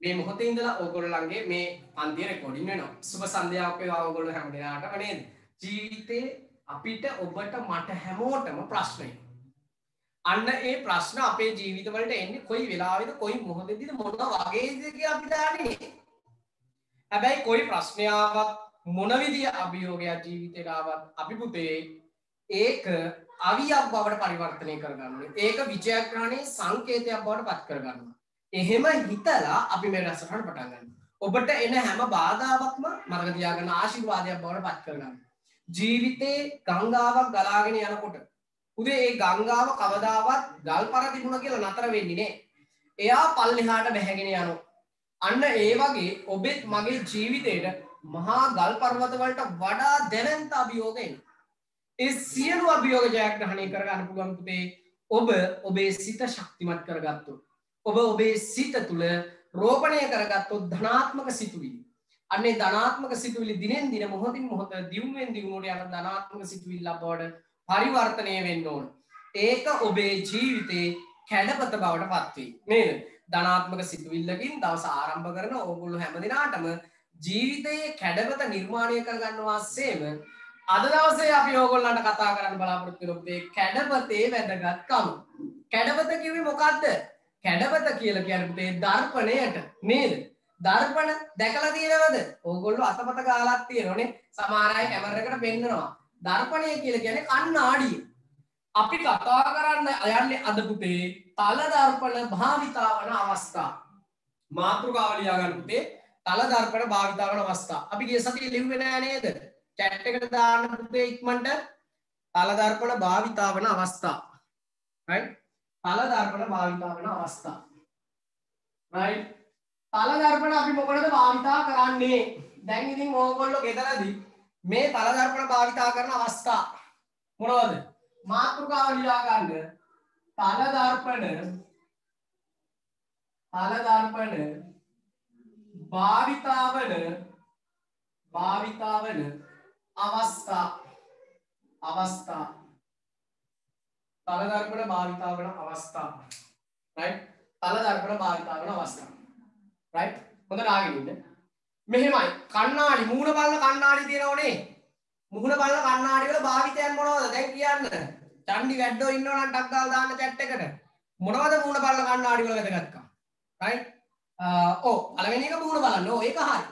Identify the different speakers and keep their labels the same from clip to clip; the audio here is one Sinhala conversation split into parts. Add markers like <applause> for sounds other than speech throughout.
Speaker 1: මේ මොහොතේ ඉඳලා ඕගොල්ලන්ගේ මේ පන්තිය රෙකෝඩින් වෙනවා. සුබ සන්ධ්‍යාවක් වේවා ඕගොල්ලෝ හැම දිනාටම නේද? ජීවිතේ අපිට ඔබට මට හැමෝටම ප්‍රශ්න අන්න ඒ ප්‍රශ්න අපේ ජීවිතවලට එන්නේ කොයි වෙලාවෙද කොයි මොහොතේදීද මොන වගේද කියලා අපි දන්නේ හැබැයි කොයි ප්‍රශ්නයාවක් මොන විදිය අභියෝගයක් ජීවිතේට ආවත් අපි පුතේ ඒක අවියක් බවට පරිවර්තනය කරගන්න. ඒක විජයග්‍රහණයේ සංකේතයක් බවට පත් කරගන්නවා. එහෙම හිතලා අපි මේ රැසටහන පටන් ගන්න. ඔබට එන හැම බාධාවක්ම මතක තියාගන්න ආශිර්වාදයක් බවට පත් කරගන්න. ජීවිතේ ගංගාවක් ගලාගෙන යනකොට උදේ ඒ ගංගාව කවදාවත් ගල් පර තිබුණ කියලා නතර වෙන්නේ නෑ. එයා පල්ලෙහාට බැහැගෙන යනවා. අන්න ඒ වගේ ඔබෙත් මගේ ජීවිතේට මහා ගල් පර්වත වලට වඩා දැවැන්ත අභියෝගයෙන් ඒ සියලු අභියෝග ජයග්‍රහණය කරගන්න පුළුවන් පුතේ ඔබ ඔබේ සිත ශක්තිමත් කරගත්තොත් ඔබ ඔබේ සිත තුළ රෝපණය කරගත්තොත් ධනාත්මක සිතුවිලි අන්නේ ධනාත්මක සිතුවිලි දිනෙන් දින මොහොතින් මොහොත දියුණුවෙන් දියුණුවට යන ධනාත්මක සිතුවිල්ලක් බවට පරිවර්තනය වෙන්න ඕන. ඒක ඔබේ ජීවිතේ කැඩපත බවට පත්වේ. නේද? ධනාත්මක සිතුවිල්ලකින් දවස ආරම්භ කරන ඕගොල්ලෝ හැම දිනාටම ජීවිතයේ කැඩපත නිර්මාණය කරගන්නවා සේම අද දවසේ අපි ඕගොල්ලන්ට කතා කරන්න බලාපොරොත්තු වෙන පුතේ කැඩපතේ වැදගත්කම. කැඩපත කිව්වේ මොකද්ද? කැඩපත කියලා කියන්නේ පුතේ දර්පණයට නේද? දර්පණ දැකලා තියෙනවද? ඕගොල්ලෝ අතපත ගාලක් තියෙනවනේ. සමහර අය කැමරා එකට පෙන්නනවා. දර්පණය කියලා කියන්නේ කණ්ණාඩිය. අපි කතා කරන්න යන්නේ අද පුතේ තල දර්පණ භාවිතා වන අවස්ථා. මාතෘකාව ලියා ගන්න පුතේ තල දර්පණ භාවිතා වන අවස්ථා. අපි ගිය සතියේ ලිව්වේ නෑ නේද? chat එකට දාන්න පුතේ ඉක්මනට තල දර්පණ භාවිතා වන අවස්ථා. right? තල දර්පණ භාවිතා වන අවස්ථා. right? තල දර්පණ අපි මොකටද භාවිතා කරන්නේ? දැන් ඉතින් ඕගොල්ලෝ ගෙදරදී මේ තල දර්පණ භාවිතා කරන අවස්ථා මොනවද? මාතෘකාව ලියා ගන්න. තල දර්පණ තල දර්පණ භාවිතාවන භාවිතාවන අවස්ථා අවස්ථා තල දර්පණ භාවිතාවන අවස්ථා. රයිට් තල දර්පණ භාවිතාවන අවස්ථා. රයිට් හොඳට ආගෙන ඉන්න මෙහෙමයි. කණ්ණාඩි මූණ බලන කණ්ණාඩි තියෙනවනේ. මුහුණ බලන කණ්ණාඩි වල භාවිතයන් මොනවද? දැන් කියන්න. චන්ඩි වැඩ්ඩෝ ඉන්නවනම් ටක් ගාලා දාන්න chat එකට. මොනවද මූණ බලන කණ්ණාඩි වල වැදගත්කම්? රයිට් ඕ පළවෙනි එක මූණ බලන්න. ඕ ඒක හරි.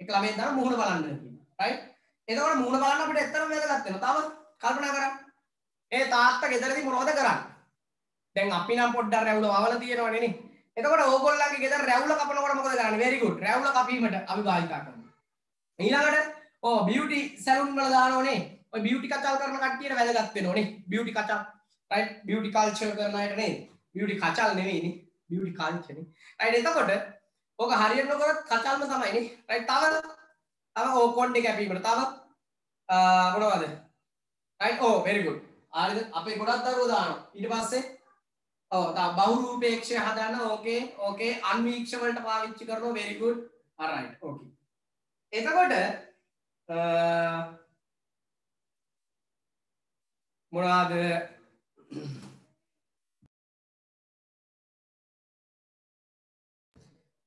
Speaker 1: එක ළමෙක් දාන මූණ බලන්න කියනවා රයිට් එතකොට මූණ බලන්න අපිට ඇත්තටම වැදගත් වෙනවා. තව කල්පනා කරන්න. ඒ තාත්තා ගෙදරදී මොනවද කරන්නේ? දැන් අපි නම් පොඩ්ඩක් රැවුල වවලා තියෙනවනේ නේ එතකොට ඕගොල්ලන්ගේ ගෙදර රැවුල කපනකොට මොකද කරන්නේ? Very good. රැවුල කපීමට අපි භාවිතා කරනවා. ඊළඟට ඕ බියුටි සැලුන් වල දානෝනේ ඔය බියුටි කචල් කරන කට්ටියට වැදගත් වෙනෝනේ beauty culture right beauty culture කරන අයට නේද බියුටි කචල් නෙවෙයිනේ බියුටි කල්චර් නේ. රයිට් එතකොට ඕක හරියට නොකරත් කචල්ම තමයිනේ රයිට් තව තව ඕ කොණ්ඩේ කැපීමට තව මොනවද? Right oh oh, very good. හරිද අපේ ගොඩක් දරුවෝ දානවා ඊට පස්සේ ඔව් තා බහුරූපේක්ෂය හදන්න ඕකේ ඕකේ අන්වීක්ෂ වලට පාවිච්චි කරනවා very good alright okay එතකොට මොනවාද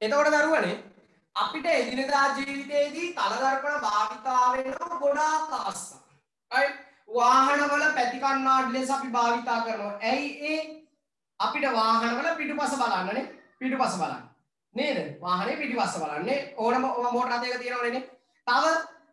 Speaker 1: එතකොට දරුවනේ අපිට එදිනෙදා ජීවිතයේදී තලදර්පණ භාවිතා වෙනවා ගොඩාක් අවස්ථා. right? වාහනවල පැති කණ්ණාඩි ලෙස අපි භාවිතා කරනවා. ඇයි ඒ අපිට වාහනවල පිටුපස බලන්නනේ. පිටුපස බලන්න. නේද? වාහනේ පිටිපස්ස බලන්නේ ඕනම මෝටර රථයක තියෙනවනේ. තව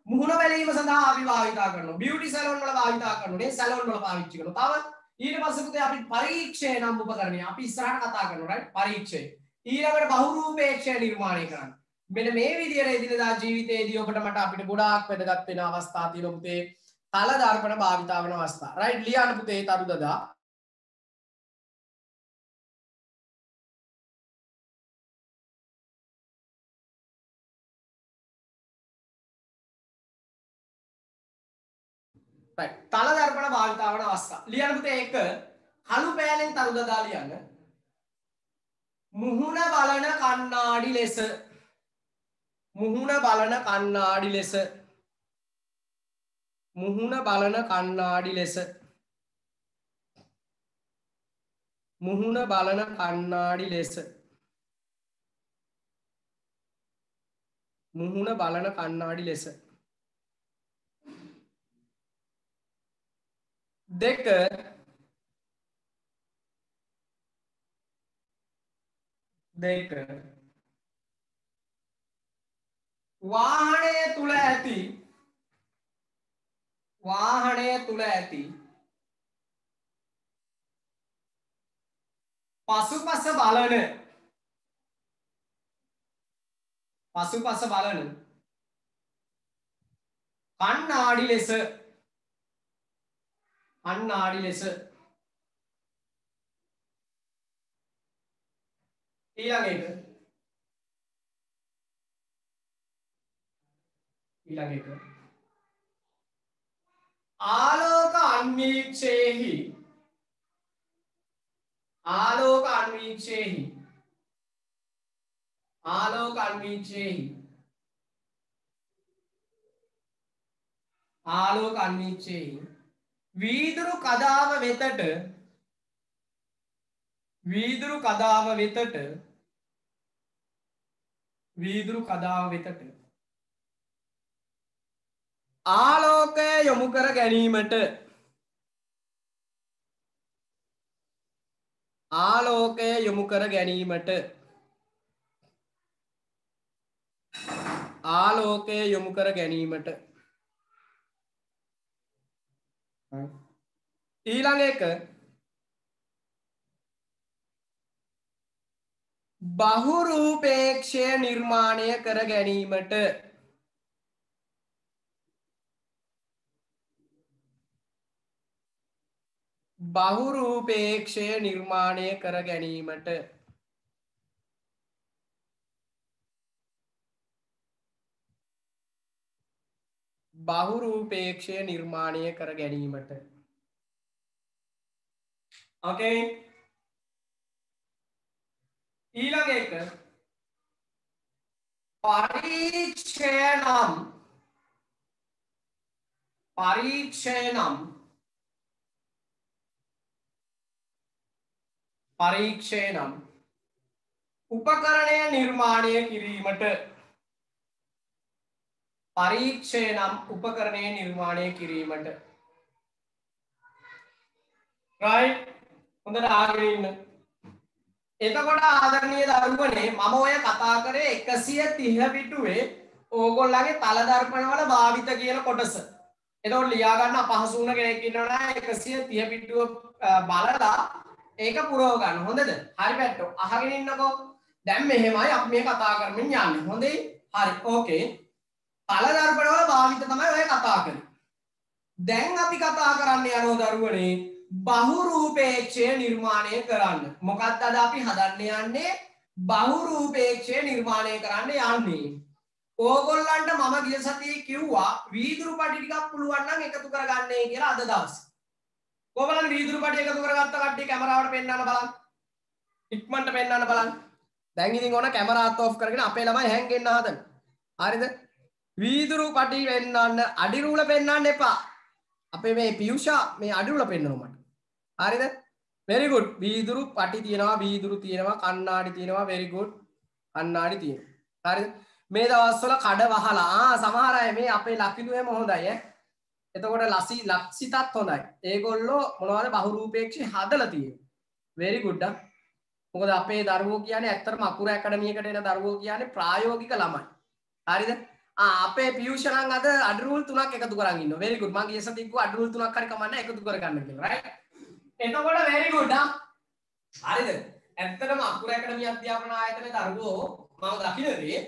Speaker 1: මුහුණ බැලීම සඳහා අපි භාවිතා කරනවා. බියුටි සැලොන් වල භාවිතා කරනවා. නේ සැලොන් වල පාවිච්චි කරනවා. තව ඊට පස්සේ පුතේ අපි පරීක්ෂය නම් උපකරණය අපි ඉස්සරහට කතා කරනවා. right? පරීක්ෂය. ඊළඟට බහුරූපේක්ෂය නිර්මාණය කරන්න. මෙන්න මේ විදිහට එදිනදා ජීවිතයේදී ඔබට මට අපිට ගොඩාක් වැදගත් වෙන අවස්ථා තියෙනවා පුතේ. තල දර්පණ භාවිතා වෙන අවස්ථා. right ලියන්න පුතේ තරු දදා. right තල දර්පණ භාවිතා වෙන අවස්ථා. ලියන්න පුතේ එක කළු පෑලෙන් තරු දදා ලියන්න. මුහුණ බලන කණ්ණාඩි ලෙස මුහුණ බලන කණ්ණාඩි ලෙස මුහුණ බලන කණ්ණාඩි ලෙස. මුහුණ බලන කණ්ණාඩි ලෙස. මුහුණ බලන කන්නාඩි ලෙස. දෙක දෙක වාහනය තුළ ඇති වාහනය තුළ ඇති පසුපස බලන පසුපස බලන කන්නාඩි ලෙස කන්නාඩි ලෙස ඊළඟ එක ඊළඟ එක ආලෝක අන්වීක්ෂයෙහි ආලෝක අන්වීක්ෂයෙහි ආලෝක අන්වීක්ෂයෙහි ආලෝක අන්වීක්ෂයෙහි වීදුරු කදාව වෙතට වීදුරු කදාව වෙතට වීදුරු කදාව වෙතට ආලෝකය යොමු කර ගැනීමට. ආලෝකය යොමු කර ගැනීමට. ආලෝකය යොමු කර ගැනීමට. ඊළඟ එක. බහුරූපේක්ෂය නිර්මාණය කර ගැනීමට. බහුරූපේක්ෂය නිර්මාණය කර ගැනීමට බහුරූපේක්ෂය නිර්මාණය කර ගැනීමට. ඕකේ ඊළඟ එක. පරීක්ෂය නම්. පරීක්ෂය නම් පරීක්ෂය නම් උපකරණය නිර්මාණය කිරීමට. පරීක්ෂය නම් උපකරණය නිර්මාණය කිරීමට. රයි හොඳට ආගෙන ඉන්න. එතකොට ආදරණීය දරුවනේ මම ඔය කතා කරේ 130 පිටුවේ ඕගොල්ලන්ගේ තල දර්පණවල භාවිත කියන කොටස. එතකොට ලියා ගන්න අපහසු වුණ කෙනෙක් ඉන්නවා නම් 130 පිටුව බලලා ඒක පුරව ගන්න. හොඳද? හරි පැට්ටෝ. අහගෙන ඉන්නකෝ. දැන් මෙහෙමයි අපි මේ කතා කරමින් යන්නේ. හොඳයි? හරි. ඕකේ. තල දර්පණවල භාවිත තමයි ඔය කතා කරන්නේ. දැන් අපි කතා කරන්න යනවා දරුවනේ බහුරූපේක්ෂය නිර්මාණය කරන්න. මොකක්ද අද අපි හදන්න යන්නේ බහුරූපේක්ෂය නිර්මාණය කරන්න යන්නේ. ඕගොල්ලන්ට මම ගිය සතියේ කිව්වා වීදුරු පටි ටිකක් පුළුවන් නම් එකතු කරගන්නේ කියලා අද දවසේ. කොහොමද වීදුරු පටි එකතු කරගත්ත කට්ටිය කැමරාවට පෙන්වන්න බලන්න. ඉක්මනට පෙන්වන්න බලන්න. දැන් ඉතින් ඕන කැමරාත් ඔෆ් කරගෙන අපේ ළමයි හැංගෙන්න හදන. හරිද? වීදුරු පටි වෙන්නන්න අඩිරූල පෙන්වන්න එපා. අපේ මේ පියුෂා මේ අඩිරූල පෙන්වනවා මට. හරිද? very good. වීදුරු පටි තියෙනවා, වීදුරු තියෙනවා, කණ්ණාඩි තියෙනවා, very good. කණ්ණාඩි තියෙනවා. හරිද? මේ දවස්වල කඩ වහලා ආ සමහර අය මේ අපේ ලකිනු එහෙම හොඳයි ඈ. එතකොට ලසි ලක්සිතත් හොඳයි. ඒගොල්ලෝ මොනවද බහුරූපේක්ෂේ හදලා තියෙන්නේ. very good. මොකද අපේ දරුවෝ කියන්නේ ඇත්තටම අකුර ඇකඩමියකට එන දරුවෝ කියන්නේ ප්‍රායෝගික ළමයි. හරිද? අපේ පියෂණන් අද අඩරුල් තුනක් එකතු කරන්න ඉන්න very good මගේ සතිය කිව්වා අඩරුල් තුනක් හරි කමන්න එකතු කරගන්න කියලා right එතකොට very good ආ හරිද ඇත්තටම අකුර ඇකඩමි අධ්‍යාපන ආයතනයේ දරුවෝ මම දකින්නේ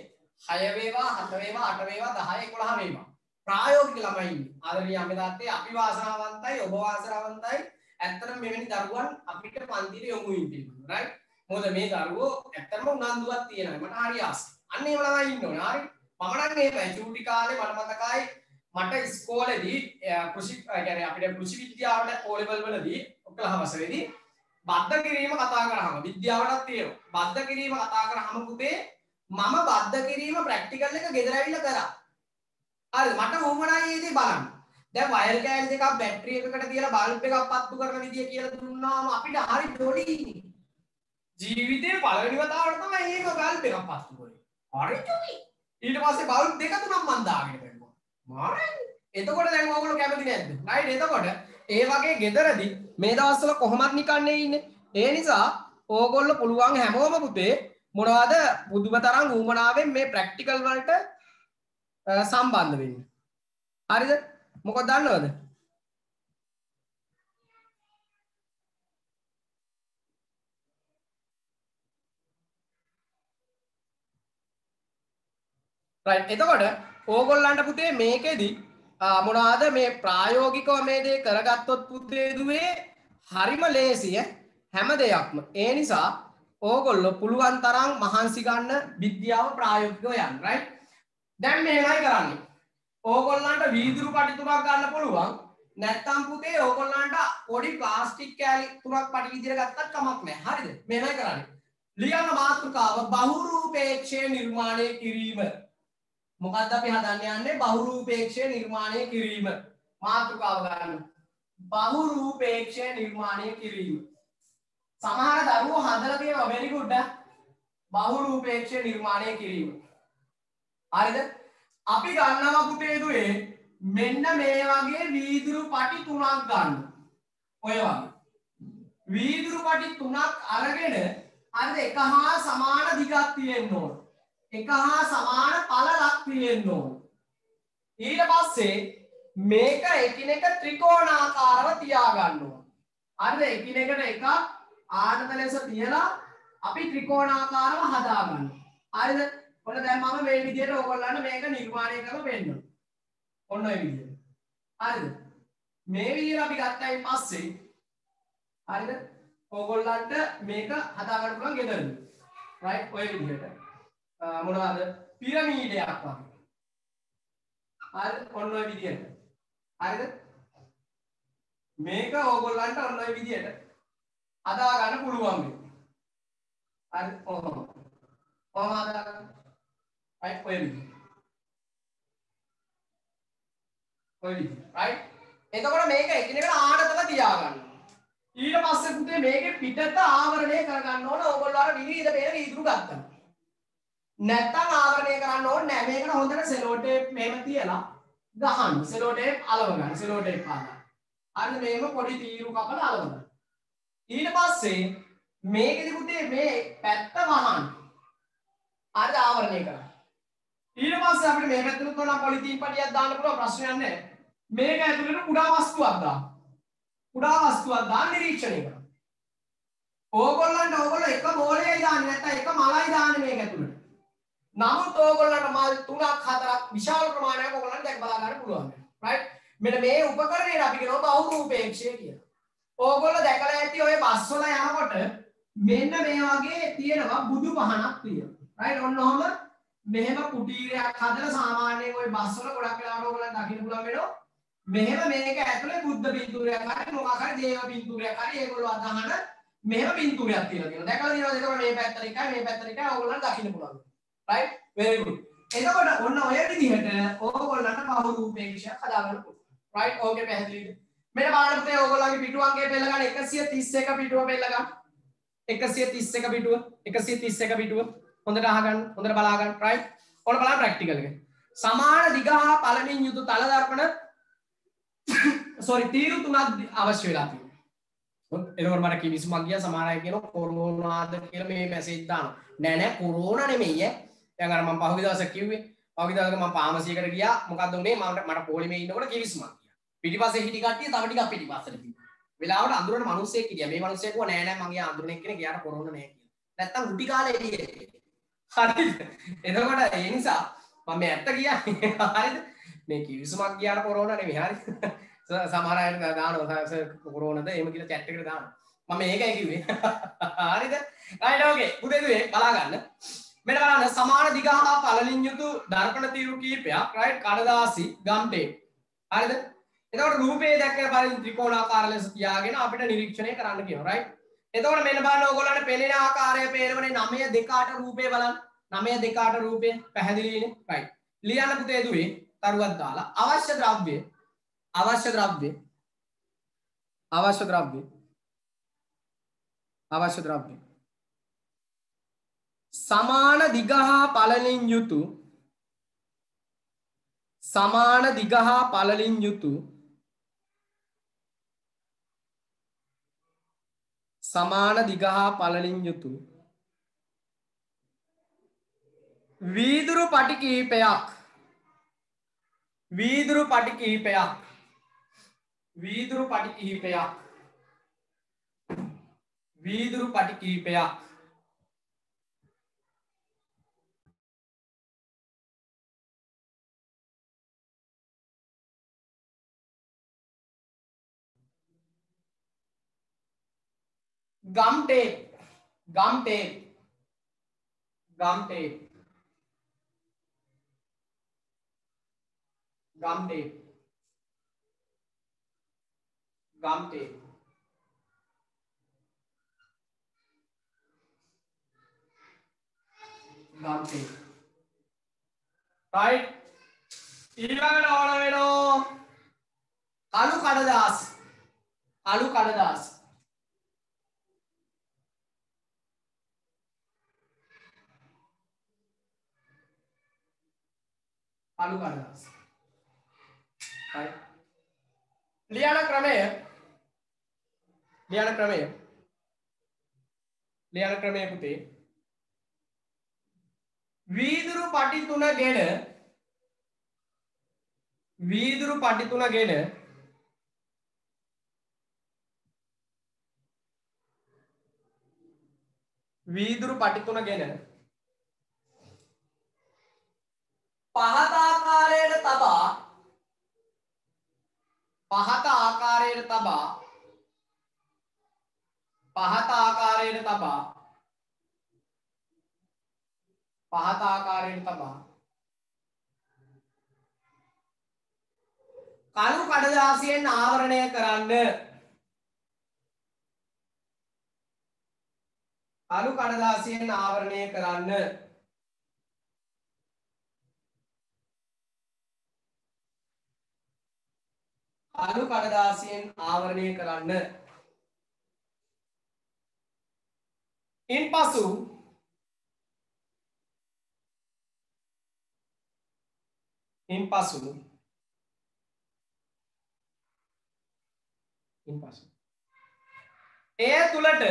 Speaker 1: 6 වේවා 7 වේවා 8 වේවා 10 11 වේවා ප්‍රායෝගික ළමයි ඉන්නේ. ආදරණීය අම්මේ තාත්තේ අපි වාසනාවන්තයි ඔබ වාසනාවන්තයි. ඇත්තටම මෙවැනි දරුවන් අපිට පන්තිට යොමු වෙන්න right? මොකද මේ දරුවෝ ඇත්තටම උනන්දුවක් තියෙනවා. මට හරි ආසයි. අන්න ඒ ළමයි ඉන්න ඕනේ. හරි? මමනන් ඒ චූටි කාලේ මට මතකයි මට ඉස්කෝලේදී කෘෂි කියන්නේ අපිට කෘෂි විද්‍යාවට ඕලෙවල් වලදී ඔක්ලහවසේදී බද්ධ කිරීම කතා කරාම විද්‍යාවටත් තියෙනවා. බද්ධ කිරීම කතා කරාම පුතේ මම බද්ධ කිරීම ප්‍රැක්ටිකල් එක ගෙදර ඇවිල්ලා කරා. හරි මට ඕමනයි ඒදී බලන්න දැන් වයර් කෑලි දෙකක් බැටරි එකකට තියලා බල්බ් එකක් පත්තු කරන විදිය කියලා දුන්නාම අපිට හරි ඩොඩි ජීවිතේ පළවෙනි වතාවට තමයි ඒක බල්බ් එකක් පත්තු කරේ හරි ජොලි ඊට පස්සේ බවුල් දෙක තුනක් මම දාගෙන බැලුවා. මාරයි. එතකොට දැන් ඕගොල්ලෝ කැමති නැද්ද? රයිට් එතකොට ඒ වගේ ගෙදරදී මේ දවස්වල කොහොමත් නිකන්නේ ඉන්නේ. ඒ නිසා ඕගොල්ලෝ පුළුවන් හැමෝම පුතේ මොනවද බුදුම තරම් ඌමනාවෙන් මේ ප්‍රැක්ටිකල් වලට සම්බන්ධ වෙන්න. හරිද? මොකද දන්නවද? එතකොට ඕගොල්ලන්ට පුතේ මේකෙදී මොනාද මේ ප්‍රායෝගිකව මේ දේ කරගත්තොත් පුතේදුවේ හරිම ලේසිය හැම දෙයක්ම ඒ නිසා ඕගොල්ලො පුළුවන් තරම් මහන්සි ගන්න විද්‍යාව ප්‍රායෝගිකව යන්න රයි දැන් මේමයි කරන්නේ. ඕගොල්ලන්ට වීදුරු පටි තුනක් ගන්න පුළුවන්. නැත්තම් පුතේ ඕගොල්ලන්ට පොඩි ප්ලාස්ටික් කෑලි තුනක් පටි විදිහට ගත්තත් කමක් නැහැ. හරිද? මේමයි කරන්නේ. ලියන්න මාතෘකාව බහුරූපේක්ෂය නිර්මාණය කිරීම. මොකක්ද අපි හදන්න යන්නේ? බහුරූපේක්ෂය නිර්මාණය කිරීම. මාතෘකාව ගන්න. බහුරූපේක්ෂය නිර්මාණය කිරීම. සමහර දරුවෝ හදලා තියෙනවා very good. බහුරූපේක්ෂය නිර්මාණය කිරීම. හරිද අපි ගන්නවා පුතේ දුවේ මෙන්න මේ වගේ වීදුරු පටි තුනක් ගන්න ඔය වගේ වීදුරු පටි තුනක් අරගෙන හරිද එක හා සමාන දිගක් තියෙන්න ඕන එක හා සමාන පළලක් තියෙන්න ඕන. ඊට පස්සේ මේක එකිනෙක ත්‍රිකෝණාකාරව තියාගන්න ඕන. හරිද? එකිනෙකට එකක් ආනත ලෙස තියලා අපි ත්‍රිකෝණාකාරව හදාගන්න. හරිද? ඔන්න දැන් මම මේ විදිහට ඕගොල්ලන්ට මේක නිර්මාණය කරලා පෙන්නනවා. ඔන්න ඔය විදිහට. හරිද? මේ විදිහට අපි ගත්තයින් පස්සේ හරිද? ඕගොල්ලන්ට මේක හදාගන්න පුළුවන් ගෙදරදී. රයිට් ඔය විදිහට. මොනවද පිරමීඩයක් වගේ හරි ඔන්න ඔය විදිහට හරිද මේක ඕගොල්ලන්ට ඔන්න ඔය විදිහට හදා ගන්න පුළුවන් මේ හරි කොහොම කොහොම හදා ගන්න right ඔය විදිහට ඔය විදිහට right එතකොට මේක එකිනෙකට ආඩතල තියාගන්න ඊට පස්සේ පුතේ මේකේ පිටත ආවරණය කරගන්න ඕන ඕගොල්ලෝ අර විවිධ පේන වීදුරු ගත්තා නැත්තම් ආවරණය කරන්න ඕනේ නැහැ. මේකට හොඳට සෙලෝ ටේප් මෙහෙම තියලා ගහන්න. සෙලෝ ටේප් අලව ගන්න. සෙලෝ ටේප් පාදා. අන්න මේම පොඩි තීරු කපලා අලව ගන්න. ඊට පස්සේ මේකෙදි පුතේ මේ පැත්ත වහන්න. අර ආවරණය කරන්න. ඊට පස්සේ අපිට මේ පැත්තට තෝරන පොලිතීන් පටියක් දාන්න පුළුවන් ප්‍රශ්නයක් නැහැ. මේක ඇතුළට කුඩා වස්තුවක් දාන්න. කුඩා වස්තුවක් දාන්න නිරීක්ෂණය කරන්න. ඕගොල්ලන්ට ඕගොල්ලෝ එක බෝලයයි දාන්නේ නැත්නම් එක මලයි දාන්නේ මේක ඇතුළට. නමුත් ඕගොල්ලන්ට මල් තුනක් හතරක් විශාල ප්‍රමාණයක් ඕගොල්ලන්ට දැක් බලා ගන්න පුළුවන්. right? මෙන්න මේ උපකරණයට අපි කියනවා බහුරූපේක්ෂය කියලා. ඕගොල්ලෝ දැකලා ඇති ඔය බස් වල යනකොට මෙන්න මේ වගේ තියෙනවා බුදු පහනක් තියෙනවා. right? ඔන්න ඔහම මෙහෙම කුටීරයක් හදලා සාමාන්‍යයෙන් ওই බස් වල ගොඩක් වෙලාවට ඕගොල්ලන්ට දකින්න පුළුවන් වෙනවා. මෙහෙම මේක ඇතුලේ බුද්ධ පින්තූරයක් හරි මොකක් හරි දේව පින්තූරයක් හරි ඒගොල්ලෝ අදහන මෙහෙම පින්තූරයක් තියෙනවා කියනවා. දැකලා තියෙනවද? එතකොට මේ පැත්තට එකයි මේ පැත්තට එකයි ඕගොල්ලන්ට දකින්න පුළුවන්. right very good එතකොට ඔන්න ඔය විදිහට ඕගොල්ලන්ට බහු රූපේක්ෂයක් හදාගන්න පුළුවන් right ඕකේ පැහැදිලිද මෙන්න බලන්න පුතේ ඕගොල්ලන්ගේ පිටු අංකය පෙළ ගන්න 131 පිටුව පෙළ ගන්න 131 පිටුව 131 පිටුව හොඳට අහගන්න හොඳට බලා ගන්න right? ඔන්න බලන්න ප්‍රැක්ටිකල් එක සමාන දිග හා පළමින් යුතු තල දර්පණ <coughs> සෝරි තීරු තුනක් අවශ්‍ය වෙලා තියෙනවා. එතකොට මට කිවිසුමක් ගියා සමහර අය කියනවා කොරෝනාද කියලා මේ මැසේජ් දානවා. නෑ නෑ කොරෝනා නෙමෙයි ඈ. දැන් අර මම පහුගිය දවසක් කිව්වේ පහුගිය දවසක මම පාමසියකට ගියා. මොකද්ද උනේ? මට මට පොලිමේ ඉන්නකොට කිවිසුමක් ගියා. පිටිපස්සේ හිටි කට්ටිය තව ටිකක් පිටිපස්සට තිබ්බා වෙලාවට අඳුරන මිනිස්සෙක් හිටියා මේ මිනිස්සෙක් කිව්වා නෑ නෑ මගේ අඳුරන එක්කෙනෙක් ගියාට කොරෝනා නෑ කියලා. නැත්තම් උටි කාලේ එළියේ හරිද? එතකොට ඒ නිසා මම ඇත්ත කියන්නේ <laughs> හරිද? මේ කිවිසුමක් ගියාට කොරෝනා නෙමෙයි හරිද? <laughs> සමහර අය දානවා. කොරෝනාද? එහෙම කියලා chat එකට දානවා. මම ඒකයි කිව්වේ. <laughs> හරිද? රයිට් ඕකේ පුතේ දුවේ බලා ගන්න මෙන්න බලන්න සමාන දිග හා පළලින් යුතු දර්පණ තීරු කීපයක් රයිට් කඩදාසි ගම්ටේ. හරිද? එතකොට රූපේ දැක්කන පරිදි ත්‍රිකෝණාකාර ලෙස තියාගෙන අපිට නිරීක්ෂණය කරන්න කියනවා රයිට් එතකොට මෙන්න බලන්න ඕගොල්ලන්ට පෙනෙන ආකාරය පේනවනේ. 9 2 රූපේ බලන්න. 9 2 රූපේ පැහැදිලිනේ රයිට් ලියන්න පුතේ දුවේ තරුවක් දාලා. අවශ්‍ය ද්‍රව්‍ය. අවශ්‍ය ද්‍රව්‍ය. අවශ්‍ය ද්‍රව්‍ය. අවශ්‍ය ද්‍රව්‍ය. සමාන දිග හා පළලින් යුතු සමාන දිගහා පලලින් යුතු සමාන දිගහා පලලින් යුතු. වීදුරු පටි කිහිපයක් වීදුරු පටි කිහිපයක් වීදුරු පටි කිහිපයක් වීදුරු පටි කිහිපයක් gum tape gum tape gum tape gum tape gum tape gum tape right. ඊළඟට ඕන වෙනවා. කළු කඩදාස්. කළු කඩදාස්. අලු කඩදාස ලියන ක්‍රමය. ලියන ක්‍රමය. ලියන ක්‍රමය පුතේ. වීදුරු පටි තුන ගෙන වීදුරු පටි තුන ගෙන වීදුරු පටි තුන ගෙන පහත ආකාරයට තබා පහත ආකාරයට තබා පහත ආකාරයට තබා පහත ආකාරයට තබා. කළු කඩදාසියෙන් ආවරණය කරන්න. කළු කඩදාසියෙන් ආවරණය කරන්න. අලු කඩදාසියෙන් ආවරණය කරන්න. ඉන් පසු ඉන් පසු ඉන් පසු එය තුළට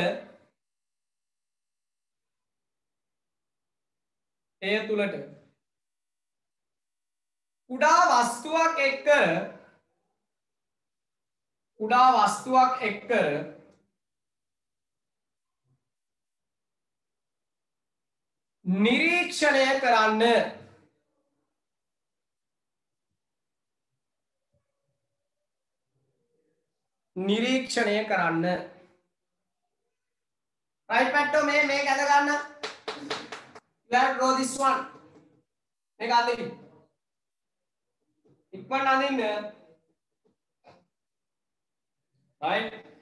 Speaker 1: එය තුළට කුඩා වස්තුවක් එක්ක කුඩා වස්තුවක් එක්ක නිරීක්ෂණය කරන්න. නිරීක්ෂණය කරන්න. රයිට් පැට්ටෝ මේ මේක ඇද ගන්න. You have to draw this one. මේක අඳින්න. ඉක්මනට අඳින්න. Right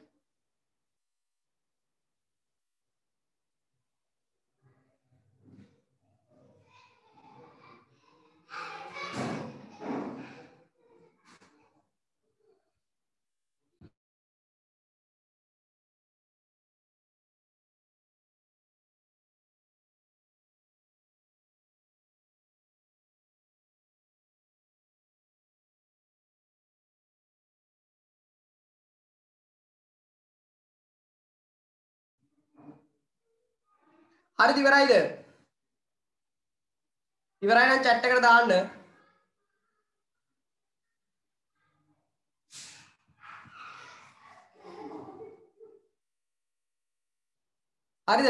Speaker 1: හරිද ඉවරයිද? ඉවරයි නම් chat එකට දාන්න. හරිද?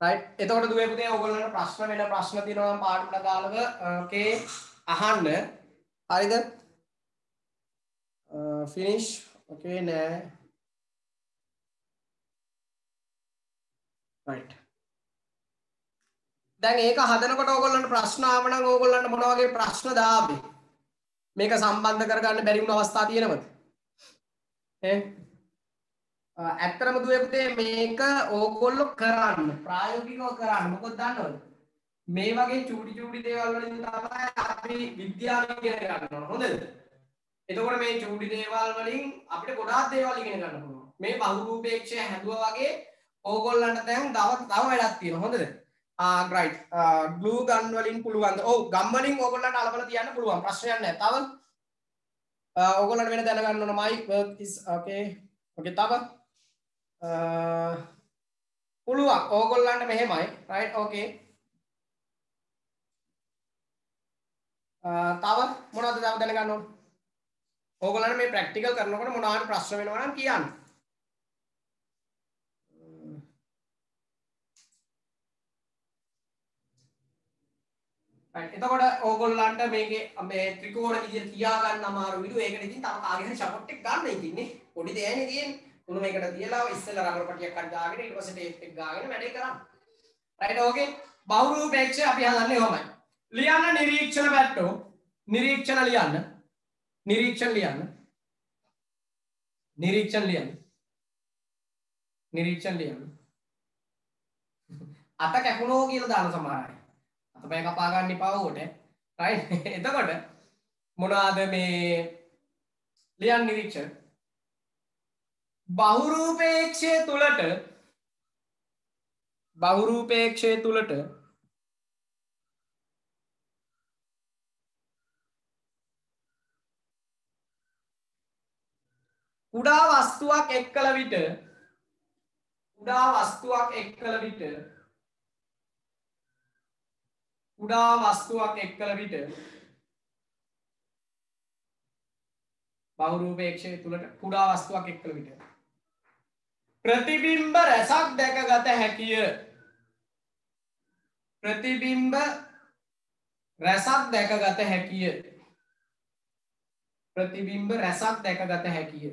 Speaker 1: රයිට් එතකොට දුවේ පුතේ ඕගොල්ලන්ට ප්‍රශ්න වෙන ප්‍රශ්න තියෙනවා නම් පාඩමට දාලව ඕකේ uh, අහන්න. හරිද? Uh, ෆිනිෂ් ඕකේ නෑ. දැන් ඒක හදනකොට ඕගොල්ලන්ට ප්‍රශ්න ආව නම් ඕගොල්ලන්ට මොන වගේ ප්‍රශ්න දාවේ මේක සම්බන්ධ කරගන්න බැරි වුණ අවස්ථා තියෙනවද? ඈ? ඇත්තරම දුවේ පුතේ මේක ඕගොල්ලෝ කරන්න ප්‍රායෝගිකව කරන්න. මොකද දන්නවද? මේ වගේ චූටි චූටි දේවල් වලින් තමයි අපි විද්‍යාව ඉගෙන ගන්න ඕන හොඳද? එතකොට මේ චූටි දේවල් වලින් අපිට ගොඩාක් දේවල් ඉගෙන ගන්න පුළුවන්. මේ බහුරූපේක්ෂය හැදුවා වගේ ඕගොල්ලන්ට දැන් තව තව වැඩක් තියෙනවා. හොඳද? ආග්‍රයි් ගලූ ගන් වලින් පුළුවන් ඕ ගම්මලින් ඔගොල්ලට අලබල තියන්න පුළුවන්. ප්‍රශ්නයන්න තව? ඔගොලට වෙන දැනගන්න මයි ඕකේ ඕකේ තව? පුළුවන්. ඕගොල්ලන්ට මෙහෙමයි. රයි් ඕකේ තව මොනවද තව දැනගන්න ඕන? ඕගොල්ලන්ට මේ ප්‍රැක්ටිකල් කරනකොට මොනවාට ප්‍රශ්න වෙනවා නම් කියන්න. එතකොට ඕගොල්ලන්ට මේකේ මේ ත්‍රිකෝණ විදිහට තියාගන්න අමාරු විදිහ ඒකට ඉතින් තව කාගේ හරි සපෝට් එක ගන්න ඉතින්නේ. පොඩි දෙයක්නේ තියෙන්නේ. උණු මේකට තියලා ඉස්සෙල්ලා රබර් පටියක් අත් දාගෙන ඊට පස්සේ ටේප් එක ගාගෙන වැඩේ කරන්න. රයිට් ඕකේ බහුරූපේක්ෂය අපි හදන්නේ කොහොමයි ලියන්න නිරීක්ෂණ පැත්තෝ නිරීක්ෂණ ලියන්න. නිරීක්ෂණ ලියන්න. නිරීක්ෂණ ලියන්න. නිරීක්ෂණ ලියන්න. අත කැපුණෝ කියලා දාන සමහර අය. අපේ කපා ගන්න එපා උකට රයිට් <laughs> එතකොට මොනවාද මේ ලියන් නිරීක්ෂණ බහුරූපේක්ෂය තුලට බහුරූපේක්ෂය තුලට කුඩා වස්තුවක් එක් කළ විට කුඩා වස්තුවක් එක් කළ විට කුඩා වස්තුවක් එක් කළ විට බහුරූපේක්ෂය තුළට කුඩා වස්තුවක් එක් කළ විට ප්‍රතිබිම්බ රැසක් දැකගත හැකිය. ප්‍රතිබිම්බ රැසක් දැකගත හැකිය. ප්‍රතිබිම්බ රැසක් දැකගත හැකිය.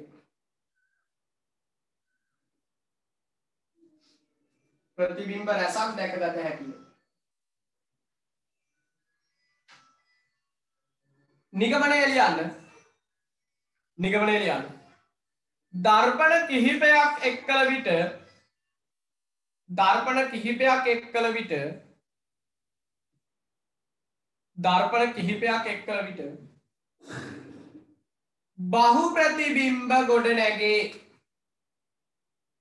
Speaker 1: ප්‍රතිබිම්බ රැසක් දැකගත හැකිය. නිගමනය ලියන්න නිගමනය ලියන්න දර්පණ කිහිපයක් එක් කළ විට දර්පණ කිහිපයක් එක් කළ විට දර්පණ කිහිපයක් එක් කළ විට බහු ප්‍රතිබිම්බ ගොඩ නැගේ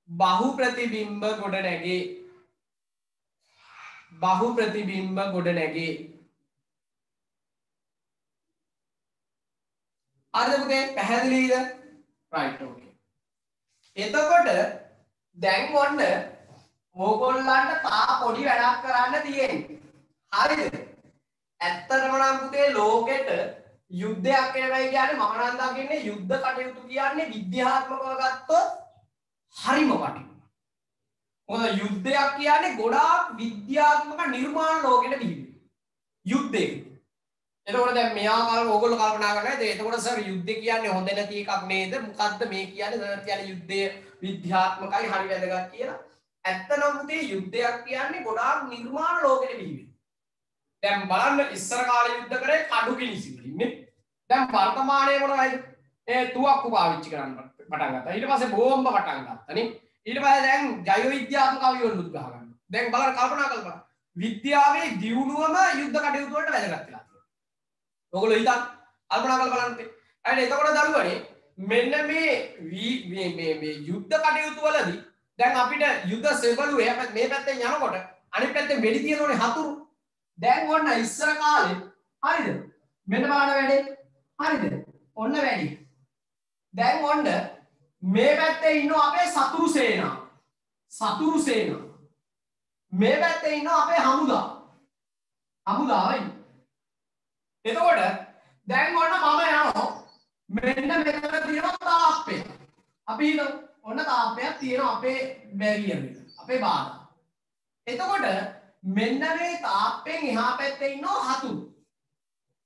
Speaker 1: බහු ප්‍රතිබිම්බ ගොඩ නැගේ බහු ප්‍රතිබිම්බ ගොඩ නැගේ. හරිද පුතේ පැහැදිලිද රයිට් ඕකේ එතකොට දැන් ඔන්න ඕගොල්ලන්ට තා පොඩි වැඩක් කරන්න තියෙන්නේ. හරිද? ඇත්තටම නම් පුතේ ලෝකෙට යුද්ධයක් වෙනවයි කියන්නේ මම නම් දකින්නේ යුද්ධ කටයුතු කියන්නේ විද්‍යාත්මකව ගත්තොත් හරිම වටිනවා. මොකද යුද්ධයක් කියන්නේ ගොඩාක් විද්‍යාත්මක නිර්මාණ ලෝකෙට බිහි යුද්ධේ. එතකොට දැන් මෙයා කල ඕගොල්ලෝ කල්පනා කරනවා නේද? එතකොට සර් යුද්ධ කියන්නේ හොඳ නැති එකක් නේද? මොකද්ද මේ කියන්නේ? සර් කියන්නේ යුද්ධය විද්‍යාත්මකයි හරි වැදගත් කියලා. ඇත්තනම් පුතේ යුද්ධයක් කියන්නේ ගොඩාක් නිර්මාණ ලෝකෙට බිහි දැන් බලන්න ඉස්සර කාලේ යුද්ධ කරේ කඩු කිනිසි වලින් නේ. දැන් වර්තමානයේ මොනවයිද? ඒ තුවක්කු පාවිච්චි කරන්න පටන් ගත්තා. ඊට පස්සේ බෝම්බ පටන් ගත්තා නේ. ඊට පස්සේ දැන් ජෛව විද්‍යාත්මක අවියොල්ලුත් ගහ ගන්නවා. දැන් බලන්න කල්පනා කරලා විද්‍යාවේ දියුණුවම යුද්ධ කටයුතු වලට වැදගත් වෙලා. ඔගොල්ලෝ හිතන් කල්පනා කරලා බලන්න. හරි එතකොට දරුවනේ මෙන්න මේ මේ මේ මේ යුද්ධ කටයුතු වලදී දැන් අපිට යුද්ධ සෙබළුවේ මේ පැත්තෙන් යනකොට අනිත් පැත්තෙන් වෙඩි තියෙනෝනේ හතුරු. දැන් ඔන්න ඉස්සර කාලේ හරිද? මෙන්න බලන්න වැඩේ. හරිද? ඔන්න වැඩි. දැන් ඔන්න මේ පැත්තේ ඉන්න අපේ සතුරු සේනාව. සතුරු සේනාව. මේ පැත්තේ ඉන්න අපේ හමුදා. හමුදාවයි. එතකොට දැන් ඔන්න මම යනවා මෙන්න මෙතන තියෙනවා තාප්පය. අපි හිතමු ඔන්න තාප්පයක් තියෙනවා අපේ බැරියර් එක. අපේ බාධා. එතකොට මෙන්න මේ තාප්පෙන් එහා පැත්තේ ඉන්නවා හතුරු.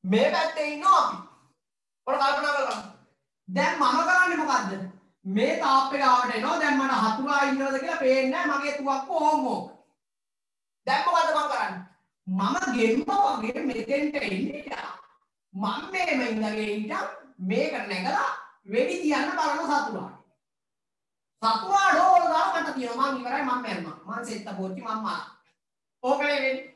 Speaker 1: මේ පැත්තේ ඉන්නවා අපි. ඔන්න කල්පනා කරලා දැන් මම කරන්නේ මොකද්ද? මේ තාප්පේ ගාවට එනවා දැන් මට හතුරා ඉන්නවද කියලා පේන්නේ නැහැ මගේ තුවක්ක ඕම් ඕක. දැන් මොකද්ද මම කරන්නේ? මම ගෙම්ම වගේ මෙතෙන්ට එන්නේ මම මේම ඉඳගේ ඉඳන් මේක නැගලා වෙඩි තියන්න බලන සතුරාට. සතුරා ඩෝල් දාලා මට තියෙනවා මං ඉවරයි මම මැරුණා. මං සෙත්ත පොච්චි මම මා. ඕකනේ වෙන්නේ.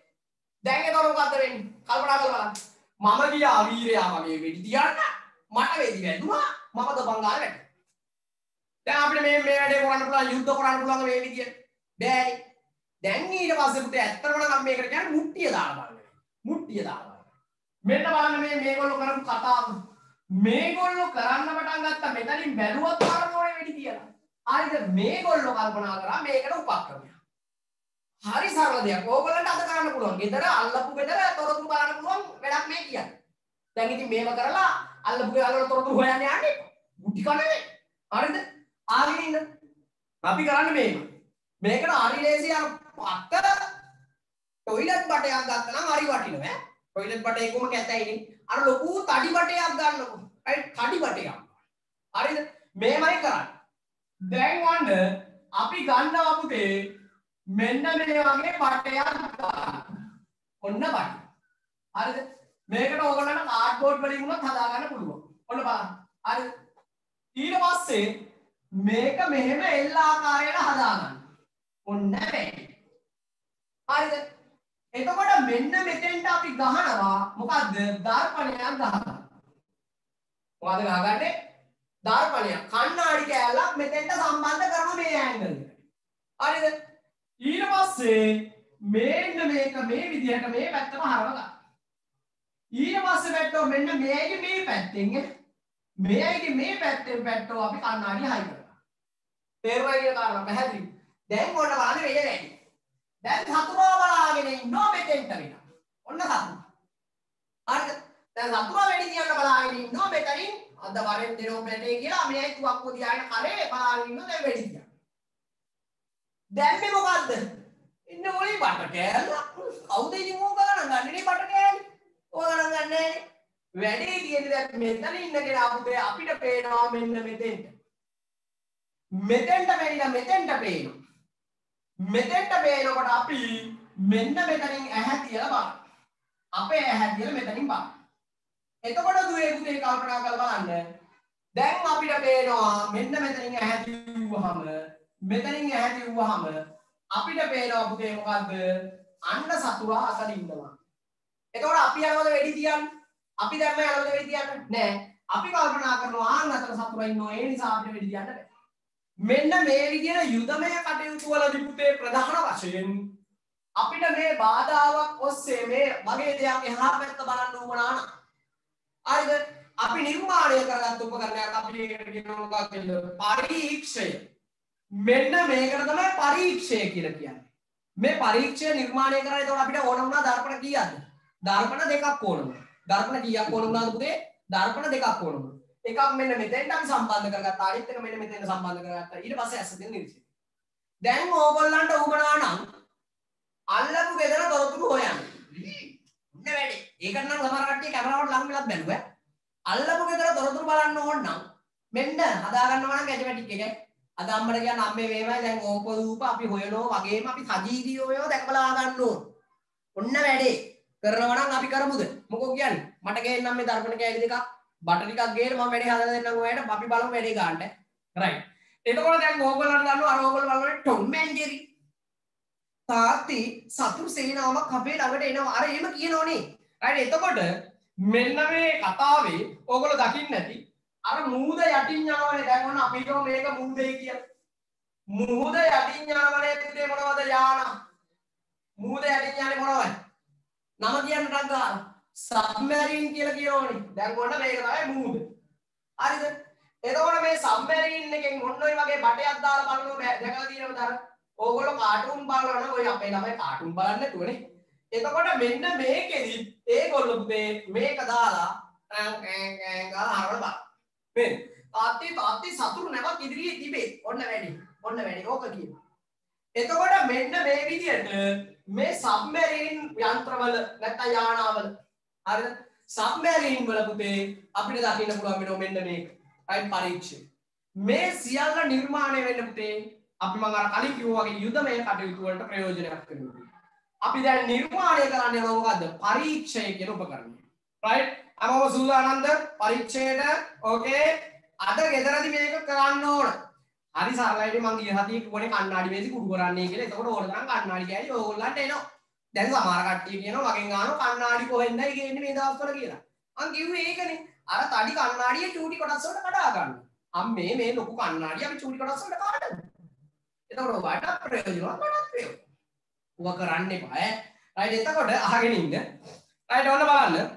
Speaker 1: දැන් ඒක මොකද්ද වෙන්නේ? කල්පනා කරලා බලන්න. මම ගියා වීරයා වගේ වෙඩි තියන්න මට වෙඩි වැදුනා මම දබංගාල වැටුණා. දැන් අපිට මේ මේ වැඩේ කරන්න පුළුවන් යුද්ධ කරන්න පුළුවන් මේ විදියට. බෑනේ. දැන් ඊට පස්සේ පුතේ ඇත්තටම නම් මේකට කියන්නේ මුට්ටිය දාලා බලන්න. මුට්ටිය දාලා බලන්න. මෙන්න බලන්න මේ මේගොල්ලෝ කරපු කතාව. මේගොල්ලෝ කරන්න පටන් ගත්තා මෙතනින් බැලුවත් බලන්න ඕනේ වෙඩි කියලා. හරිද? මේගොල්ලෝ කල්පනා කරා මේකට උපක්‍රමයක්. හරි සරල දෙයක්. ඕගොල්ලන්ට අද කරන්න පුළුවන්. ගෙදර අල්ලපු ගෙදර තොරතුරු බලන්න පුළුවන් වැඩක් මේ කියන්නේ. දැන් ඉතින් මේව කරලා අල්ලපු ගෙදර තොරතුරු හොයන්න යන්නේ. මුට්ටි කන්නේ. හරිද? ආගෙන ඉන්න. අපි කරන්නේ මේක. මේකට හරි ලේසි අර අත්තර ටොයිලට් බටයක් ගත්තනම් හරි වටිනවා ඈ. ටොයිලට් බටේකම කැතයිනේ. අර ලොකු තඩි බටයක් ගන්නකො. රයිට් තඩි බටයක්. හරිද? මේමයි කරන්නේ. දැන් ඔන්න අපි ගන්නවා පුතේ මෙන්න මේ වගේ බටයක් ගන්න. ඔන්න බටය. හරිද? මේකට ඕගොල්ලන්ට කාඩ්බෝඩ් වලින් උනත් හදාගන්න පුළුවන්. ඔන්න බලන්න. හරිද? ඊට පස්සේ මේක මෙහෙම එල් ආකාරයට හදාගන්න. ඔන්න වැඩි. හරිද? එතකොට මෙන්න මෙතෙන්ට අපි ගහනවා මොකද්ද? දර්පණයක් ගහනවා. මොකද ගහගන්නේ? දර්පණයක්. කණ්ණාඩි කෑල්ලක් මෙතෙන්ට සම්බන්ධ කරන මේ ඇන්ගල් එකට. හරිද? ඊට පස්සේ මෙන්න මේක මේ විදිහට මේ පැත්තම හරව ගන්න. ඊට පස්සේ පැත්තෝ මෙන්න මේගේ මේ පැත්තෙන් මේගේ මේ පැත්තෙන් පැත්තෝ අපි කණ්ණාඩි හයි කරනවා. තේරුණා කියන කාරණා පැහැදිලි. දැන් ඔන්න බලන්න වෙන්නේ නැහැ. දැන් සතුරා බලාගෙන ඉන්නවා මෙතෙන්ට වෙන. ඔන්න සතුරා. හරිද? දැන් සතුරා වෙඩි තියන්න බලාගෙන ඉන්නවා මෙතනින් අද වරෙන් දෙනෝ පැටේ කියලා මෙයයි තුවක්කු දිහාට කරේ බලාගෙන ඉන්නවා දැන් වෙඩි තියන්න. දැන් මේ මොකද්ද? ඉන්න ඕනේ බට කෑල්ල. කවුද ඉතින් ඕක ගණන් ගන්නේ බට කෑල්ල? ඕක ගණන් ගන්නේ නැහැ. වැඩේ තියෙන්නේ දැන් මෙතන ඉන්න කෙනා පුතේ අපිට පේනවා මෙන්න මෙතෙන්ට. මෙතෙන්ට මෙන්න මෙතෙන්ට පේනවා. මෙතෙන්ට පේනකොට අපි මෙන්න මෙතනින් ඇහැ තියලා බලන්න. අපේ ඇහැ තියලා මෙතනින් බලන්න. එතකොට දුවේ පුතේ කල්පනා කරලා බලන්න. දැන් අපිට පේනවා මෙන්න මෙතනින් ඇහැ තියුවහම මෙතනින් ඇහැ තියුවහම අපිට පේනවා පුතේ මොකද්ද? අන්න සතුරා අතන ඉන්නවා. එතකොට අපි යනවද වෙඩි තියන්න? අපි දැම්ම යනවද වෙඩි තියන්න? නෑ. අපි කල්පනා කරනවා ආන් අතන සතුරා ඉන්නවා. ඒ නිසා අපිට වෙඩි තියන්න බෑ. මෙන්න මේ විදිහට යුදමය කටයුතු වලදී පුතේ ප්‍රධාන වශයෙන් අපිට මේ බාධාවක් ඔස්සේ මේ වගේ දෙයක් එහා පැත්ත බලන්න උවමනා නම් හරිද? අපි නිර්මාණය කරගත් උපකරණයක් අපි ඒකට කියනවා මොකක්ද? පරීක්ෂය. මෙන්න මේකට තමයි පරීක්ෂය කියලා කියන්නේ. මේ පරීක්ෂය නිර්මාණය කරලා එතකොට අපිට ඕන වුණා දර්පණ කීයක්ද? දර්පණ දෙකක් ඕන වුණා. දර්පණ කීයක් ඕන වුණාද පුතේ? දර්පණ දෙකක් ඕන වුණා. එකක් මෙන්න මෙතෙන්ට අපි සම්බන්ධ කරගත්තා. අනිත් එක මෙන්න මෙතෙන්ට සම්බන්ධ කරගත්තා. ඊට පස්සේ ඇස් දෙක නිරීක්ෂණය දැන් ඕගොල්ලන්ට උවමනා නම් අල්ලපු ගෙදර තොරතුරු හොයන්න. ඉන්න වැඩි. ඒකට නම් සමහර කට්ටිය කැමරාවට ලං වෙලත් බැලුවා. අල්ලපු ගෙදර තොරතුරු බලන්න ඕන නම් මෙන්න හදාගන්නවා නම් ඇටමැටික් එක අද අම්මට කියන්න අම්මේ මේවයි දැන් ඕපදූප අපි හොයනවා වගේම අපි සජීවීව ඒවා දැකබලා ගන්න ඕන. ඔන්න වැඩේ. කරනවා නම් අපි කරමුද? මොකෝ කියන්නේ? මට ගේන්නම් මේ දර්පණ කෑලි දෙකක්. බට ටිකක් ගේන්න මම වැඩේ හදලා දෙන්නම් ඔයාලට අපි බලමු වැඩේ ගන්නට. රයිට් එතකොට දැන් ඕගොල්ලන්ට දන්නවා අර ඕගොල්ලෝ බලන්නේ ටොම් ඇන්ඩ් ජෙරි තාත්ති සතුරු සේනාවක් අපේ ළඟට එනවා. අර එහෙම කියනෝනේ රයිට් එතකොට මෙන්න මේ කතාවේ ඕගොල්ලෝ දකින්න ඇති අර මූද යටින් යනවනේ. දැන් ඔන්න අපිට මේක මූදේ කියලා. මූද යටින් යනවනේ පුතේ මොනවද යාන? මූද යටින් යන්නේ මොනවද නම කියන්න ටක් ගන්න සබ්මැරීන් කියලා කියනෝනේ දැන් ඔන්න මේක තමයි මූද හරිද? එතකොට මේ සබ්මැරීන් එකෙන් ඔන්න ඔය වගේ බටයක් දාලා බලනවා දැකලා තියෙනවද අර? ඕගොල්ලෝ කාටුන් බලනවා නම් ඔය අපේ ළමයි කාටුන් බලන්නේ නැතුවනේ. එතකොට මෙන්න මේකෙදි ඒගොල්ලෝ පුතේ මේක දාලා ඈ ඈ ගාලා හරවලා බලන්න. මේ තාත්ති තාත්ති සතුරු නැවක් ඉදිරියේ තිබේ. ඔන්න වැඩි. ඔන්න වැඩි. ඕක කියනවා. එතකොට මෙන්න මේ විදිහට මේ සබ්මැරීන් යන්ත්‍රවල නැත්නම් යානාවල හරිද සබ්මැරීන් වල පුතේ අපිට දකින්න පුළුවන් වෙනවා මෙන්න මේක. රයිට් පරීක්ෂය මේ සියල්ල නිර්මාණය වෙන්න පුතේ අපි මම අර කලින් කිව්වා වගේ යුදමය කටයුතු වලට ප්‍රයෝජනයක් කරනවා අපි දැන් නිර්මාණය කරන්නේ මොකද්ද? පරීක්ෂය කියන උපකරණය. රයිට් අමම සූදානම්ද පරීක්ෂයට ඕකේ අද ගෙදරදි මේක කරන්න ඕන. හරි සරලයිට මං ගිය සතියේ කිව්වනේ කණ්ණාඩි මේසි කුඩු කරන්නේ කියලා. එතකොට ඕන තරම් කණ්ණාඩි ගෑයි ඕගොල්ලන්ට එනවා. දැන් සමහර කට්ටිය කියනවා මගෙන් අහනවා කණ්ණාඩි කොහෙන්දයි ගේන්නේ මේ දවස්වල කියලා. මං කිව්වේ ඒකනේ. අර තඩි කණ්ණාඩිය චූටි කොටස් වලට කඩා ගන්න. අම්මේ මේ ලොකු කණ්ණාඩිය අපි චූටි කොටස් වලට කඩමු. එතකොට ඔයාලට ප්‍රයෝජනවත් මටත් ප්‍රයෝජන ඌව කරන්න එපා ඈ. රයිට් එතකොට අහගෙන ඉන්න. රයිට් ඔන්න බලන්න.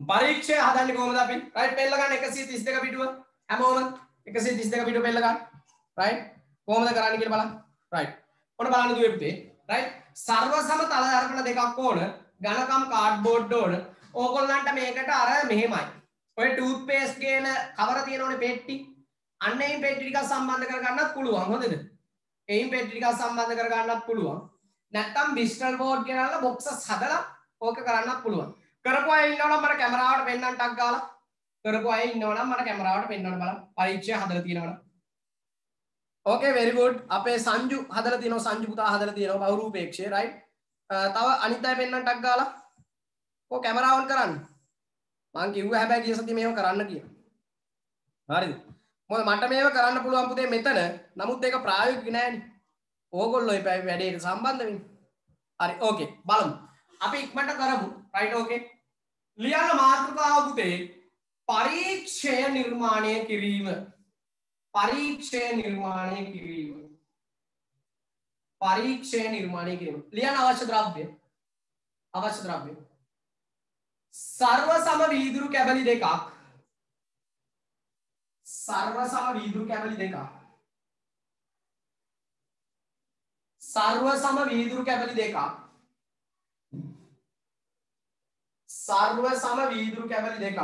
Speaker 1: පරීක්ෂය හදන්නේ කොහොමද අපි? රයිට් පෙළ ගන්න 132 පිටුව. හැමෝම 132 පිටුව පෙළ ගන්න. රයිට්? කොහොමද කරන්න කියලා බලන්න. රයිට්. ඔන්න බලන්න දුවේ පුතේ. රයිට්? සර්ව සම තල දර්පණ දෙකක් ඕන ඝනකම් කාඩ්බෝඩ් ඕන. ඕගොල්ලන්ට මේකට අර මෙහෙමයි. ඔය ටූත් පේස්ට් කියන කවර තියෙනවනේ පෙට්ටි. අන්න ඒ පෙට්ටි ටිකක් සම්බන්ධ කරගන්නත් පුළුවන් හොඳද? එයින් පෙට්ටි ටිකක් සම්බන්ධ කරගන්නත් පුළුවන්. නැත්තම් බිස්ටල් බෝඩ් ගෙනල්ලා බොක්සස් හදලා ඕක කරන්නත් පුළුවන්. කරපු අය ඉන්නවනම් මට කැමරාවට පෙන්වන්න ටක් ගාලා. කරපු අය ඉන්නවනම් මට කැමරාවට පෙන්වන්න බලන්න. පරීක්ෂය හදලා තියෙනවනම්. ඕකේ very good. අපේ සංජු හදලා තියෙනවා සංජු පුතා හදලා තියෙනවා බහුරූපේක්ෂය right? Uh, තව අනිත් අය පෙන්වන්න ටක් ගාලා. කො කැමරාව ඔන් කරන්න. මං කිව්වා හැබැයි ගිය සතියේ මේව කරන්න කියලා. හරිද? මොකද මට මේව කරන්න පුළුවන් පුතේ මෙතන. නමුත් ඒක ප්‍රායෝගික නෑනේ. ඕගොල්ලෝ මේ වැඩේට සම්බන්ධ වෙන්නේ. හරි ඕකේ බලමු. අපි ඉක්මනට කරමු. රයිට් ඕකේ ලියන්න මාතෘකාව පුතේ පරීක්ෂය නිර්මාණය කිරීම. පරීක්ෂය නිර්මාණය කිරීම පරීක්ෂය නිර්මාණය කිරීම ලියන්න අවශ්‍ය ද්‍රව්‍ය අවශ්‍ය ද්‍රව්‍ය සර්ව සම වීදුරු කැබලි දෙකක් සර්ව සම වීදුරු කැබලි දෙකක් සර්ව සම වීදුරු කැබලි දෙකක් සර්ව සම වීදුරු කැබලි දෙකක්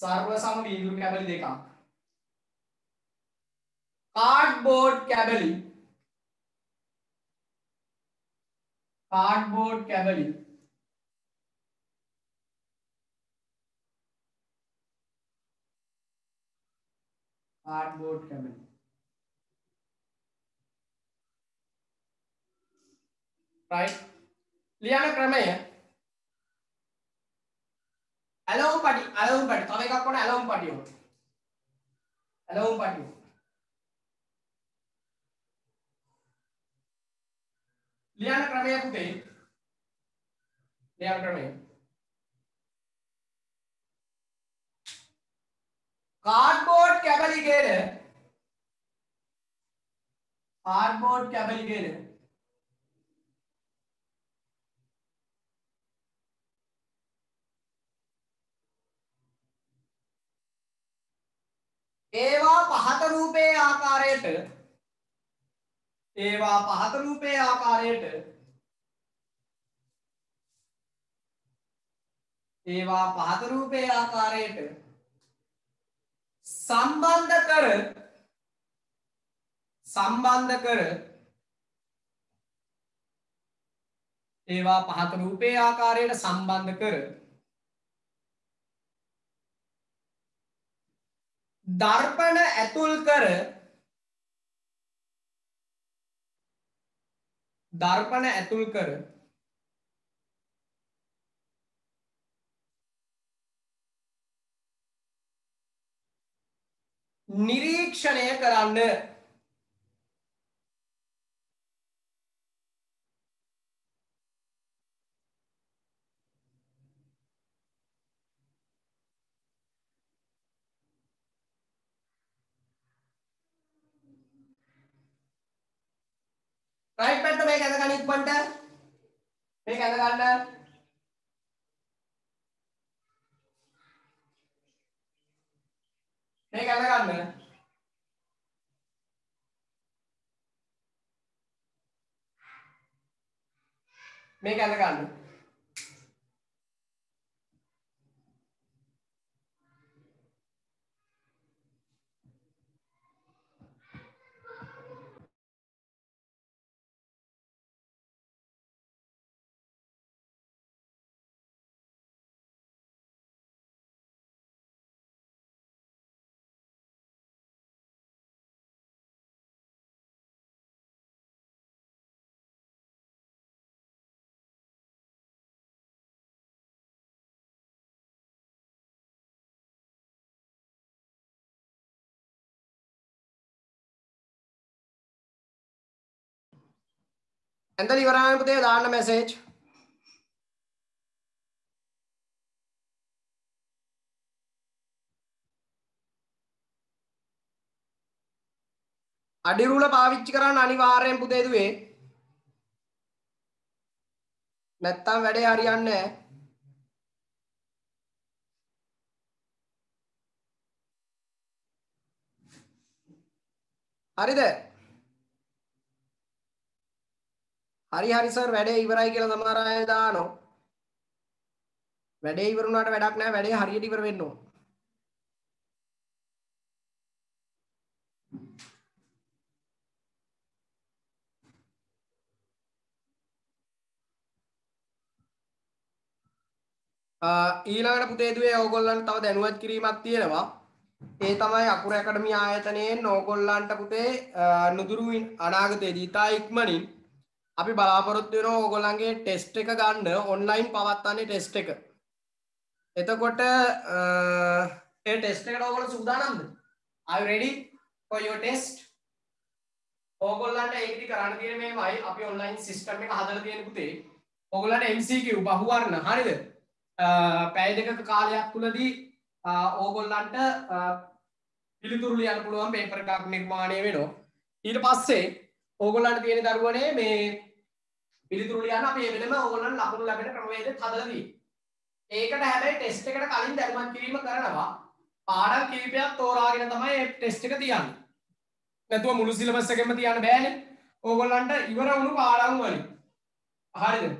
Speaker 1: සර්ව සම වීදුරු කැබලි දෙකක් කාඩ්බෝඩ් කැබලි කාඩ්බෝඩ් කැබලි කාඩ්බෝඩ් කැබලි right ලියන ක්‍රමය ඇලවුම් පටි ඇලවුම් පටි තව එකක් ඕන ඇලවුම් පටි ඕන ඇලවුම් පටි ඕන ලියන ක්‍රමය පුතේ. ලියන ක්‍රමය. කාඩ්බෝඩ් කැබලි ගෙන. කාඩ්බෝඩ් කැබලි ගෙන. ඒවා පහත රූපයේ ආකාරයට ඒවා පහත රූපයේ ආකාරයට ඒවා පහත රූපයේ ආකාරයට සම්බන්ධ කර සම්බන්ධ කර ඒවා පහත රූපයේ ආකාරයට සම්බන්ධ කර දර්පණ ඇතුල් කර දර්පණ ඇතුල් කර නිරීක්ෂණය කරන්න. රයිට් පැත්ත මේක ඇඳ ගන්න ඉක්මනට. මේක ඇඳ ගන්න මේක ඇඳ ගන්න මේක ඇඳ ගන්න ඇන්තනි ඉවරයි පුතේ දාන්න මැසේජ් අඩිරුල පාවිච්චි කරන්න අනිවාර්යෙන් පුතේ දුවේ නැත්තම් වැඩේ හරියන්නේ නැහැ හරිද හරි හරි සර් වැඩේ ඉවරයි කියලා සමහර අය දානවා. වැඩේ ඉවර වුණාට වැඩක් නැහැ වැඩේ හරියට ඉවර වෙන්න ඕන. ඊළඟට පුතේදුවේ ඕගොල්ලන්ට තව දැනුවත් කිරීමක් තියෙනවා. ඒ තමයි අකුර ඇකඩමි ආයතනයෙන් ඕගොල්ලන්ට පුතේ නුදුරු අනාගතයේදී ඉතා ඉක්මනින් අපි බලාපොරොත්තු වෙනවා ඕගොල්ලන්ගේ ටෙස්ට් එක ගන්න ඔන්ලයින් පවත්වන්නේ ටෙස්ට් එක. එතකොට ඒ ටෙස්ට් එකට ඕගොල්ලෝ සූදානම්ද? Are you ready for your test? ඕගොල්ලන්ට ඒකදි කරන්න තියෙන මේවයි අපි ඔන්ලයින් සිස්ටම් එක හදලා තියෙන පුතේ. ඕගොල්ලන්ට MCQ බහුවර්ණ හරිද? පැය දෙකක කාලයක් තුළදී ඕගොල්ලන්ට පිළිතුරු ලියන්න පුළුවන් පේපර් එකක් නිර්මාණය වෙනවා. ඊට පස්සේ ඕගොල්ලන්ට තියෙන දරුවනේ මේ පිළිතුරු ලියන්න අපි ඒ වෙනම ඕගොල්ලන් ලකුණු ලැබෙන ක්‍රමවේද හදලා තියෙනවා ඒකට හැබැයි ටෙස්ට් එකට කලින් දැනුවත් කිරීම කරනවා. පාඩම් කිහිපයක් තෝරාගෙන තමයි මේ ටෙස්ට් එක තියන්නේ. නැතුව මුළු සිලබස් එකෙම තියන්න බෑනේ. ඕගොල්ලන්ට ඉවර වුණු පාඩම් වලින්. හරිද?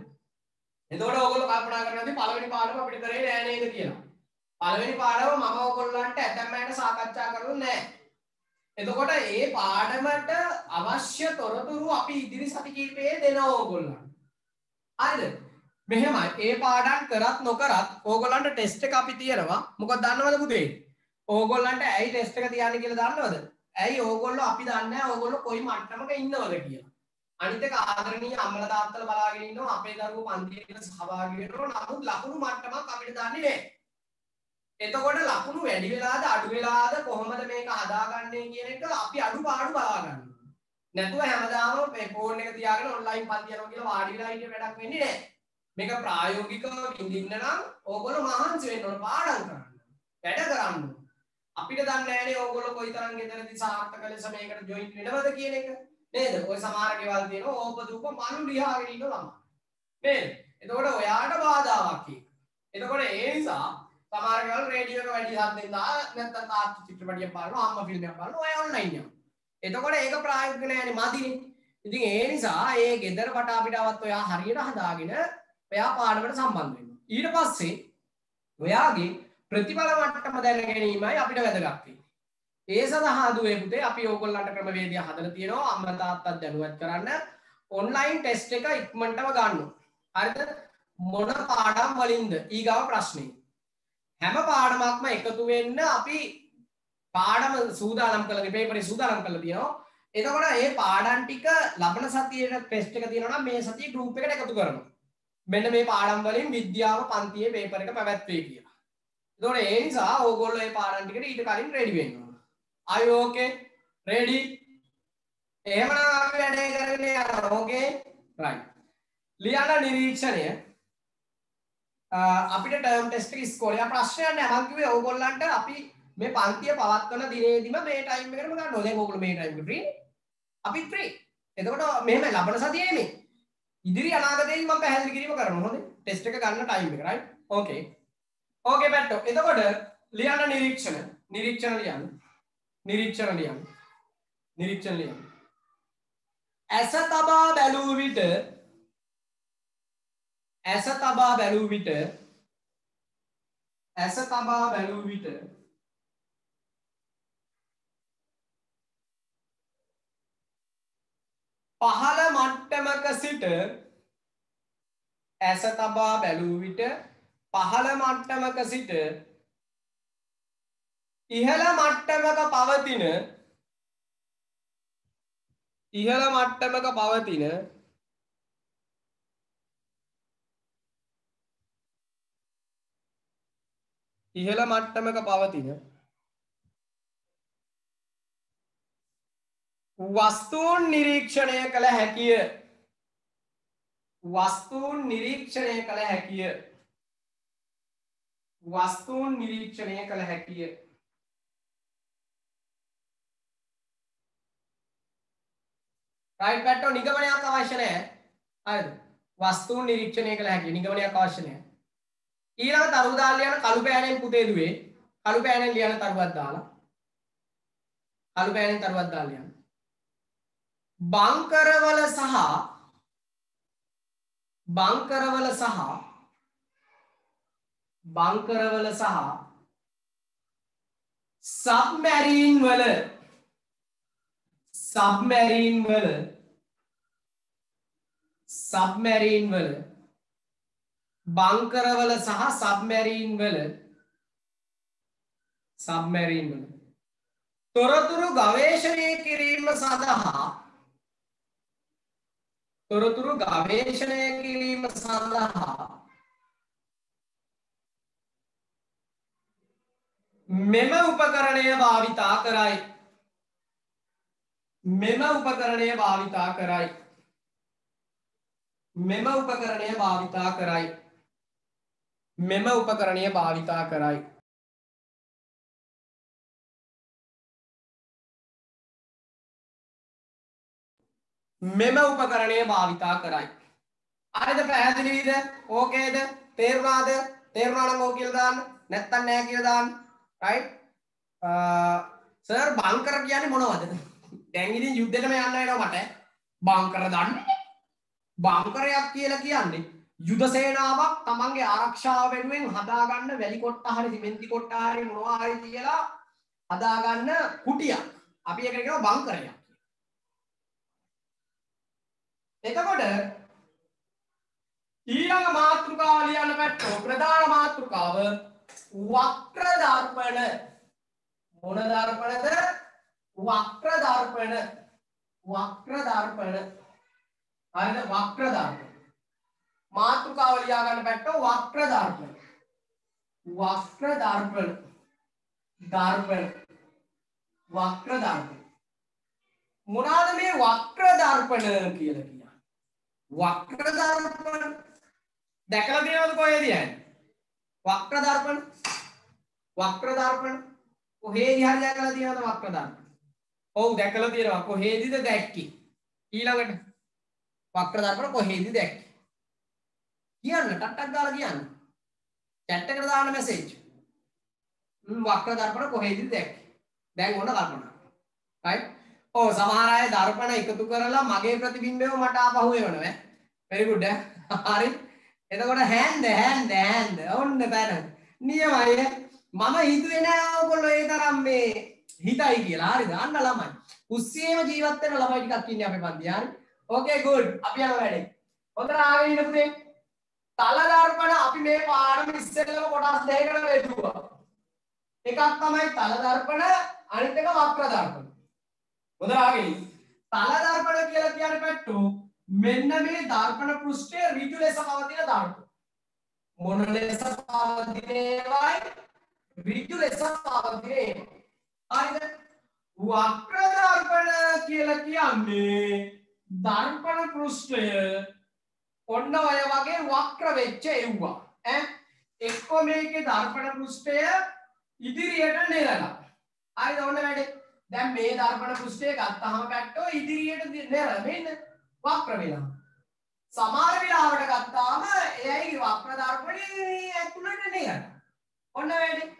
Speaker 1: එතකොට ඕගොල්ලෝ කල්පනා කරනවාදී පළවෙනි පාඩම අපිට කරේ නෑ නේද කියලා. පළවෙනි පාඩම මම ඕගොල්ලන්ට ඇතැම් අයට සාකච්ඡා කරුවේ නෑ. එතකොට ඒ පාඩමට අවශ්‍ය තොරතුරු අපි ඉදිරි සති කිහිපයේ දෙනවා ඕගොල්ලන්ට. හරිද? මෙහෙමයි. ඒ පාඩම් කරත් නොකරත් ඕගොල්ලන්ට ටෙස්ට් එක අපි තියනවා. මොකද දන්නවද පුතේ? ඕගොල්ලන්ට ඇයි ටෙස්ට් එක තියන්නේ කියලා දන්නවද? ඇයි ඕගොල්ලෝ අපි දන්නේ නැහැ ඕගොල්ලෝ කොයි මට්ටමක ඉන්නවද කියලා. අනිත් එක ආදරණීය අම්මලා තාත්තලා බලාගෙන ඉන්නවා අපේ දරුවෝ පන්තියට සහභාගී වෙනවා නමුත් ලකුණු මට්ටමක් අපිට දන්නේ නැහැ. එතකොට ලකුණු වැඩි වෙලාද අඩු වෙලාද කොහොමද මේක හදාගන්නේ කියන එක අපි අඩුපාඩු බලා ගන්න. නැතුව හැමදාම මේ ෆෝන් එක තියාගෙන ඔන්ලයින් පන්ති යනවා කියලා වාඩි වෙලා හිටිය වැඩක් වෙන්නේ නැහැ. මේක ප්‍රායෝගිකව විඳින්න නම් ඕගොල්ලෝ මහන්සි වෙන්න ඕන පාඩම් කරන්න. වැඩ කරන්න. අපිට දන්නේ නැහැනේ ඕගොල්ලෝ කොයිතරම් ගෙදරදී සාර්ථක ලෙස මේකට ජොයින් වෙනවද කියන එක. නේද? ඔය සමහර ගෙවල් තියෙනවා ඕපදූප මනු ලියාගෙන ඉන්න ළමයි. නේද? එතකොට ඔයාට බාධාවක් ඒක. එතකොට ඒ නිසා සමහර ගෙවල් රේඩියෝ එක වැඩි හද්දෙන් දා නැත්නම් තාත්තා චිත්‍රපටියක් බලනවා අම්මා ෆිල්ම් එකක් බලනවා ඔය ඔන්ලයින් යනවා. එතකොට ඒක ප්‍රායෝගික නෑනේ මදිනේ. ඉතින් ඒ නිසා ඒ ගෙදර කට අපිටවත් ඔයා හරියට හදාගෙන ඔයා පාඩමට සම්බන්ධ වෙනවා. ඊට පස්සේ ඔයාගේ ප්‍රතිඵල මට්ටම දැන ගැනීමයි අපිට වැදගත් වෙන්නේ. ඒ සඳහා දුවේ පුතේ අපි ඕගොල්ලන්ට ක්‍රමවේදය හදලා තියෙනවා අම්මා තාත්තත් දැනුවත් කරන්න ඔන්ලයින් ටෙස්ට් එක ඉක්මනටම ගන්න. හරිද? මොන පාඩම් වලින්ද ඊගාව ප්‍රශ්නේ. හැම පාඩමක්ම එකතු වෙන්න අපි පාඩම සූදානම් කරලා පේපරේ සූදානම් කරලා තියෙනවා. එතකොට මේ පාඩම් ටික ලබන සතියේ ටෙස්ට් එක තියෙනවා නම් මේ සතියේ ගෲප් එකට එකතු කරනවා. මෙන්න මේ පාඩම් වලින් විද්‍යාව පන්තියේ පේපර් එක පැවැත්වේ කියලා. එතකොට ඒ නිසා ඕගොල්ලෝ මේ පාඩම් ටිකට ඊට කලින් රෙඩි වෙන්න ඕන. are you okay ready එහෙමනම් අපි වැඩේ කරගෙන යනවා okay right ලියන නිරීක්ෂණය අපිට ටර්ම් ටෙස්ට් එක ඉස්කෝලේ ප්‍රශ්නයක් නෑ. මම කිව්වේ ඕගොල්ලන්ට අපි මේ පන්තිය පවත්වන දිනේදීම මේ ටයිම් එකටම ගන්න ඕනේ. දැන් ඕගොල්ලෝ මේ ටයිම් එක ෆ්‍රී අපි ෆ්‍රී එතකොට මෙහෙම ලබන සතියේ මේ. ඉදිරි අනාගතයේදී මම පැහැදිලි කිරීම කරනවා. හොඳේ. ටෙස්ට් එක ගන්න ටයිම් එක right? Okay. Okay පැට්ටෝ එතකොට ලියන නිරීක්ෂණ. නිරීක්ෂණ ලියන්න. නිරීක්ෂණ ලියන්න. නිරීක්ෂණ ලියන්න. ඇස තබා බැලූ විට ඇස තබා බැලූ විට ඇස තබා බැලූ විට පහළ මට්ටමක සිට ඇස තබා බැලූ විට පහළ මට්ටමක සිට ඉහළ මට්ටමක පවතින ඉහළ මට්ටමක පවතින ඉහළ මට්ටමක පවතින වස්තුූන් නිරීක්ෂණය කළ හැකිය. වස්තුූන් නිරීක්ෂණය කළ හැකිය. වස්තුූන් නිරීක්ෂණය කළ හැකිය. රයිට් පැට්ටෝ නිගමනයක් අවශ්‍ය නැහැ. හරිද? වස්තුන් නිරීක්ෂණය කළ හැකි නිගමනයක් අවශ්‍ය නැහැ. ඊළඟ තරු දාලා යන කළු පෑනෙන් පුතේ දුවේ කළු පෑනෙන් ලියන තරුවක් දාලා. කළු පෑනෙන් තරුවක් දාලා යන බංකරවල සහ බංකරවල සහ බංකරවල සහ සබ්මැරීන් වල සබ්මැරීන් වල සබ්මැරීන් වල බංකරවල සහ සබ්මැරීන් වල. සබ්මැරීන් වල. තොරතුරු ගවේෂණය කිරීම සඳහා තොරතුරු ගවේෂණය කිරීම සඳහා මෙම උපකරණය භාවිතා කරයි. මෙම උපකරණය භාවිතා කරයි. මෙම උපකරණය භාවිතා කරයි. මෙම උපකරණය භාවිතා කරයි. මෙම උපකරණය භාවිතා කරයි. අරද පැහැදිලිද ඕකේද? තේරුණාද? තේරුණානම් ඕක කියලා දාන්න. නැත්තම් නෑ කියලා දාන්න. රයිට් සර් බංකර කියන්නේ මොනවද? දැන් ඉතින් යුද්ධෙටම යන්න වෙනවා මට. බංකර දන්නේ බංකරයක් කියලා කියන්නේ යුද සේනාවක් තමන්ගේ ආරක්ෂාව වෙනුවෙන් හදාගන්න වැලි කොට්ට හරි සිමෙන්ති කොට්ට හරි මොනවා හරි කියලා හදාගන්න කුටියක්. අපි ඒකට කියනවා බංකරයක් එතකොට ඊළඟ මාතෘකාව ලියන්න පැත්තෝ. ප්‍රධාන මාතෘකාව වක්‍ර දර්පණ මොන දර්පණද වක්‍ර දර්පණ වක්‍ර දර්පණ හරිද? වක්‍ර දර්පණ මාතෘකාව ලියා ගන්න පැත්තෝ වක්‍ර දර්පණ වක්‍ර දර්පණ දර්පණ වක්‍ර දර්පණ මොනවාද මේ වක්‍ර දර්පණ කියලා කියන්නේ? වක්‍ර දර්පණ දැකලා තියෙනවද කොහෙද යන්නේ? වක්‍ර දර්පණ වක්‍ර දර්පණ කොහේදී හරි දැකලා තියෙනවද වක්‍ර දර්පණ ඔව් දැකලා තියෙනවා. කොහේදීද දැක්කේ? ඊළඟට වක්‍ර දර්පණ කොහේදී දැක්කේ? කියන්න ටට්ටක් දාලා කියන්න. Chat එකට දාන්න මැසේජ් වක්‍ර දර්පණ කොහේදී දැක්කේ? දැන් ඔන්න කල්පනා. right? ඕ සමහර අය දර්පණ එකතු කරලා මගේ ප්‍රතිබිම්බයව මට ආපහු එවනවා. very good. හරි. එතකොට හැන්ද හැන්ද හැන්ද ඔන්න පැන. නියමයි. මම හිතුවේ නෑ ඔයගොල්ලෝ ඒ තරම් මේ හිතයි කියලා. හරිද? අන්න ළමයි. කුස්සියේම ජීවත් වෙන ළමයි ටිකක් ඉන්නේ අපේ පන්තියේ. හරි. ඕකේ ගුඩ් අපි යනවා වැඩේ. හොඳට ආගෙන ඉන්න පුතේ. තල දර්පණ අපි මේ පාඩම ඉස්සෙල්ලම කොටස් දෙකකට බෙදුවා. එකක් තමයි තල දර්පණ අනිත් එක වක්‍ර දර්පණ හොඳ ආගෙන තල දර්පණ කියලා කියන්නේ පැට්ටෝ මෙන්න මේ දර්පණ පෘෂ්ඨය ඍජු ලෙස පවතින දර්පණ. මොන ලෙස පවතිනේවයි ඍජු ලෙස පවතිනේ හරිද? වක්‍ර දර්පණ කියලා කියන්නේ දර්පණ පෘෂ්ඨය ඔන්න ඔය වගේ වක්‍ර වෙච්ච එව්වා. ඈ? එක්ක මේකේ දර්පණ පෘෂ්ඨය ඉදිරියට නෙරලා හරිද ඔන්න වැඩේ. දැන් මේ දර්පණ පෘෂ්ඨය ගත්තාම පැට්ටෝ ඉදිරියට නෙර මෙන්න වක්‍ර වෙනවා සමහර වෙලාවට ගත්තාම එයයි වක්‍ර දර්පණේ ඇතුළට නෙර ඔන්න වැඩේ.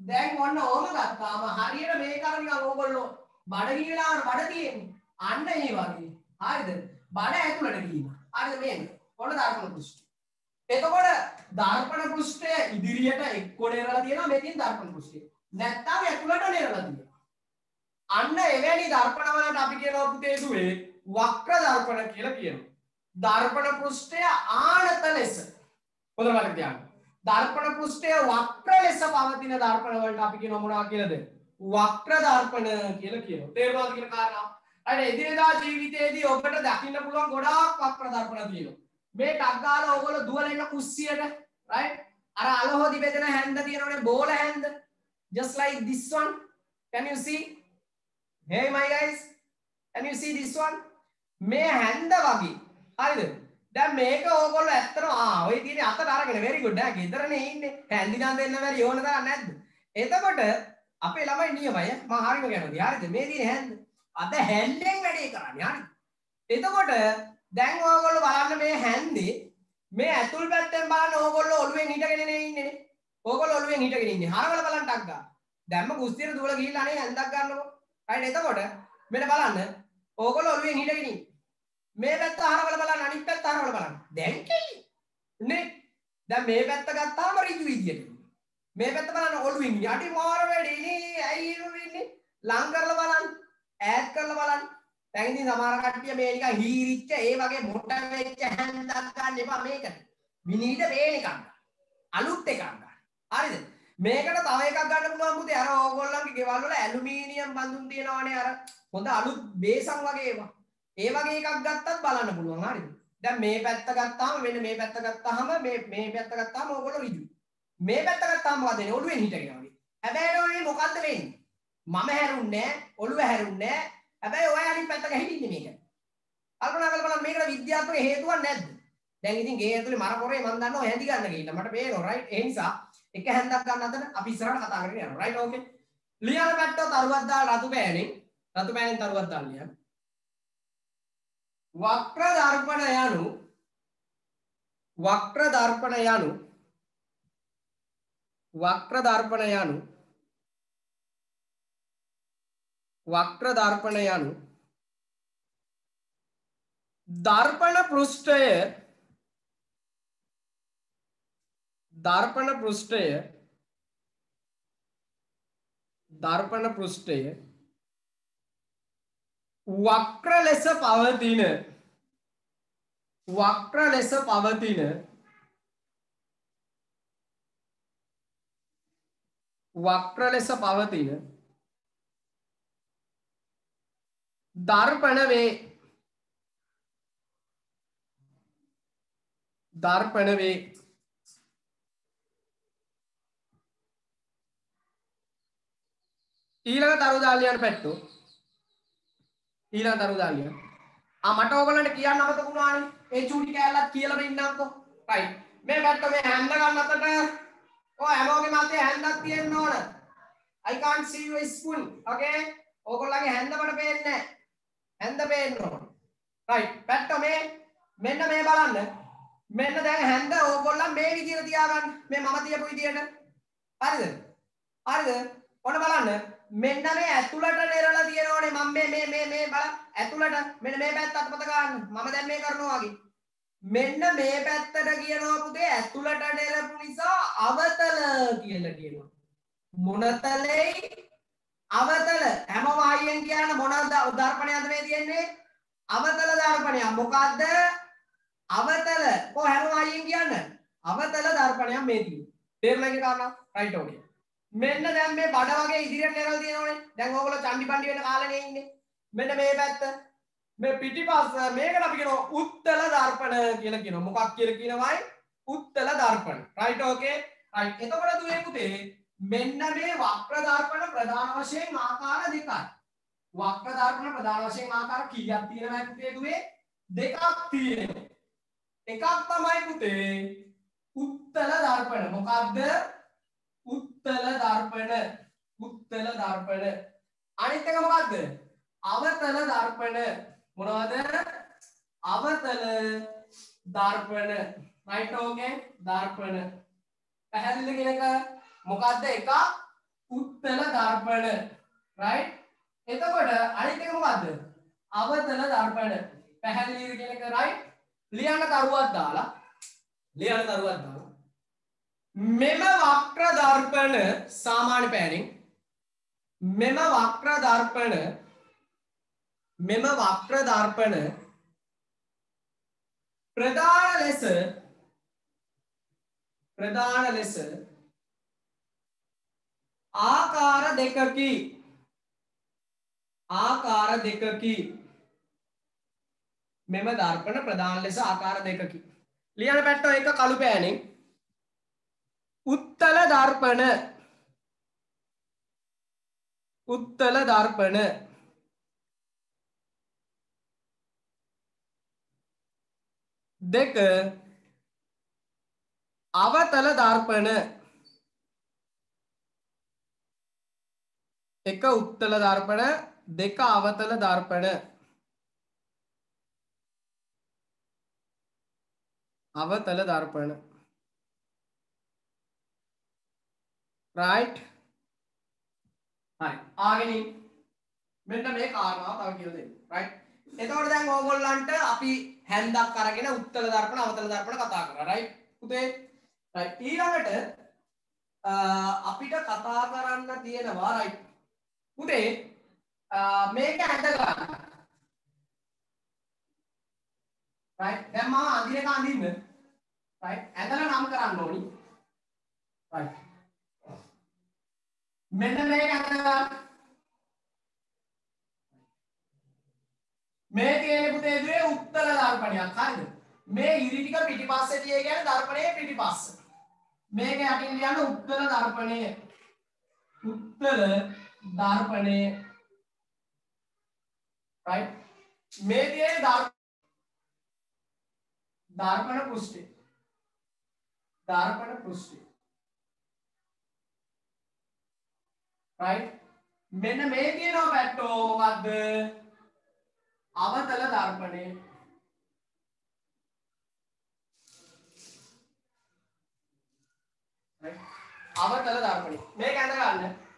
Speaker 1: දැන් ඔන්න ඕම ගත්තාම හරියට මේක අර නිකන් ඕගොල්ලෝ බඩ ගියලාම බඩ තියෙන්නේ. අන්න ඒ වගේ. හරිද? බඩ ඇතුළට ගිහින් හරිද? මේක ඔන්න දර්පණ පෘෂ්ඨය එතකොට දර්පණ පෘෂ්ඨය ඉදිරියට එක්කො නෙරලා තියෙනවා මේකෙන් දර්පණ පෘෂ්ඨය නැත්තම් ඇතුළට නෙරලා තියෙනවා අන්න එවැනි දර්පණ වලට අපි කියනවා පුතේ දුවේ වක්‍ර දර්පණ කියලා කියනවා. දර්පණ පෘෂ්ඨය ආනත ලෙස. හොඳට මතක තියාගන්න. දර්පණ පෘෂ්ඨය වක්‍ර ලෙස පවතින දර්පණ වලට අපි කියනවා මොනවා කියලාද? වක්‍ර දර්පණ කියලා කියනවා. තේරුණාද කියන කාරණාව? අර එදිනෙදා ජීවිතයේදී ඔබට දකින්න පුළුවන් ගොඩාක් වක්‍ර දර්පණ තියෙනවා. මේ ටක් ගාලා ඔයගොල්ලෝ දුවලා ඉන්න කුස්සියට right? අර අලහොදි බෙදෙන හැන්ද තියෙනවනේ බෝල හැන්ද. just like this one. Can you see? hey my guys. Can you see this one? මේ හැන්ද වගේ. හරිද? දැන් මේක ඕගොල්ලෝ ඇත්තටම ආ ඔය තියෙන අතට අරගෙන. Very good. ඈ ගෙදරනේ ඉන්නේ. හැන්දි නම් දෙන්න බැරි ඕන තරම් නැද්ද? එතකොට අපේ ළමයි නියමයි. මම හරිම කැමතියි. හරිද? මේ තියෙන හැන්ද. අද හැන්දෙන් වැඩේ කරන්නේ. හරිද? එතකොට දැන් ඕගොල්ලෝ බලන්න මේ හැන්දේ මේ ඇතුල් පැත්තෙන් බලන්න ඕගොල්ලෝ ඔළුවෙන් හිටගෙන ඉන්නේ ඕගොල්ලෝ ඔළුවෙන් හිටගෙන ඉන්නේ. හරවල බලන්න ටක් ගන්න දැම්ම කුස්තියට දුවලා ගිහිල්ලා අනේ හැන්දක් ගන්නකො. හරිද එතකොට මෙන්න බලන්න. ඕගොල්ලෝ ඔළුවෙන් හිටගෙන ඉන්නේ. මේ පැත්ත හරවල බලන්න අනිත් පැත්ත හරවල බලන්න. දැන් කෙලි නේ? දැන් මේ පැත්ත ගත්තාම ඍජු විදියට. මේ පැත්ත බලන්න ඔළුවෙන් යටි මාර වැඩි නේ. ඇයි එහෙම වෙන්නේ ලං කරලා බලන්න. ඈත් කරලා බලන්න. දැන් ඉතින් සමහර කට්ටිය මේ නිකන් හීරිච්ච ඒ වගේ මොට වෙච්ච හැන්දක් ගන්න එපා මේකට විනීත වේන එකක්. ගන්න අලුත් එකක් ගන්න. හරිද? මේකට තව එකක් ගන්න පුළුවන් පුතේ. අර ඕගොල්ලන්ගේ ගෙවල් වල ඇලුමිනියම් බඳුන් තියෙනවානේ අර හොඳ අලුත් බේසන් වගේ ඒවා. ඒ වගේ එකක් ගත්තත් බලන්න පුළුවන්. හරිද? දැන් මේ පැත්ත ගත්තාම මෙන්න මේ පැත්ත ගත්තාම මේ මේ පැත්ත ගත්තාම ඕගොල්ලෝ ඍජුයි මේ පැත්ත ගත්තාම මොකද වෙන්නේ? ඔළුවෙන් හිටගෙන වගේ. හැබැයි මොකද්ද වෙන්නේ? මම හැරුන්නේ ඔළුව හැරුන්නේ හැබැයි ඔය අනිත් පැත්තක හිටින්නේ මේක. කල්පනා කරලා බලන්න මේකට විද්‍යාත්මක හේතුවක් නැද්ද? දැන් ඉතින් ගේ ඇතුලේ මර පොරේ මම දන්නවා හැඳි ගන්න ගිහිල්ලා. මට පේනවා රයිට් ඒ නිසා එක හැන්දක් ගන්න අතර අපි ඉස්සරහට කතා කරගෙන යනවා. රයිට් ඕකේ ලියන පැත්තව තරුවක් දාලා රතු පෑනෙන් රතු පෑනෙන් තරුවක් දාන්න ලියන්න. වක්‍ර දර්පණ යනු වක්‍ර දර්පණ යනු වක්‍ර දර්පණ යනු වක්‍ර දර්පණ යනු දර්පණ පෘෂ්ඨය දර්පණ පෘෂ්ඨය දර්පණ පෘෂ්ඨය වක්‍ර ලෙස පවතින වක්‍ර ලෙස පවතින වක්‍ර ලෙස පවතින දර්පණ වේ දර්පණ වේ ඊළඟ තරුදාලියන් පැත්තෝ. ඊළඟ තරුදාලියන් ආ මට ඕගලන්ට කියන්න අමතක වුණානේ. ඒ චූටි කෑල්ලක් කියලා දෙන්නම්කෝ රයිට් මේ පැත්ත මේ හැන්ද ගන්න අතට ඔය හැමෝගෙම අතේ හැන්දක් තියෙන්න ඕන. I can't see your spoon. Okay? ඕගොල්ලන්ගේ හැන්ද මට පේන්නේ නැහැ. හැන්ද පේන්න ඕන. රයිට් පැත්ත මේ මෙන්න මේ බලන්න. මෙන්න දැන් හැන්ද ඕගොල්ලන් මේ විදිහට තියාගන්න. මේ මම තියපු විදිහට හරිද? හරිද? ඔන්න බලන්න. මෙන්න මේ ඇතුළට නෙරලා තියෙනවනේ මම මේ මේ මේ මේ බලන්න ඇතුළට. මෙන්න මේ පැත්ත අතපත ගන්න. මම දැන් මේ කරනවා වගේ. මෙන්න මේ පැත්තට කියනවා පුතේ ඇතුළට නෙරපු නිසා අවතල කියලා කියනවා. මොනතලෙයි අවතල හැම වායයෙන් කියන මොන දර්පණයක්ද මේ තියෙන්නේ අවතල දර්පණයක් මොකද්ද අවතල කො හැම වායයෙන් කියන්න අවතල දර්පණයක් මේ තියෙන්නේ තේරුණා කියලා කාරණා රයිට් ඕකේ මෙන්න දැන් මේ බඩ වගේ ඉදිරියට නෙරල් තියෙනවනේ. දැන් ඕගොල්ලෝ චණ්ඩි පණ්ඩි වෙන කාලනේ ඉන්නේ. මෙන්න මේ පැත්ත. මේ පිටිපස්ස මේකට අපි කියනවා උත්තල දර්පණ කියලා කියනවා. මොකක් කියලා කියනවයි? උත්තල දර්පණ. Right okay. රයිට්. එතකොට දුවේ පුතේ මෙන්න මේ වක්‍ර දර්පණ ප්‍රධාන වශයෙන් ආකාර දෙකයි. වක්‍ර දර්පණ ප්‍රධාන වශයෙන් ආකාර කීයක් තියෙනවද පුතේ දුවේ? දෙකක් තියෙනවා. එකක් තමයි පුතේ උත්තල දර්පණ. මොකක්ද? උත්තල දර්පණ උත්තල දර්පණ අනිත් එක මොකද්ද අවතල දර්පණ මොනවද අවතල දර්පණ රයිට් ඕකේ දර්පණ පැහැදිලිද කියන එක මොකද්ද එක උත්තල දර්පණ. රයිට් එතකොට අනිත් එක මොකද්ද? අවතල දර්පණ. පැහැදිලිද කියන එක රයිට් ලියන්න දරුවක් දාලා. ලියන්න දරුවක් දාලා. මෙම වක්‍ර දර්පණ සාමාන්‍ය පෑනින් මෙම වක්‍ර දර්පණ මෙම වක්‍ර දර්පණ ප්‍රධාන ලෙස ප්‍රධාන ලෙස ආකාර දෙකකි. ආකාර දෙකකි. මෙම දර්පණ ප්‍රධාන ලෙස ආකාර දෙකකි. ලියන පැට්ටෝ එක කළු පෑනෙන් උත්තල දර්පණ. උත්තල දර්පණ. දෙක අවතල දර්පණ. එක උත්තල දර්පණ දෙක අවතල දර්පණ. අවතල දර්පණ. Right? හරි ආගෙන. මෙන්න මේ කාරණාව තව කියලා දෙන්න. Right? එතකොට දැන් ඕගොල්ලන්ට අපි හැන්දක් අරගෙන උත්තර දර්පණ අවතල දර්පණ කතා කරා. Right? පුතේ? Right. ඊළඟට අපිට කතා කරන්න තියෙනවා right? පුතේ මේක ඇඳ ගන්න right? දැන් මම අඳින එක අඳින්න. Right? ඇඳලා නම් කරන්න ඕනි. Right? මෙන්න මේක ඇඳලා. මේ තියෙන පුතේ දුවේ උත්තර දර්පණයක්. හරිද? මේ ඉරි ටික පිටිපස්සේ තියේ කියන්නේ දර්පණයේ පිටිපස්ස. මේක යටින් ලියන්න උත්තර දර්පණය. උත්තර දර්පණය right? මේ තියෙන දර්පණ පෘෂ්ඨය. දර්පණ පෘෂ්ඨය. Right? මෙන්න මේ තියෙනවා පැට්ටෝ මොකද්ද? අවතල දර්පණය අවතල දර්පණය මේක ඇඳ ගන්න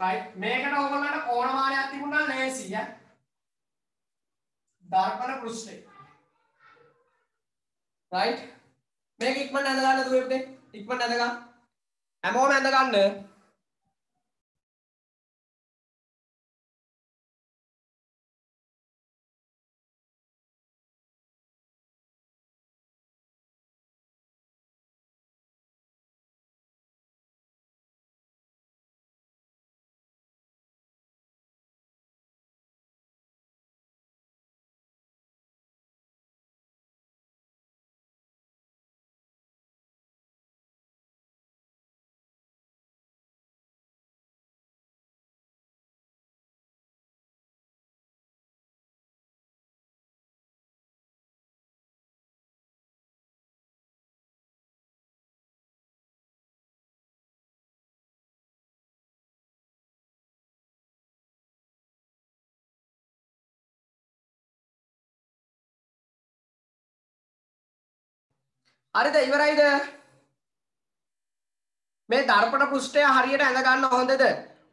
Speaker 1: right? මේකට ඕගොල්ලන්ට කෝණමානයක් තිබුණා ලේසි ඈ. දර්පණ පෘෂ්ඨය right? මේක ඉක්මනට ඇඳ ගන්න දුවේ පුතේ ඉක්මනට ඇඳ ගන්න හැමෝම ඇඳ ගන්න හරිද? ඉවරයිද? මේ දර්පණ පෘෂ්ඨය හරියට ඇඳ ගන්න හොඳද?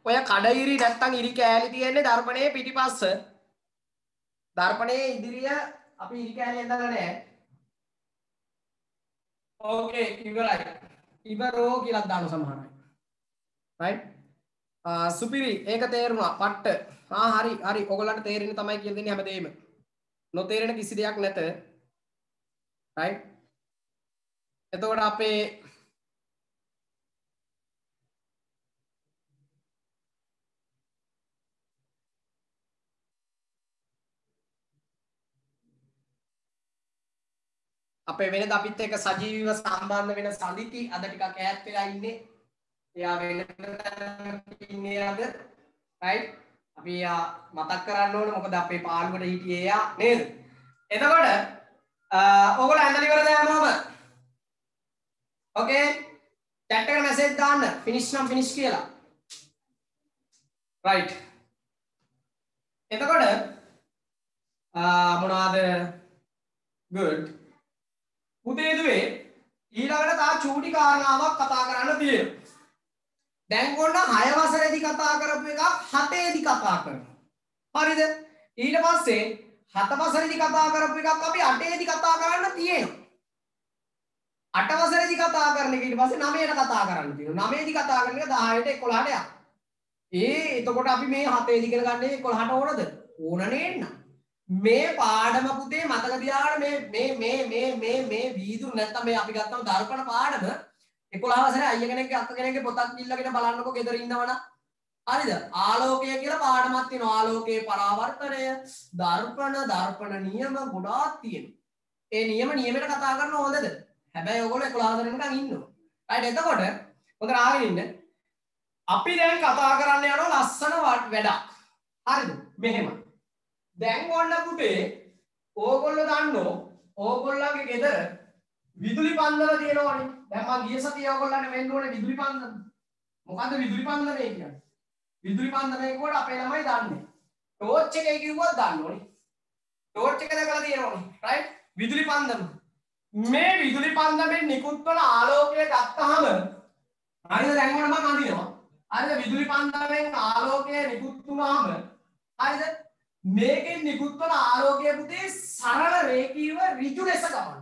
Speaker 1: ඔය කඩඉරි නැත්තම් ඉරි කෑලි තියෙන්නේ දර්පණයේ පිටිපස්ස. දර්පණයේ ඉදිරිය අපි ඉරි කෑලි ඇඳලා නැහැ. ඕකේ ඉවරයි. ඉවරෝ කියලා දාන සමහරයි right? සුපිරි ඒක තේරුණා. පට්ට. ආ හරි හරි. ඔයගොල්ලන්ට තේරෙන්නේ තමයි කියලා දෙන්නේ හැමදේම. නොතේරෙන කිසි දෙයක් නැත. Right එතකොට අපේ අපේ වෙනද අපිත් එක්ක සජීවීව සම්බන්ධ වෙන සඳිති අද ටිකක් ඈත් වෙලා ඉන්නේ. එයා වෙන ඉන්නේ අද. right? අපි එයා මතක් කරන්න ඕනේ මොකද අපේ පාළුවට හිටියේ එයා නේද? එතකොට ඕගොල්ලෝ ඇඳලා ඉවරද හැමෝම? ඕකේ chat එකට මැසේජ් දාන්න. Finish නම් finish කියලා. Right. එතකොට මොනවාද? Good. පුතේ දුවේ ඊළඟට තා චූටි කාරණාවක් කතා කරන්න තියෙනවා. දැන් ඔන්න 6 වසරේදී කතා කරපු එකක් 7 ේදී කතා කරනවා. හරිද? ඊට පස්සේ 7 වසරේදී කතා කරපු එකක් අපි 8 ේදී කතා කරන්න තියෙනවා. අටවසරදි කතා කරන එක ඊට පස්සේ 9ට කතා කරන්න තියෙනවා. 9ේදී කතා කරන එක 10ට 11ට යනවා. ඒ එතකොට අපි මේ 7ේදී ඉගෙන ගන්න 11ට ඕනද? ඕන නේන්න මේ පාඩම පුතේ මතක තියාගන්න මේ මේ මේ මේ මේ මේ වීදුරු නැත්තම් මේ අපි ගත්තම දර්පණ පාඩම 11 වසරේ අයියා කෙනෙක්ගේ අක්කා කෙනෙක්ගේ පොතක් ඉල්ලගෙන බලන්නකෝ ගෙදර ඉන්නවනම්. හරිද? ආලෝකය කියලා පාඩමක් තියෙනවා. ආලෝකයේ පරාවර්තනය දර්පණ දර්පණ නියම ගොඩාක් තියෙනවා. ඒ නියම නියමයට කතා කරන හොඳද? හැබැයි ඔයගොල්ලෝ 11 දෙනෙක්ම ඉන්නවා. right එතකොට හොඳට ආගෙන ඉන්න. අපි දැන් කතා කරන්න යනවා ලස්සන වැඩක්. හරිද? මෙහෙම. දැන් ඔන්න පුතේ ඕගොල්ලෝ දන්නෝ ඕගොල්ලන්ගේ ගෙදර විදුලි පන්දම තියෙනවනේ. දැන් මං ගිය සතියේ ඕගොල්ලන්ට වෙන්න ඕනේ විදුලි පන්දම. මොකද්ද විදුලි පන්දමේ කියන්නේ? විදුලි පන්දමේ කොට අපේ ළමයි දන්නේ. ටෝච් එකේ කිව්වොත් දන්න ඕනේ ටෝච් එක දැකලා තියෙනවනේ රයිට් විදුලි පන්දම මේ විදුලි පන්දමෙන් නිකුත් වන ආලෝකය ගත්තාම හරිද? දැන් මම අඳිනවා. හරිද? විදුලි පන්දමෙන් ආලෝකය නිකුත් වුණාම හරිද? මේකෙන් නිකුත් වන ආලෝකය පුතේ සරල රේඛීයව ඍජු ලෙස ගමන්.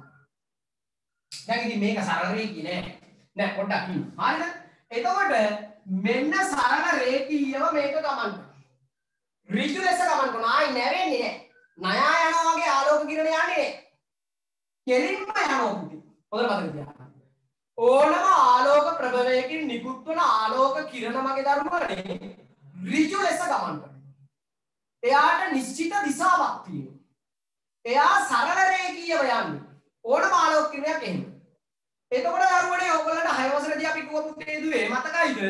Speaker 1: දැන් ඉතින් මේක සරල රේඛී නෑ. නෑ පොඩ්ඩක් හරි හරිද? එතකොට මෙන්න සරල රේඛීයව මේක ගමන් කරනවා. ඍජු ලෙස ගමන් කරනවා. ආයි නැවෙන්නේ නෑ. නයා යනවා වගේ ආලෝක කිරණ යන්නේ නෑ. කෙලින්ම යනවා පුතේ හොඳට මතක තියාගන්න ඕනම ආලෝක ප්‍රභවයකින් නිකුත් වන ආලෝක කිරණ මගේ ධර්මවලදී ඍජු ලෙස ගමන් කරනවා එයාට නිශ්චිත දිසාවක් තියෙනවා. එයා සරල රේඛීයව යන්නේ. ඕනම ආලෝක කිරණයක් එහෙම. එතකොට දරුවනේ ඔයගොල්ලන්ට 6 වසරේදී අපි කිව්ව පුතේ දුවේ මතකයිද?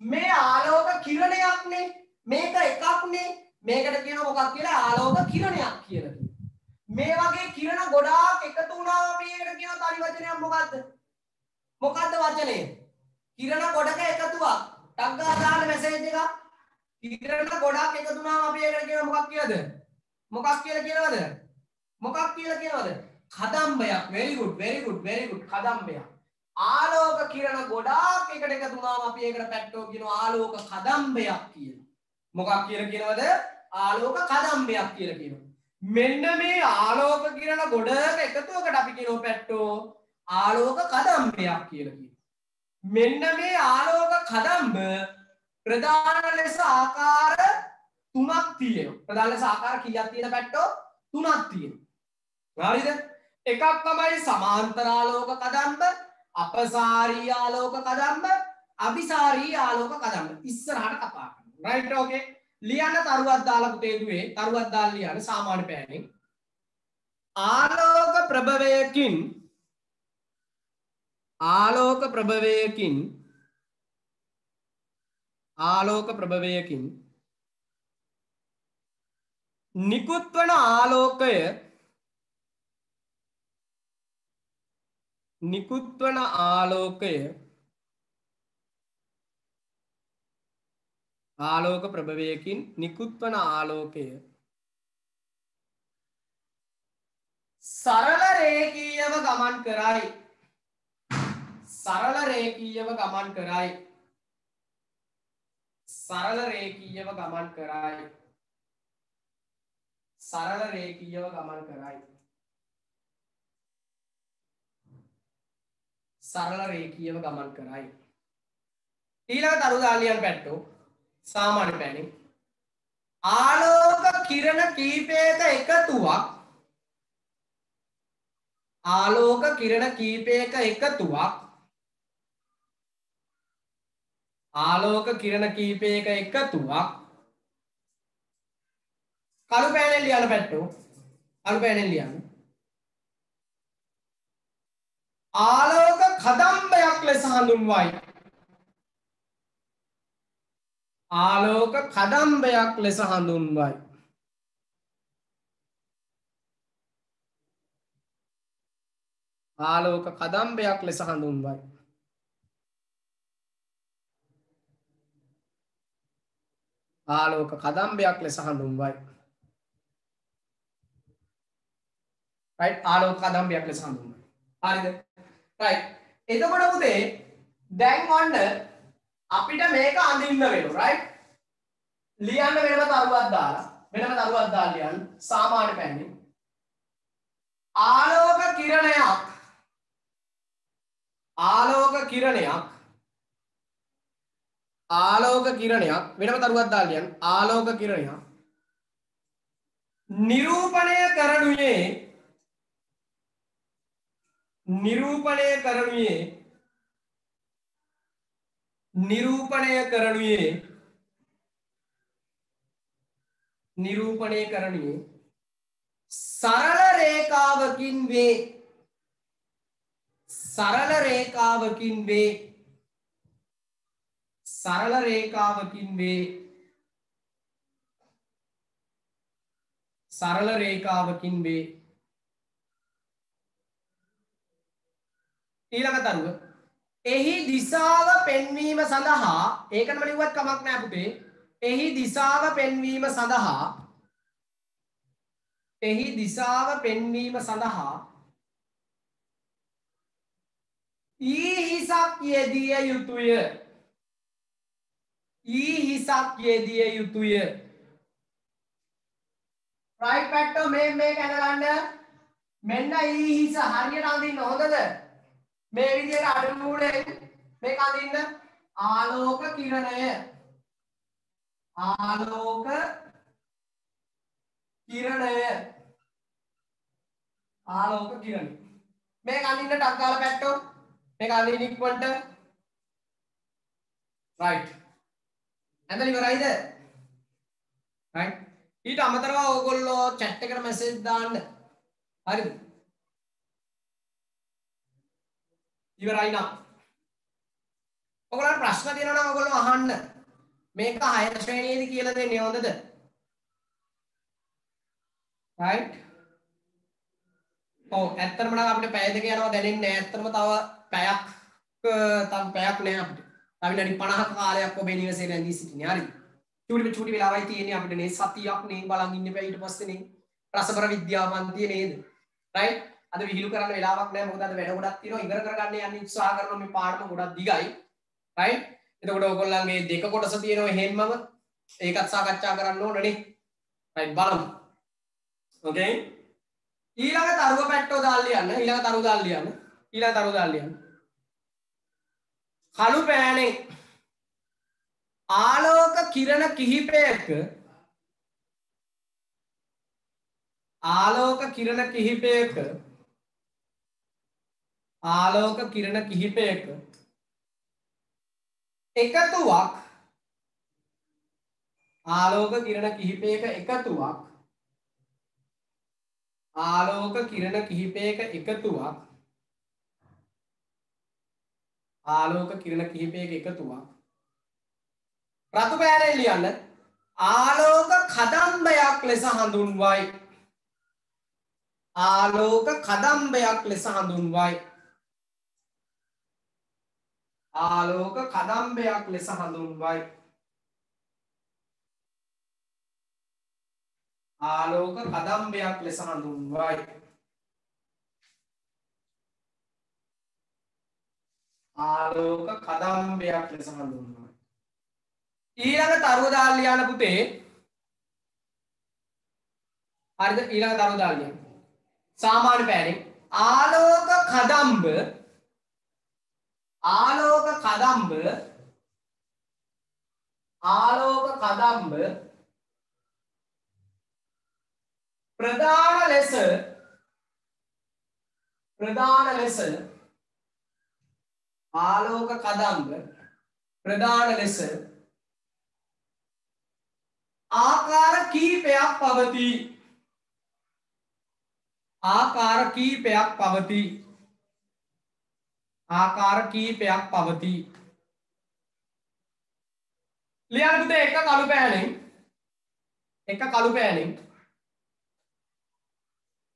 Speaker 1: මේ ආලෝක කිරණයක්නේ. මේක එකක්නේ. මේකට කියනවා මොකක් කියලා ආලෝක කිරණයක් කියලා කියනවා. මේ වගේ කිරණ ගොඩාක් එකතු වුණාම අපි ඒකට කියන තනි වචනයක් මොකද්ද? මොකද්ද වචනේ? කිරණ ගොඩක එකතුවක්. ටක් ගාලා දාන්න මැසේජ් එකක්. කිරණ ගොඩක් එකතු වුණාම අපි ඒකට කියන මොකක් කියලාද? මොකක් කියලා කියනවද? මොකක් කියලා කියනවද? කදම්බයක්. very good very good very good කදම්බයක්. ආලෝක කිරණ ගොඩාක් එකට එකතු වුණාම අපි ඒකට පැට්ටෝ කියනවා ආලෝක කදම්බයක් කියලා. මොකක් කියලා කියනවද? ආලෝක කදම්බයක් කියලා කියනවා. මෙන්න මේ ආලෝක කිරණ ගොඩක එකතුවකට අපි කියනවා පැට්ටෝ ආලෝක කදම්බයක් කියලා කියනවා. මෙන්න මේ ආලෝක කදම්බ ප්‍රධාන ලෙස ආකාර තුනක් තියෙනවා. ප්‍රධාන ලෙස ආකාර කීයක් තියෙන පැට්ටෝ? තුනක් තියෙනවා. හරිද? එකක් තමයි සමාන්තර ආලෝක කදම්බ, අපසාරී ආලෝක කදම්බ, අபிසාරී ආලෝක කදම්බ. ඉස්සරහට කතා කරනවා. Right okay. ලියන්න තරුවක් දාලා පුතේ දුවේ. තරුවක් දාලා ලියන්න සාමාන්‍ය පෑනෙන්. ආලෝක ප්‍රභවයකින් ආලෝක ප්‍රභවයකින් ආලෝක ප්‍රභවයකින් නිකුත්වන ආලෝකය නිකුත්වන ආලෝකය ආලෝක ප්‍රභවයකින් නිකුත්වන ආලෝකය. සරල රේකීයව ගමන් කරයි. සරල රේකීයව ගමන් කරයි. සරල රේකීයව ගමන් කරයි. සරල රේකීයව ගමන් කරයි. සරල රේකීයව ගමන් කරයි. ඊළඟ තරුදාලියන් පැට්ටෝ සාමාන්‍ය පැණි. ආලෝක කිරණ කීපයක එකතුවක්. ආලෝක කිරණ කීපයක එකතුවක්. ආලෝක කිරණ කීපයක එකතුවක්. කළු පෑනෙන් ලියන්න පැට්ටෝ. කළු පෑනෙන් ලියන්න. ආලෝක කදම්බයක් ලෙස හඳුන්වයි. ආලෝක කදම්බයක් ලෙස හඳුන්වයි. ආලෝක කදම්බයක් ලෙස හඳුන්වයි. ආලෝක කදම්බයක් ලෙස හඳුන්වයි. රයිට් ආලෝක කදම්බයක් ලෙස හඳුන්වයි. හරිද? රයිට් එතකොට පුතේ දැන් ඔන්න අපිට මේක අඳින්න වෙනවා රයිට් ලියන්න වෙනම තරුවක් දාලා වෙනම තරුවක් දාලා ලියන්න සාමාන්‍ය පැන්නේ. ආලෝක කිරණයක් ආලෝක කිරණයක් ආලෝක කිරණයක් වෙනම තරුවක් දාලා ලියන්න. ආලෝක කිරණයක්. නිරූපණය කරනුයේ නිරූපණය කරනුයේ නිරූපණය කරනුයේ නිරූපණය කරනුයේ සරල රේඛාවකින් වේ. සරල රේඛාවකින් වේ. සරල රේඛාවකින් වේ. සරල රේඛාවකින් වේ. ඊළඟ තරුව එහි දිසාව පෙන්වීම සඳහා ඒකටම ලිව්වත් කමක් නෑ පුතේ. එහි දිසාව පෙන්වීම සඳහා එහි දිසාව පෙන්වීම සඳහා ඊ හිසක් යෙදිය යුතුය. ඊ හිසක් යෙදිය යුතුය. රයිට් පැට්ටෝ මේ මේ කැනගන්න මෙන්න ඊ හිස හරියට අඳින්න. හොඳද? මේ විදිහට අඩමුඩේ මේක අඳින්න ආලෝක කිරණය. ආලෝක කිරණය. ආලෝක කිරණය මේක අඳින්න ටක් ගාලා පැට්ටෝ. මේක අඳින්න ඉක්මනට රයිට් ඇඳලා ඉවරයිද? රයිට් ඊට අමතරව ඕගොල්ලෝ chat එකට මැසේජ් දාන්න. හරිද? ඉවරයි නම්. ඔයගොල්ලන්ට ප්‍රශ්න තියෙනවා නම් ඔයගොල්ලෝ අහන්න. මේක 6 ශ්‍රේණියේදී කියලා දෙන්නේ හොඳද? Right? ඔව් ඇත්තටම නම් අපිට පැය දෙක යනවා දැනෙන්නේ නැහැ. ඇත්තටම තව පැයක් තව පැයක් නෑ අපිට. තව විනාඩි 50ක කාලයක් ඔබේ නිවසේ රැඳී සිටින්නේ. හරිද චූටි චූටි වෙලාවයි තියෙන්නේ අපිට නේ. සතියක් නේ. බලන් ඉන්න බෑ ඊට පස්සේ නේ. රසබර විද්‍යාවන්තිය නේද? රයිට් අද විහිළු කරන්න වෙලාවක් නැහැ. මොකද අද වැඩ ගොඩක් තියෙනවා. ඉවර කරගන්න යන්න උත්සාහ කරනවා මේ පාඩම ගොඩක් දිගයි. රයිට් එතකොට ඔයගොල්ලන්ගේ දෙක කොටස තියෙනවා එහෙම්මම. ඒකත් සාකච්ඡා කරන්න ඕනනේ රයිට් බලමු. ඕකේ ඊළඟ තරුව පැට්ටෝ දාලා ලියන්න. ඊළඟ තරුව දාලා ලියන්න. ඊළඟ තරුව දාලා ලියන්න. කළු පෑනේ. ආලෝක කිරණ කිහිපයක ආලෝක කිරණ කිහිපයක ආලෝක කිරණ කිහිපයක එකතුවක් ආලෝක කිරණ කිහිපයක එකතුවක් ආලෝක කිරණ කිහිපයක එකතුවක් ආලෝක කිරණ කිහිපයක එකතුවක් රතු පෑනේ ලියන්න ආලෝක කදම්බයක් ලෙස හඳුන්වයි. ආලෝක කදම්බයක් ලෙස හඳුන්වයි. ආලෝක කදම්බයක් ලෙස හඳුන්වයි. ආලෝක කදම්බයක් ලෙස හඳුන්වයි. ආලෝක කදම්බයක් ලෙස හඳුන්වයි. ඊළඟ තරුව දාලා ලියන්න පුතේ හරිද? ඊළඟ තරුව දාලා ලියන්න සාමාන්‍ය පෑනෙන් ආලෝක කදම්බ ආලෝක කදම්බ ආලෝක කදම්බ ප්‍රධාන ලෙස ප්‍රධාන ලෙස ආලෝක කදම්බ ප්‍රධාන ලෙස ආකාර කීපයක් පවතී. ආකාර කීපයක් පවතී. ආකාර කීපයක් පවතී. ලියන්න පුතේ එක කළු පෑනෙන් එක කළු පෑනෙන්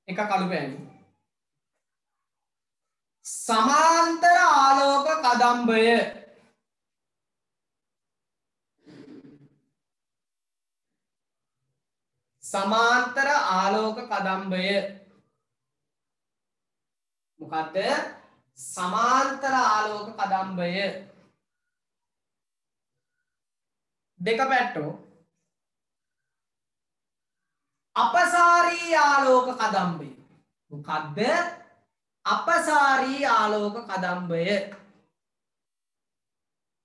Speaker 1: එක කළු පෑනෙන් සමාන්තර ආලෝක කදම්බය. සමාන්තර ආලෝක කදම්බය. මොකක්ද සමාන්තර ආලෝක කදම්බය. දෙක පැට්ටෝ අපසාරී ආලෝක කදම්බය. මොකක්ද අපසාරී ආලෝක කදම්බය.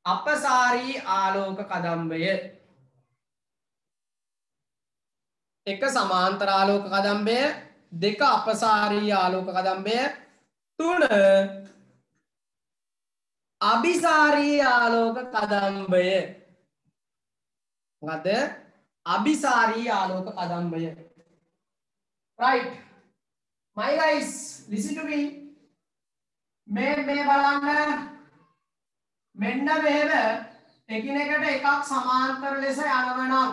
Speaker 1: අපසාරී ආලෝක කදම්බය. එක සමාන්තර ආලෝක කදම්බය දෙක අපසාරී ආලෝක කදම්බය. තුන. අභිසාරී ආලෝක කදම්බය. මොකද අභිසාරී ආලෝක කදම්බය. Right. My guys listen to me. මේ මේ බලන්න. මෙන්න මෙහෙම එකිනෙකට එකක් සමාන්තර ලෙස යනවා නම්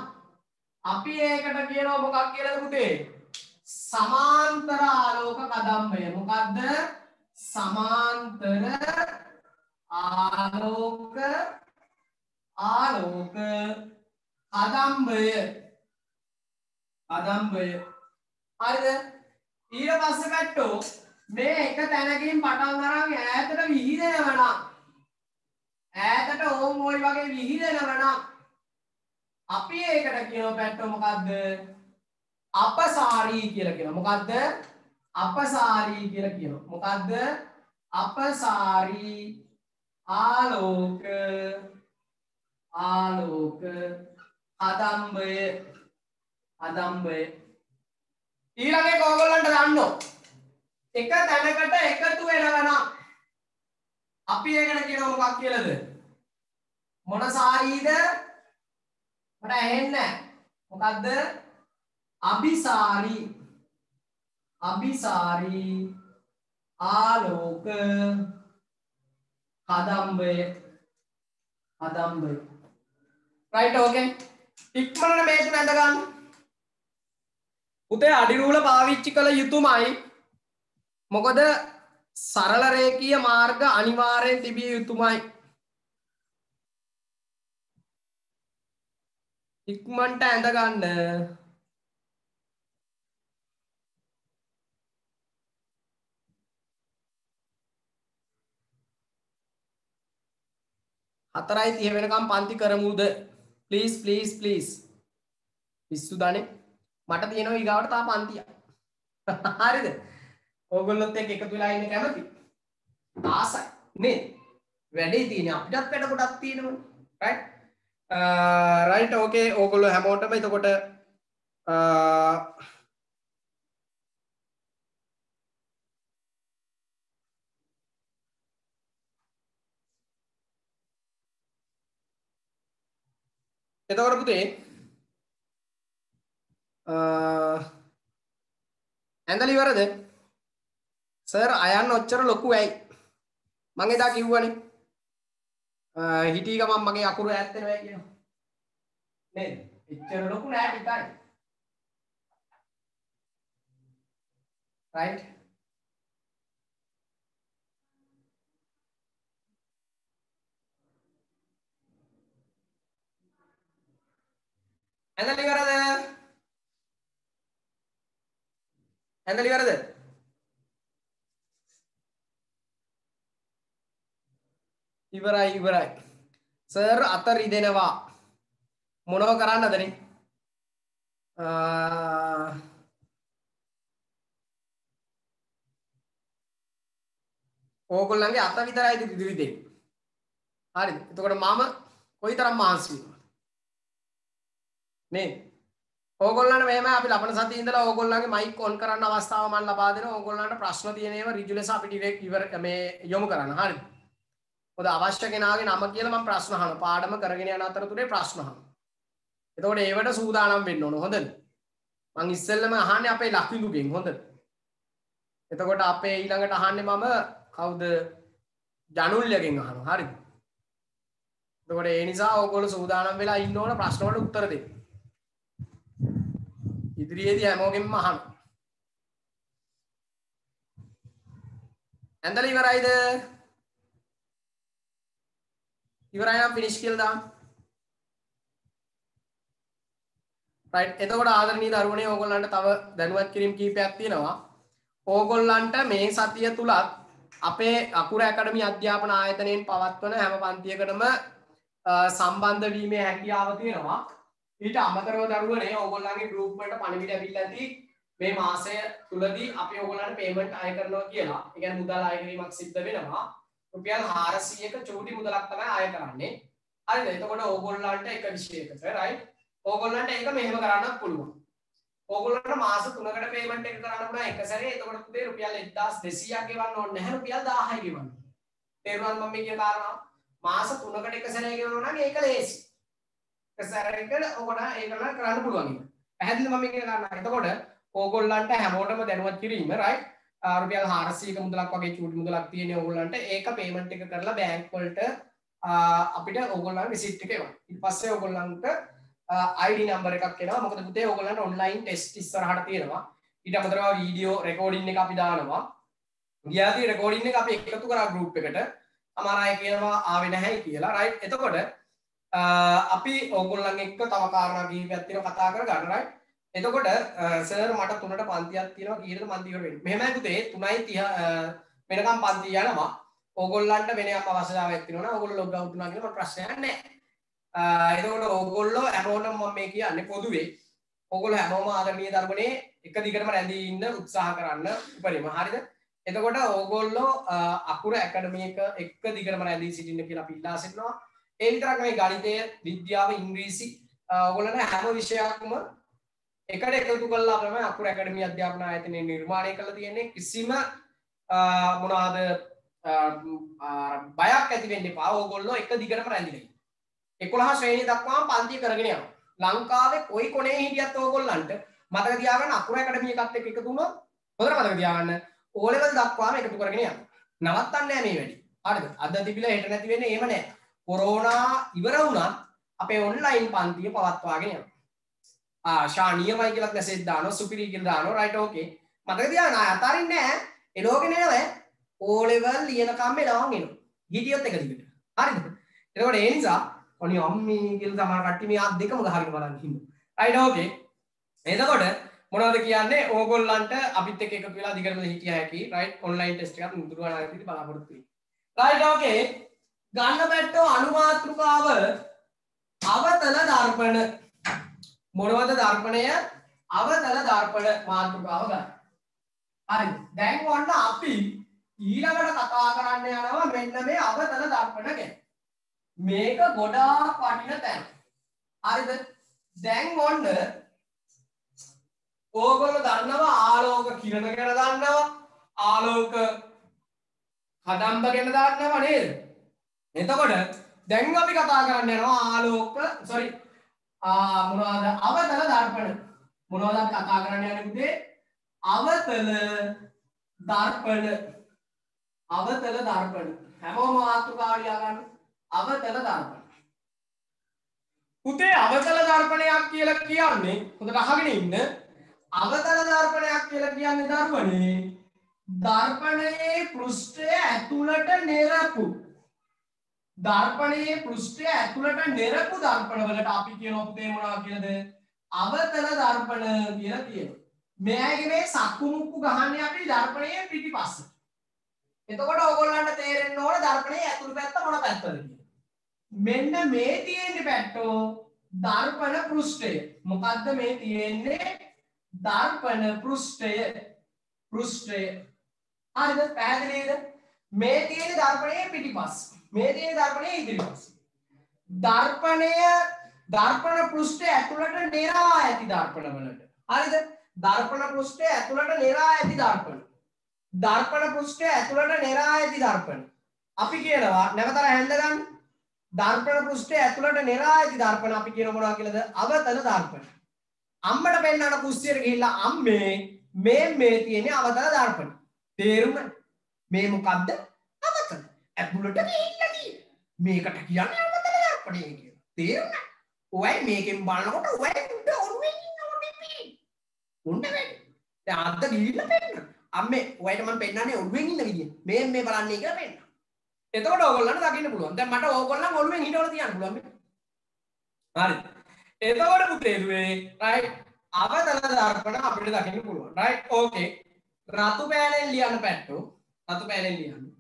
Speaker 1: අපි ඒකට කියනවා මොකක් කියලාද පුතේ? සමාන්තර ආලෝක කදම්බය. මොකද්ද? සමාන්තර ආලෝක ආලෝක අදම්බය අදම්බය හරිද? ඊට පස්සේ පැට්ටෝ මේ එක තැනකින් පටන් අරන් ඈතට විහිදෙනවා නම් ඈතට ඕම් ওই වගේ විහිදෙනවා නම් අපි ඒකට කියනවා පැට්ටෝ මොකද්ද? අපසාරී කියලා කියනවා. මොකද්ද? අපසාරී කියලා කියනවා. මොකද්ද? අපසාරී ආලෝක ආලෝක අදම්බය අදම්බය ඊළඟේ කෝගොල්ලන්ට දන්නෝ. එක තැනකට එකතු වෙනවනම් අපි ඒකට කියනවා මොකක් කියලාද? මොන සාරීද මට ඇහෙන්නේ මොකද්ද? අபிසාරී අபிසාරී ආලෝක කදම්බය කදම්බය. රයිට් ඕකේ ඉක්මනට මේක නැඳ ගන්න පුතේ අඩිරූල පාවිච්චි කළ යුතුමයි. මොකද සරල රේඛීය මාර්ග අනිවාර්යෙන් තිබිය යුතුමයි. ඉක්මනට ඇඳ ගන්න හතරයි තිය වෙනකම් පන්ති කරමුද? ප්ලීස් ප්ලීස් ප්ලීස් පිස්සු දනේ. මට තියෙනවා ඊගාවට තා පන්තිය <laughs> හරිද? ඕගොල්ලොත් එක්ක එකතු වෙලා ඉන්න කැමති? ආසයි. නේ වැඩේ තියෙන අපිටත් වැඩ ගොඩක් තියෙනවනේ. රයිට් රයිට් ඕකේ ඕගොල්ලෝ හැමෝටම එතකොට uh, එතකොට පුතේ ඇඳල ඉවරද සර් අයන්න ඔච්චර ලොකු ඇයි? මං එදා කිව්වනේ. හිටී ගමන් මගේ අකුරු ඇත්තෙනවා කියනවා? නේද? එච්චර ලොකු නෑ ටිකයි right? ඇඳල ඉවරද ඇඳල ඉවරද ඉවරයි ඉවරයි සර් අත රිදෙනවා මොනව කරන්නදනේ ඕගොල්ලන්ගේ අත විතරයි රිදෙන්නේ හරිද එතකොට මම කොයිතරම් මහන්සි වෙනවද නේ? ඕගොල්ලන්ට මෙහෙම අපි ලබන සතියේ ඉඳලා ඕගොල්ලන්ගේ මයික් ඔන් කරන්න අවස්ථාව මම ලබා දෙනවා. ඕගොල්ලන්ට ප්‍රශ්න තියෙන ඒවා ඍජු ලෙස අපි ඩිරෙක්ට් ඉවර මේ යොමු කරන්න. හරිද? මොකද අවශ්‍ය කෙනාගේ නම කියලා මම ප්‍රශ්න අහනවා. පාඩම කරගෙන යන අතරතුරේ ප්‍රශ්න අහනවා. එතකොට ඒවට සූදානම් වෙන්න ඕන. හොඳද? මං ඉස්සෙල්ලම අහන්නේ අපේ ලක්විඳුගෙන්. හොඳද? එතකොට අපේ ඊළඟට අහන්නේ මම කවුද? ජනුල්යගෙන් අහනවා. හරිද? එතකොට ඒ නිසා ඕගොල්ලෝ සූදානම් වෙලා ඉන්න ඕන ප්‍රශ්න වලට උත්තර දෙන්න. ඉදිරියේදී හැමෝගෙන්ම අහන්න ඇඳලා ඉවරයිද? ඉවරයි නම් ෆිනිෂ් කියලා දාන්න. රයිට් එතකොට ආදරණීය දරුවනේ ඕගොල්ලන්ට තව දැනුවත් කිරීම කීපයක් තියෙනවා. ඕගොල්ලන්ට මේ සතිය තුලත් අපේ අකුර ඇකඩමි අධ්‍යාපන ආයතනයෙන් පවත්වන හැම පන්තියකටම සම්බන්ධ වීමේ හැකියාව තියෙනවා. ඊට අමතරව දරුවනේ ඕගොල්ලන්ගේ ගෲප් වලට පණිවිඩ ඇවිල්ලා ඇති මේ මාසය තුලදී අපි ඕගොල්ලන්ට පේමන්ට් අය කරනවා කියලා. ඒ කියන්නේ මුදල් අය කිරීමක් සිද්ධ වෙනවා. රුපියල් 400ක චූටි මුදලක් තමයි අය කරන්නේ. හරිද? එතකොට ඕගොල්ලන්ට එක විෂයකට රයිට්? ඕගොල්ලන්ට ඒක මෙහෙම කරන්නත් පුළුවන්. ඕගොල්ලන්ට මාස 3කට පේමන්ට් එක කරන්න පුළුවන් එක සැරේ. එතකොට පුතේ රුපියල් 1200ක් ගෙවන්න ඕනේ නැහැ. රුපියල් 1000යි ගෙවන්න. තේරුණාද මම මේ කියන කාරණා? මාස 3කට එක සැරේ ගෙවනවා නම් ඒක ලේසි. එක සැරයකට ඔකට ඒක නම් කරන්න පුළුවන්. පැහැදිලිද මම කියන කාරණා? එතකොට ඕගොල්ලන්ට හැමෝටම දැනුවත් කිරීම රයිට්? රුපියල් 400ක මුදලක් වගේ චූටි මුදලක් තියෙන ඕගොල්ලන්ට ඒක පේමන්ට් එක කරලා බැංක් වලට අපිට ඕගොල්ලන්ගේ රිසිට් එක එවන්න. ඊට පස්සේ ඕගොල්ලන්ට ID නම්බර් එකක් එනවා. මොකද පුතේ ඕගොල්ලන්ට ඔන්ලයින් ටෙස්ට් ඉස්සරහට තියෙනවා. ඊට අමතරව වීඩියෝ රෙකෝඩින් එක අපි දානවා. ගියාදී රෙකෝඩින් එක අපි එකතු කරා ගෲප් එකට. අමාර අය කියනවා ආවේ නැහැ කියලා. රයිට්. එතකොට අපි ඕගොල්ලන් එක්ක තව කාරණා කිහිපයක් තියෙනවා කතා කර ගන්න right එතකොට සර් මට තුනට පන්තියක් තියෙනවා කීයද පන්ති ඉවර වෙන්නේ. මෙහෙමයි පුතේ 3:30 වෙනකම් පන්ති යනවා. ඕගොල්ලන්ට වෙන යම් අවශ්‍යතාවයක් තියෙනවා නම් ඕගොල්ලෝ ලොග් අවුට් වුණා කියලා මට ප්‍රශ්නයක් නැහැ. එතකොට ඕගොල්ලෝ හැමෝටම මම මේ කියන්නේ පොදුවේ. ඕගොල්ලෝ හැමෝම ආදරණීය ධර්මනේ එක දිගටම රැඳී ඉන්න උත්සාහ කරන්න උපරිම. හරිද? එතකොට ඕගොල්ලෝ අකුර ඇකඩමි එක එක දිගටම රැඳී සිටින්න කියලා අපි ඉල්ලා සිටිනවා. ඒ විතරක් නෙවෙයි ගණිතය විද්‍යාව ඉංග්‍රීසි ඕගොල්ලන්ට හැම විෂයක්ම එකට එකතු කළා තමයි අකුර ඇකඩමි අධ්‍යාපන ආයතනය නිර්මාණය කරලා තියෙන්නේ. කිසිම මොනවාද බයක් ඇති වෙන්න එපා. ඕගොල්ලෝ එක දිගටම රැඳිලා 11 ශ්‍රේණිය දක්වාම පන්ති කරගෙන යනවා. ලංකාවේ කොයි කොනේ හිටියත් ඕගොල්ලන්ට මතක තියාගන්න අකුර ඇකඩමි එකත් එක්ක එකතු වුණොත් හොඳට මතක තියාගන්න. ඕ ලෙවල් දක්වාම එකතු කරගෙන යනවා. නවත්තන්නේ නැහැ මේ වැඩි. හරිද? අද තිබිලා හෙට නැති වෙන්නේ එහෙම නැහැ කොරෝනා ඉවර වුණත් අපේ ඔන්ලයින් පන්තිය පවත්වාගෙන යනවා. ආ ෂා නියමයි කියලා මැසේජ් දානවා සුපිරි කියලා දානවා රයිට් ඕකේ. මතක තියාගන්න ආය අතාරින්නේ නැහැ. එලෝගෙන එනවා ඕ ලෙවල් ලියනකම් එනවා එනවා. හිටියොත් එක දිගට. හරිද? එතකොට ඒ නිසා ඔනි අම්මී කියලා තමයි කට්ටිය මේ අත් දෙකම ගහගෙන බලන් ඉන්නේ. Right okay. එතකොට මොනවද කියන්නේ ඕගොල්ලන්ට අපිත් එක්ක එකතු වෙලා දිගටම හිටිය හැකි රයිට් ඔන්ලයින් ටෙස්ට් එකක් මුදුරුවා නැතිව බලාපොරොත්තු වෙන්න. Right okay. ගන්න පැට්ටෝ අනුමාතෘකාව අවතල දර්පණ මොනවද දර්පණය අවතල දර්පණ මාතෘකාව ගන්න. හරි. දැන් ඔන්න අපි ඊළඟට කතා කරන්න යනවා මෙන්න මේ අවතල දර්පණ ගැන. මේක ගොඩාක් වටින තැන. හරිද? දැන් ඔන්න ඕගොල්ලෝ දන්නවා ආලෝක කිරණ ගැන දන්නවා ආලෝක කදම්බ ගැන දන්නවා නේද? එතකොට දැන් අපි කතා කරන්න යනවා ආලෝක සොරි මොනවාද? අවතල දර්පණ. මොනවද කතා කරන්න යන්නේ පුතේ? අවතල දර්පණ. අවතල දර්පණ. හැමෝම මාතෘකාව ලියා ගන්න අවතල දර්පණ. පුතේ අවතල දර්පණයක් කියලා කියන්නේ හොඳට අහගෙන ඉන්න. අවතල දර්පණයක් කියලා කියන්නේ දර්පණේ. දර්පණයේ පෘෂ්ඨය ඇතුළට නෙරපු දර්පණයේ පෘෂ්ඨය ඇතුළට නෙරපු දර්පණවලට අපි කියන ඔප්පේ මොනවා කියලාද අවතල දර්පණ කියලා කියනවා. මෙයාගේ මේ සක්කු මුක්කු ගහන්නේ අපි දර්පණයේ පිටිපස්ස. එතකොට ඕගොල්ලන්ට තේරෙන්න ඕන දර්පණයේ ඇතුළු පැත්ත මොන පැත්තද කියලා. මෙන්න මේ තියෙන්නේ පැත්තෝ දර්පණ පෘෂ්ඨය. මොකද්ද මේ තියෙන්නේ? දර්පණ පෘෂ්ඨය. පෘෂ්ඨය. හරිද? පැහැදිලිද? මේ තියෙන දර්පණයේ පිටිපස්ස. මේ තියෙන දර්පණයේ ඉදිරිපස්ස. දර්පණය දර්පණ පෘෂ්ඨය ඇතුළට නෙරා ඇති දර්පණ වලට. හරිද? දර්පණ පෘෂ්ඨය ඇතුළට නෙරා ඇති දර්පණ. දර්පණ පෘෂ්ඨය ඇතුළට නෙරා ඇති දර්පණ. අපි කියනවා නැවතර හැඳ ගන්න. දර්පණ පෘෂ්ඨය ඇතුළට නෙරා ඇති දර්පණ අපි කියන මොනවා කියලාද? අවතල දර්පණ. අම්මට පෙන්නන කුස්සියට ගිහිල්ලා අම්මේ මේ මේ තියෙන අවතල දර්පණ. තේරුම මේ මොකක්ද? අවතල. ඇතුළට ගිහිල්ලා තියෙන. මේකට කියන්නේ අවතල දර්පණය කියලා. තේරුණා? ඔයයි මේකෙන් බලනකොට ඔයයි උඩ ඔරුවෙන් ඉන්නකොට පේන්නේ. උන්න වෙන්නේ. දැන් අද්ද ගිහිල්ලා පෙන්නන. අම්මේ ඔයයට මම පෙන්නන්නේ ඔරුවෙන් ඉන්න විදිය. මේ මේ බලන්නේ කියලා පෙන්නන. එතකොට ඕගොල්ලන්ට දකින්න පුළුවන්. දැන් මට ඕගොල්ලන් ඔරුවෙන් හිටවල තියන්න පුළුවන් මේ. හරි. එතකොට පුතේදුවේ රයිට් අවතල දර්පණ අපිට දකින්න පුළුවන්. Right okay. රතු පෑනෙන් ලියන්න පැට්ටෝ රතු පෑනෙන් ලියන්න.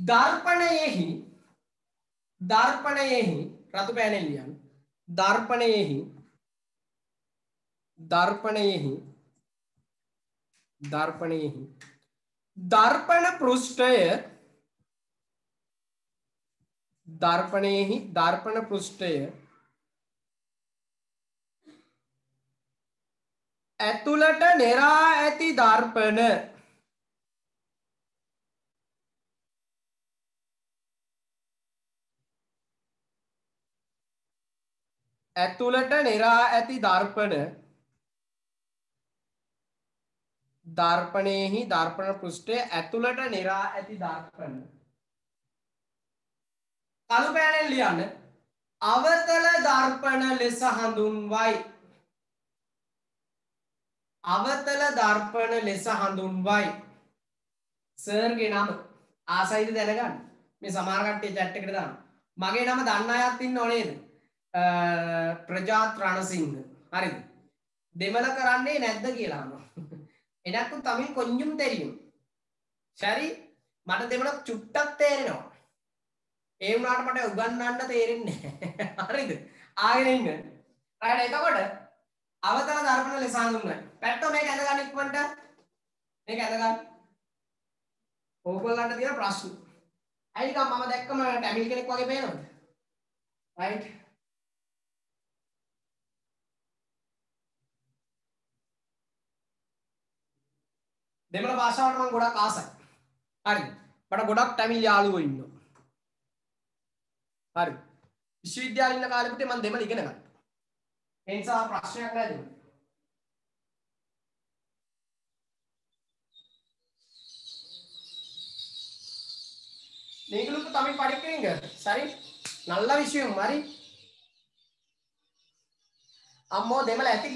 Speaker 1: දර්පණයෙහි දර්පණයෙහි රතු පෑනෙන් ලියන්න. දර්පණයෙහි දර්පණයෙහි දර්පණයෙහි දර්පණ පෘෂ්ඨය දර්පණයෙහි දර්පණ පෘෂ්ඨය ඇතුළට නෙරා ඇති දර්පණ ඇතුළට නෙරා ඇති දර්පණ දර්පණයෙහි දර්පණ පෘෂ්ඨය ඇතුළට නෙරා ඇති දර්පණ. කළු පෑනෙන් ලියන්න. අවතල දර්පණ ලෙස හඳුන්වයි. අවතල දර්පණ ලෙස හඳුන්වයි. සර්ගේ නම ආසයිද දැනගන්න? මේ සමහර කට්ටිය chat එකට දාන්න මගේ නම දන්න අයත් ඉන්න ඕනේද ප්‍රජාත් රණසිංහ හරිද දෙමළ කරන්නේ නැද්ද කියලාම එනක්කු තමිල් කොංජුම් තෙරියුම් ශරි මට දෙමළ චුට්ටක් තේරෙනවා ඒ වුණාට මට උගන්නන්න තේරෙන්නේ හරිද ආගෙන ඉන්න රයිට් එතකොට අවතල දර්පණ ලෙස හඳුන්වන්නේ පැට්ටෝ මේක ඇඳ ගන්න ඉක්මනට මේක ඇඳ ගන්න ඕගොල්ලන්ට තියෙන ප්‍රශ්න ඇයි මම දැක්කම ටැමිල් කෙනෙක් වගේ පේනවද රයිට් දෙමළ භාෂාවට මම ගොඩක් ආසයි. හරි. මට ගොඩක් ටැමිල් යාළුවෝ ඉන්නවා. හරි. විශ්වවිද්‍යාලේ ඉන්න කාලෙකට මම දෙමළ ඉගෙන ගත්තා. ඒ නිසා ප්‍රශ්නයක් නැහැ දෙමළ. நீங்களுக்கு தமிழ் படிக்கிறீங்க சரி நல்ல விஷயம் மாதிரி අම්මෝ දෙමළ ඇති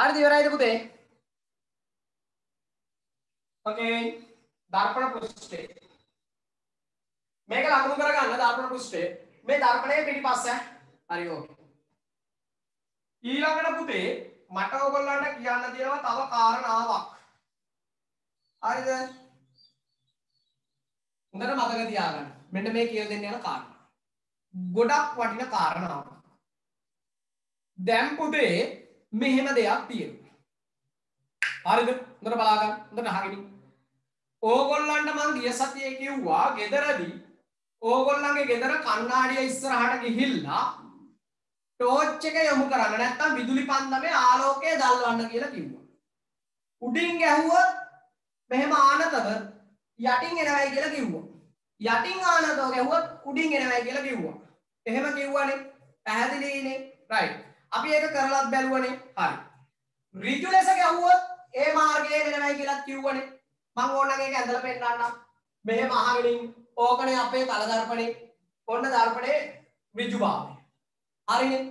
Speaker 1: හරිද ඉවරයිද පුතේ ඕකේ දර්පණ පෘෂ්ඨය. මේක ලකුණු කරගන්න දර්පණ පෘෂ්ඨය. මේ දර්පණයේ පිටිපස්ස. හරි ඕකේ ඊළඟට පුතේ මට ඔයගොල්ලන්ට කියන්න තියෙනවා තව කාරණාවක්. හරිද? හොඳට මතක තියාගන්න. මෙන්න මේ කියලා දෙන්න යන කාරණා. ගොඩක් වටින කාරණාවක්. දැන් පුතේ මෙහෙම දෙයක් තියෙනවා. හරිද? හොඳට බලාගන්න හොඳට අහගෙන. ඕගොල්ලන්ට මං ගිය සතියේ කිව්වා ගෙදරදී ඕගොල්ලන්ගේ ගෙදර කණ්ණාඩිය ඉස්සරහට ගිහිල්ලා ටෝච් එක යොමු කරන්න නැත්නම් විදුලි පන්දමේ ආලෝකය දල්වන්න කියලා කිව්වා. උඩින් ගැහුවොත් මෙහෙම ආනතව යටින් එනවයි කියලා කිව්වා. යටින් ආනතව ගැහුවොත් උඩින් එනවයි කියලා කිව්වා. එහෙම කිව්වනේ? පැහැදිලිනේ? රයිට් අපි ඒක කරලත් බැලුවනේ. හරි. ඍජු ලෙස ගැහුවොත් ඒ මාර්ගයේ වෙනවයි කියලා කිව්වනේ. මම ඕනනම් ඒක ඇඳලා පෙන්නන්නම්. මෙහෙම අහගෙන ඕකනේ අපේ තල දර්පණේ. ඔන්න දර්පණේ ඍජුභාවය. හරිනේ?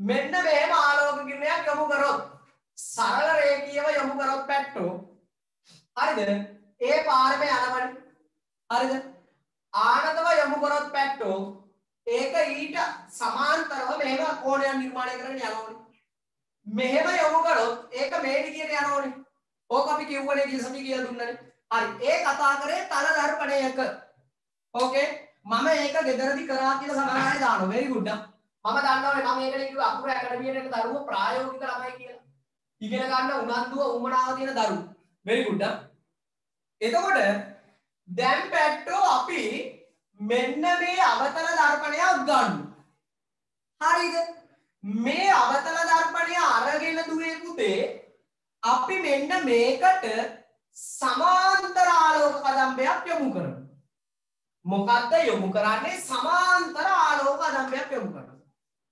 Speaker 1: මෙන්න මෙහෙම ආලෝක කිරණයක් යොමු කරොත් සරල රේඛීයව යොමු කරොත් පැට්ටෝ හරිද? ඒ පාරම යනවනේ. හරිද? ආනතව යොමු කරොත් පැට්ටෝ ඒක ඊට සමාන්තරව මෙහෙම කෝණයක් නිර්මාණය කරගෙන යනෝනේ. මෙහෙම යොමු කරොත් ඒක මේ විදියට යනෝනේ. ඕක අපි කිව්වනේ කිසි කියලා දුන්නනේ. හරි. ඒ කතා කරේ තල දර්පණයක. ඕකේ. මම ඒක ගෙදරදි කරා කියලා සමහරයි දානවා. very good. මම දන්නවනේ මම ඒකට කිව්ව අකුරු ඇකඩමියට එන දරුවෝ ප්‍රායෝගික ළමයි කියලා. ඉගෙන ගන්න උනන්දුව උමනාව තියෙන දරුවෝ. very good. එතකොට දැන් පැට්ටෝ අපි මෙන්න මේ අවතල දර්පණයක් ගන්න. හරිද? මේ අවතල දර්පණය අරගෙන දුවේ පුතේ අපි මෙන්න මේකට සමාන්තර ආලෝක කදම්බයක් යොමු කරනවා. මොකද්ද යොමු කරන්නේ? සමාන්තර ආලෝක කදම්බයක් යොමු කරනවා.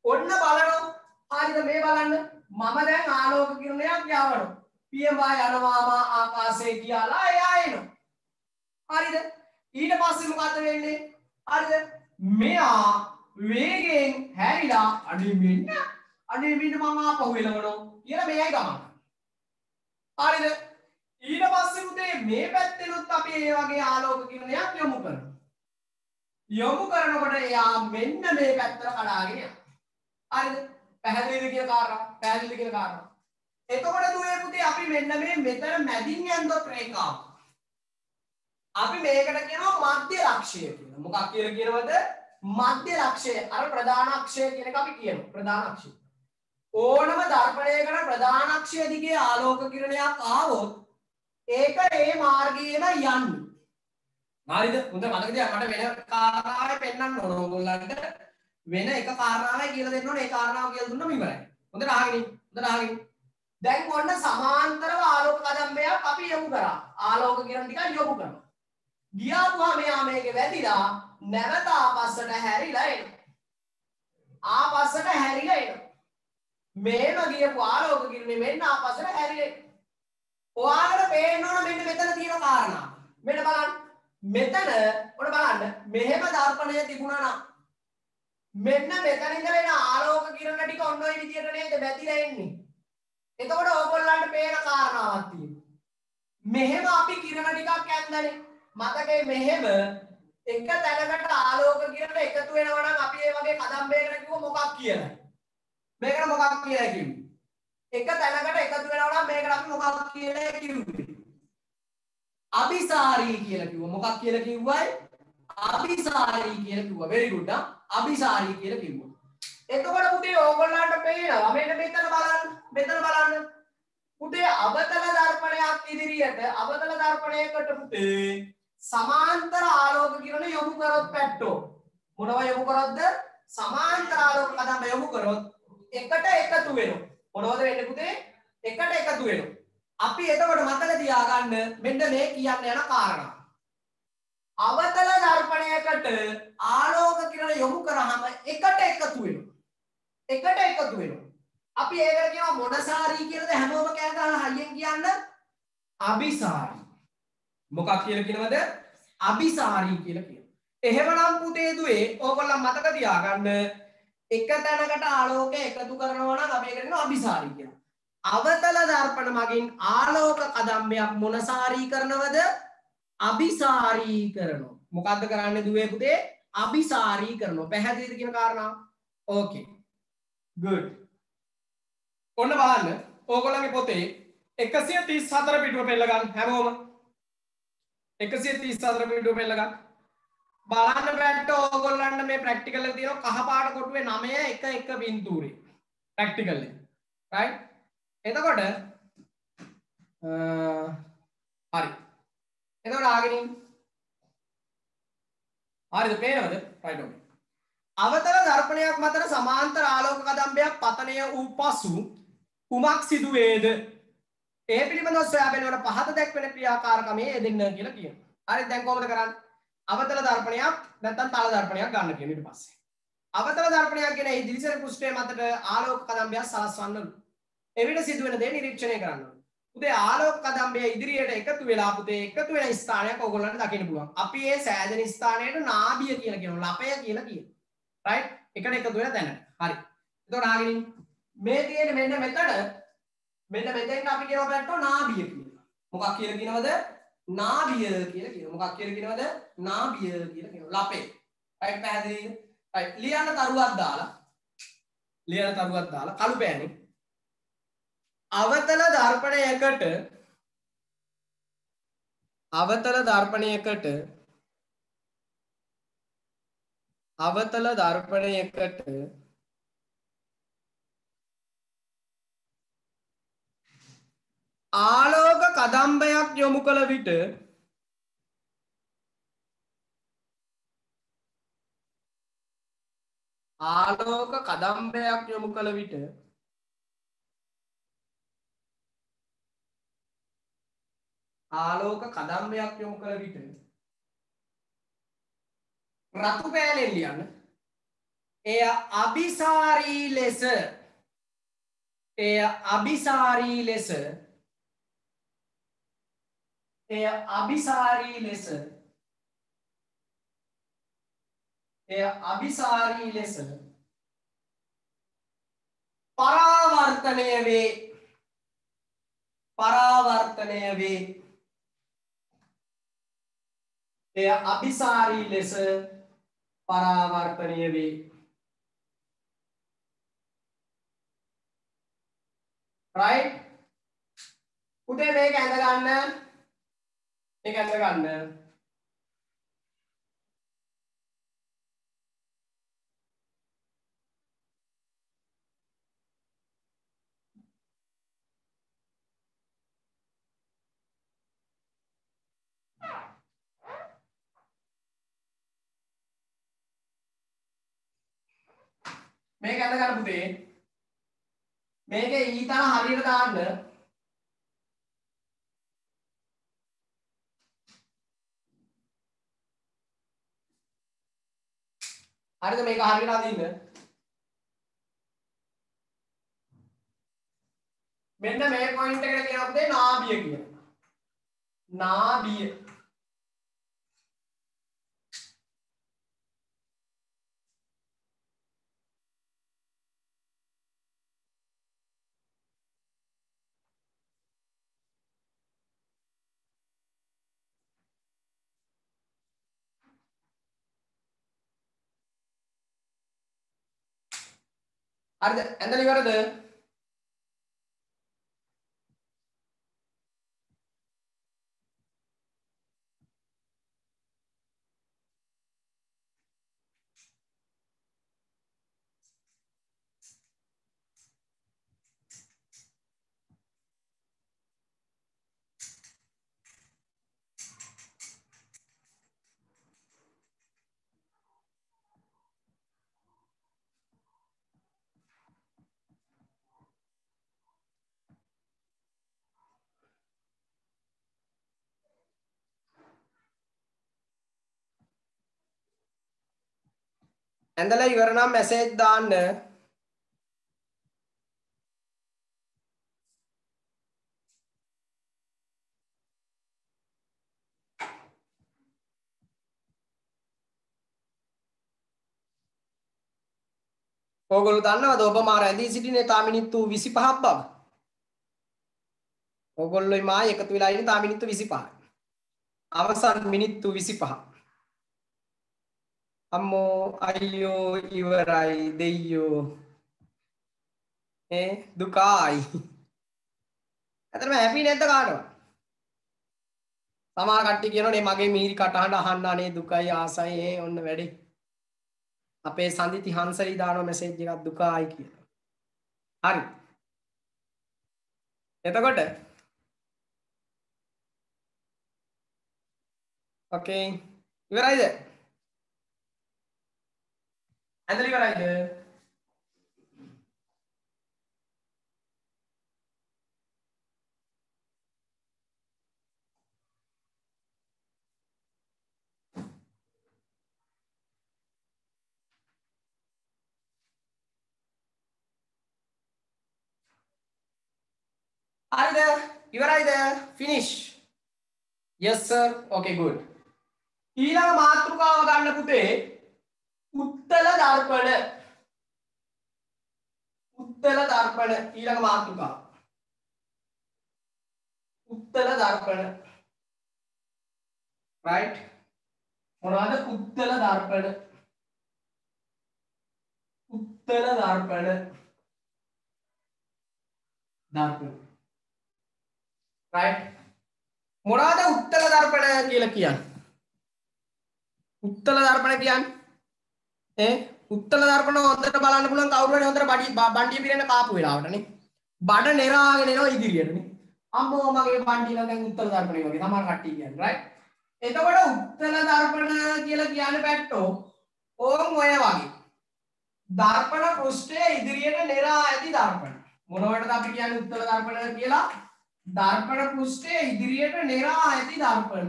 Speaker 1: ඔන්න බලනවා. හරිද මේ බලන්න. මම දැන් ආලෝක කිරණයක් යවනවා. පියවා යනවාම ආකාශයේ කියලා එයා එනවා. හරිද? ඊට පස්සේ මොකද්ද වෙන්නේ? හරිද මෙයා වේගෙන් හැරිලා අඩිමින්න අඩිමින්න මම ආපහු එළවනවා කියලා මෙයයි ගමන. හරිද ඊට පස්සේ උදේ මේ පැත්තෙනුත් අපි ඒ වගේ ආලෝක කිරණයක් යොමු කරනවා. යොමු කරනකොට එයා මෙන්න මේ පැත්තට කඩාගෙන යනවා. හරිද? පැහැදිලිද කියලා කාරණා? පැහැදිලිද කියලා කාරණා? එතකොට දුවේ පුතේ අපි මෙන්න මේ මෙතන මැදින් යන්දොත් රේඛාව අපි මේකට කියනවා මධ්‍ය ලක්ෂය කියලා. මොකක් කියලා කියනවද? මධ්‍ය ලක්ෂය. අර ප්‍රධාන අක්ෂය කියන එක අපි කියනවා. ප්‍රධාන අක්ෂය. ඕනම දර්පණයකට ප්‍රධාන අක්ෂය දිගේ ආලෝක කිරණයක් ආවොත් ඒක ඒ මාර්ගයේම යන්නේ. හරිද? හොඳ මතක තියාගන්න මට වෙන කාරණාවක් පෙන්වන්න ඕන ඕගොල්ලන්ට වෙන එක කාරණාවක් කියලා දෙන්න ඕනේ. ඒ කාරණාව කියලා දුන්නම ඉවරයි. හොඳට අහගෙන හොඳට අහගෙන දැන් ඔන්න සමාන්තරව ආලෝක කදම්බයක් අපි යොමු කරා. ආලෝක කිරණ ටිකක් යොමු කරනවා. ගියාපුවා මෙයා මේකේ වැදිලා නැවත ආපස්සට හැරිලා එනවා. ආපස්සට හැරිලා එනවා. මේම ගියපු ආලෝක කිරණේ මෙන්න ආපස්සට හැරිලා එනවා. ඔයාලට පේන්න ඕන මෙන්න මෙතන තියෙන කාරණා. මෙන්න බලන්න. මෙතන ඔන්න බලන්න මෙහෙම දර්පණය තිබුණා නම් මෙන්න මෙතන ඉඳලා එන ආලෝක කිරණ ටික ඔන්න ඔය විදියට නේද වැදිලා එන්නේ. එතකොට ඕගොල්ලන්ට පේන කාරණාවක් තියෙනවා. මෙහෙම අපි කිරණ ටිකක් ඇන්දනේ. මතකේ මෙහෙම එක තැනකට ආලෝක කිරණ එකතු වෙනවා නම් අපි ඒ වගේ කදම්බයකට කිව්ව මොකක් කියලා. මේකට මොකක් කියලා කිව්වේ? එක තැනකට එකතු වෙනවා නම් මේකට අපි මොකක් කියලා කිව්වේ? අபிසාරී කියලා කිව්වා. මොකක් කියලා කිව්වයි? අபிසාරී කියලා කිව්වා. very good ආ. අபிසාරී කියලා කිව්වා. එතකොට පුතේ ඕගොල්ලන්ට පේනවා මෙන්න මෙතන බලන්න. මෙතන බලන්න. පුතේ අබතල දර්පණයක් ඉදිරියට අබතල දර්පණයකට පුතේ සමාන්තර ආලෝක කිරණ යොමු කරොත් පැට්ටෝ මොනවා යොමු කරොත්ද? සමාන්තර ආලෝක කදම්බ යොමු කරොත් එකට එකතු වෙනවා. මොනවද වෙන්නේ පුතේ? එකට එකතු වෙනවා. අපි එතකොට මතක තියාගන්න මෙන්න මේ කියන්න යන කාරණා. අවතල දර්පණයකට ආලෝක කිරණ යොමු කරාම එකට එකතු වෙනවා. එකට එකතු වෙනවා. අපි ඒකට කියනවා මොනසාරී කියලාද හැමෝම කෑ ගහලා හයියෙන් කියන්න අபிසාරී. මොකක් කියලා කියනවද? අபிසාරී කියලා කියනවා. එහෙමනම් පුතේ දුවේ ඕගොල්ලන් මතක තියාගන්න. එක තැනකට ආලෝකය එකතු කරනවා නම් අපි ඒකට කියනවා අபிසාරී කියලා. අවතල දර්පණ මගින් ආලෝක කදම්බයක් මොනසාරී කරනවද? අභිසාරී කරනවා. මොකක්ද කරන්න දුවේ පුතේ? අභිසාරී කරනවා. පැහැදිලිද කියන කාරණා ඕකේ good. ඔන්න බලන්න. ඕගොල්ලන්ගේ පොතේ 134 පිටුව පෙළ ගන්න හැමෝම 134 පිටුව පෙළ ගන්න බලන්න බැට්ට ඕගොල්ලන්ට මේ ප්‍රැක්ටිකල් එක තියෙනවා. කහ පාට කොටුවේ 9 1 1 පින්තූරේ ප්‍රැක්ටිකල් එක. Right? එතකොට හරි. එතකොට ආගෙනින් හරිද? පේනවද? රයිට් ඕකේ අවතල දර්පණයක් මතර සමාන්තර ආලෝක කදම්බයක් පතනය වූ පසු කුමක් සිදුවේද? ඒ පිළිබඳව සොයා බැලුවට පහත දැක්වෙන ක්‍රියාකාරකමේ යෙදෙන්න කියලා කියනවා හරි දැන් කොහොමද කරන්නේ අවතල දර්පණයක් නැත්නම් තල දර්පණයක් ගන්න කියන ඊට පස්සේ අවතල දර්පණයක් කියන ඒ දිලිසෙන පෘෂ්ඨය මතට ආලෝක කදම්බයක් සලස්වන්නලු එවිට සිදුවෙන දේ නිරීක්ෂණය කරන්න ඕනේ. පුතේ ආලෝක කදම්බය ඉදිරියට එකතු වෙලා පුතේ එකතු වෙන ස්ථානයක් ඔයගොල්ලන්ට දකින්න පුළුවන්. අපි ඒ සෑදෙන ස්ථානයට නාභිය කියලා කියනවා. ලපය කියලා කියනවා. රයිට්? එකට එකතු වෙන තැනට. හරි. එතකොට ආගෙන මේ තියෙන මෙන්න මෙතන මෙන්න මෙතෙන් අපි කියනවා පැත්තෝ නාභිය කියලා. මොකක් කියලා කියනවද? නාභිය කියලා කියනවා. මොකක් කියලා කියනවද? නාභිය කියලා කියනවා. ලපේ. රයිට් පැහැදිලිද? රයිට්. ලියන්න තරුවක් දාලා ලියන්න තරුවක් දාලා කළු පෑනේ අවතල දර්පණයකට අවතල දර්පණයකට අවතල දර්පණයකට ආලෝක කදම්බයක් යොමු කළ විට ආලෝක කදම්බයක් යොමු කළ විට ආලෝක කදම්බයක් යොමු කළ විට රතු පෑනෙන් ලියන්න. එය අபிසාරී ලෙස. එය අபிසාරී ලෙස. එය අபிසාරී ලෙස. එය අபிසාරී ලෙස. පරාවර්තනය වේ. පරාවර්තනය වේ. එය අභිසාරී ලෙස පරාවර්තනය වේ. right? උදේ මේක ඇඳ ගන්න මේක ඇඳ ගන්න මේක ඇඳ ගන්න පුතේ. මේකේ ඊතන හරියට දාන්න. හරිද මේක හරියට අදින්න මෙන්න මේ පොයින්ට් එකට කියන අපේ නාභිය කියලා. නාභිය. හරිද? ඇඳලා ඉවරද? ඇඳලා ඉවර නම් මැසේජ් දාන්න ඕගොල්ලෝ දන්නවද ඔබ මා රැඳී සිටිනේ තා මිනිත්තු 25ක් බව? ඕගොල්ලෝයි මා එකතු වෙලා ඉන්නේ තා මිනිත්තු 25යි. අවසන් මිනිත්තු 25. අම්මෝ අයියෝ ඉවරයි දෙයියෝ. ඒ දුකායි. ඇතරම හැපි නැද්ද කාටවත්? සමහර කට්ටිය කියනෝනේ මගේ මීරි කටහඬ අහන්න අනේ දුකයි ආසයි ඒ ඔන්න වැඩේ. අපේ සඳිති හංසලි දානවා මැසේජ් එකක් දුකායි කියලා. හරි. එතකොට ඕකේ ඉවරයිද? ඇඳලි කරයිද හරිද ඉවරයිද finish yes sir. Okay good. ඊළඟ මාතෘකාව ගන්න පුතේ උත්තල දර්පණ උත්තල දර්පණ ඊළඟ මාතෘකාව උත්තල දර්පණ right? මොනවද උත්තල දර්පණ උත්තල දර්පණ දර්පණ right? මොනවද උත්තල දර්පණ කියලා කියන්නේ උත්තල දර්පණ කියන්නේ ඒ උත්තල දර්පණ හොඳට බලන්න පුළුවන් කවුරු හරි හොඳට බඩි බණ්ඩිය පිරෙන කාපු වෙලාවටනේ. බඩ නෙරාගෙන එනවා ඉදිරියටනේ. අම්මෝ මගේ බණ්ඩිය නම් දැන් උත්තල දර්පණේ වගේ සමහර කට්ටිය කියන්නේ right. එතකොට උත්තල දර්පණ කියලා කියන්නේ පැට්ටෝ ඕම් ඔය වගේ. දර්පණ පෘෂ්ඨයේ ඉදිරියට නෙරා ඇති දර්පණ. මොනවටද අපි කියන්නේ උත්තල දර්පණ කියලා? දර්පණ පෘෂ්ඨයේ ඉදිරියට නෙරා ඇති දර්පණ.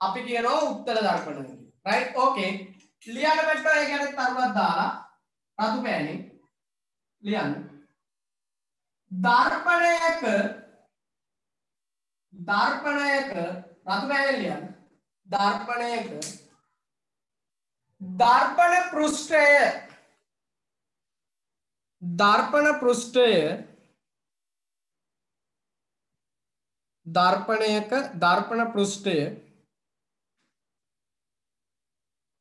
Speaker 1: අපි කියනවා උත්තල දර්පණ කියලා. right okay ලියන්න පැට්ටෝ ඒ කියන්නේ තරුණක් දාලා රතු පෑනේ. ලියන්න. දර්පණයක දර්පණයක රතු පෑනේ ලියන්න. දර්පණයක. දර්පණ පෘෂ්ඨය. දර්පණ පෘෂ්ඨය. දර්පණයක දර්පණ පෘෂ්ඨය.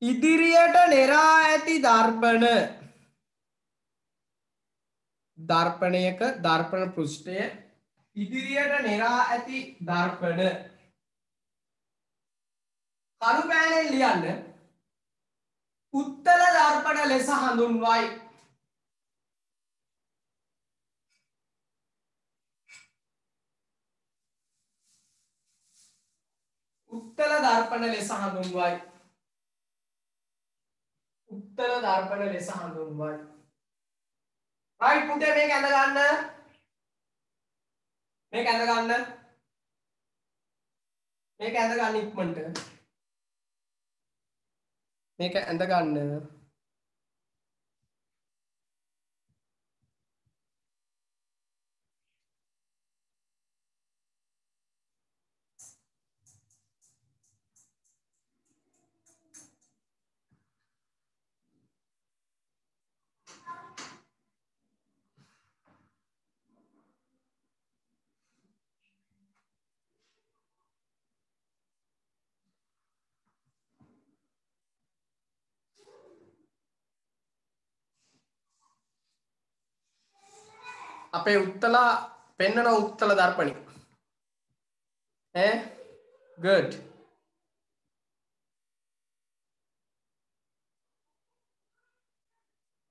Speaker 1: ඉදිරියට නෙරා ඇති දර්පණ. දර්පණයක දර්පණ පෘෂ්ඨය ඉදිරියට නෙරා ඇති දර්පණ. කළු පෑනෙන් ලියන්න. උත්තල දර්පණ ලෙස හඳුන්වයි. උත්තල දර්පණ ලෙස හඳුන්වයි. උත්තර දර්පණ ලෙස හඳුන්වයි. රයිට් පුතේ මේක ඇඳ ගන්න. මේක ඇඳ ගන්න. මේක ඇඳ ගන්න ඉක්මනට. මේක ඇඳ ගන්න. අපේ උත්තලා පෙන්නන උත්තල දර්පණි. ඈ? good.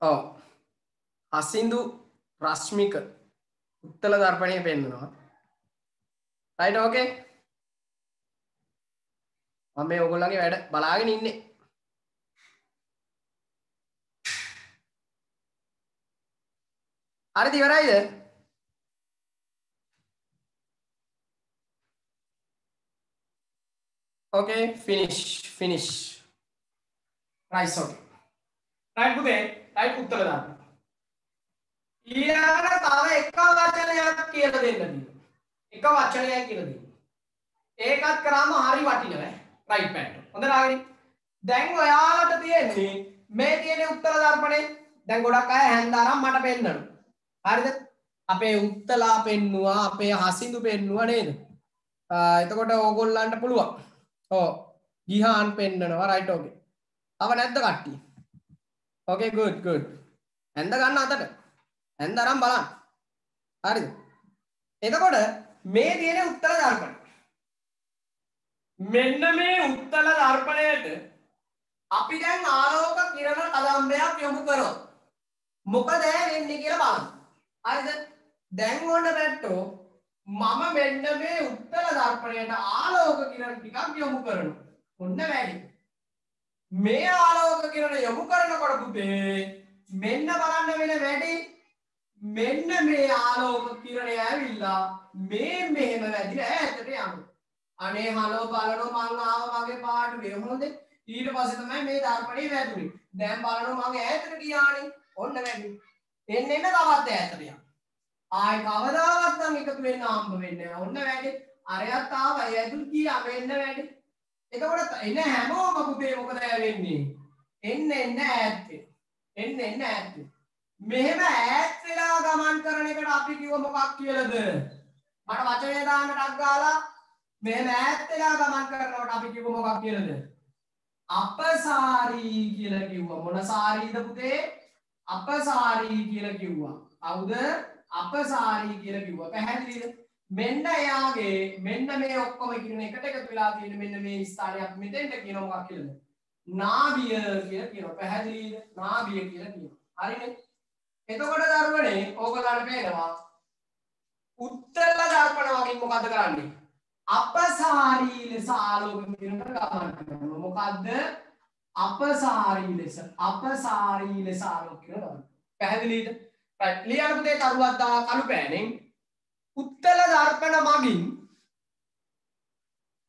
Speaker 1: ඔව්. අසින්දු රශ්මික උත්තල දර්පණය පෙන්වනවා රයිට් ඕකේ මම මේ ඔයගොල්ලන්ගේ වැඩ බලාගෙන ඉන්නේ. හරිද ඉවරයිද okay finish finish. Rice okay right පුතේ right උත්තර දාන්න ඊළඟට තව එක වචනයක් කියලා දෙන්න තියෙනවා එක වචනයක් කියලා දෙන්න ඒකත් කරාම හරි වටිනවා right පැට් හොඳට ආගෙන දැන් ඔයාලට තියෙන්නේ මේ තියෙන උත්තර දර්පණේ දැන් ගොඩක් අය හැන්දාරම් මට පෙන්නනවා හරිද? අපේ උත්තලා පෙන්නවා අපේ හසිදු පෙන්නවා නේද? එතකොට ඕගොල්ලන්ට පුළුවන්. ඕ ගිහාන් පෙන්න්නනවා රයිට ඕගේ අව නැද්ද කට්ටි ඕකේ ගුඩ් ගුඩ් ඇඳ ගන්න අතට. ඇන්දරම් බලන්න. හරිද? එතකොට මේ තියෙන උත්තර දර්පණ මෙන්න මේ උත්තල දර්පණයට අපි දැන් ආලෝක කිරණ කදම්බයක් යොමු කරොත් මොකද වෙන්නේ කියලා බලන්න හරිද දැන් ඔන්න පැට්ටෝ මම මෙන්න මේ උත්තර දර්පණයට ආලෝක කිරණ ටිකක් යොමු කරනවා. ඔන්න වැඩි. මේ ආලෝක කිරණ යොමු කරනකොට පුතේ මෙන්න බලන්න වෙන වැඩි. මෙන්න මේ ආලෝක කිරණය ඇවිල්ලා මේ මෙහෙම වැදිලා ඈතට යනවා අනේ හලෝ බලනෝ මං ආව මගේ පාඩුවේ හොඳ. ඊට පස්සේ තමයි මේ දර්පණේ වැදුනේ. දැන් බලනෝ මං ඈතට ගියානේ. ඔන්න වැඩි. එන්න එන්න තවත් ඈතට යනවා ආය කවදාවත් නම් එකතු වෙන්න හම්බ වෙන්නේ නැහැ. ඔන්න වැඩි. අරයත් ආවා. ඒ ඇතුල් කීයා වෙන්න වැඩි. එතකොට එන හැමෝම පුතේ මොකද වෙන්නේ? එන්න එන්න ඈත් එන්න එන්න ඈත් මෙහෙම ඈත් වෙලා ගමන් කරන එකට අපි කිව්ව මොකක් කියලාද? මට වචනය දාන්න ටක් ගාලා මෙහෙම ඈත් වෙලා ගමන් කරනකොට අපි කිව්ව මොකක් කියලාද? අපසාරී කියලා කිව්වා. මොන සාරීද පුතේ? අපසාරී කියලා කිව්වා. කවුද? අපසාරී කියලා කිව්වා. පැහැදිලිද? මෙන්න එයාගේ මෙන්න මේ ඔක්කොම කියන එකට එකතු වෙලා තියෙන මෙන්න මේ ස්ථානයක් මෙතෙන්ට කියනවා මොකක් කියලාද? නාභිය කියලා කියනවා. පැහැදිලිද? නාභිය කියලා කියනවා. හරිනේ? එතකොට දරුවනේ ඕගොල්ලන්ට පේනවා උත්තර දර්පණ වගේ මොකද කරන්නේ? අපසාරී ලෙස ආලෝක කිරණට ගමන් කරනවා. මොකද්ද? අපසාරී ලෙස අපසාරී ලෙස ආලෝක කිරණ පැහැදිලිද? ලියන පුතේ තරුවක් දා කළු පෑනෙන් උත්තල දර්පණ මගින්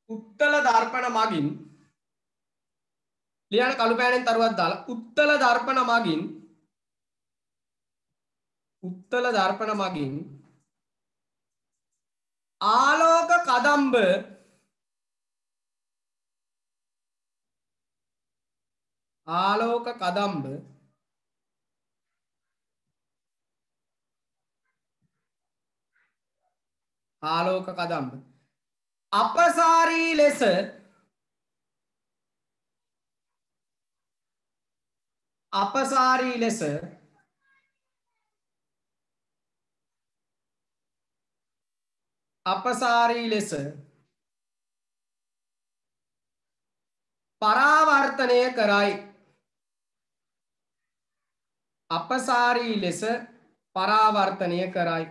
Speaker 1: උත්තල දර්පණ මගින් ලියන කළු පෑනෙන් තරුවක් දාලා උත්තල දර්පණ මගින් උත්තල දර්පණ මගින් ආලෝක කදම්බ ආලෝක කදම්බ ආලෝක කදම්බ. අපසාරී ලෙස අපසාරී ලෙස අපසාරී ලෙස පරාවර්තනය කරයි. අපසාරී ලෙස පරාවර්තනය කරයි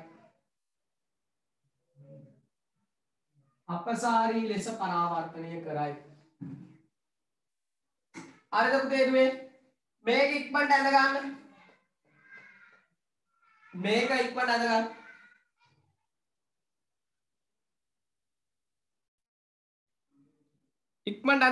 Speaker 1: අපසාරී ලෙස පරාවර්තනය කරයි. හරිද පුතේ මේක ඉක්මනට ඇඳ ගන්න. මේක ඉක්මනට අඳ ගන්න. ඉක්මනට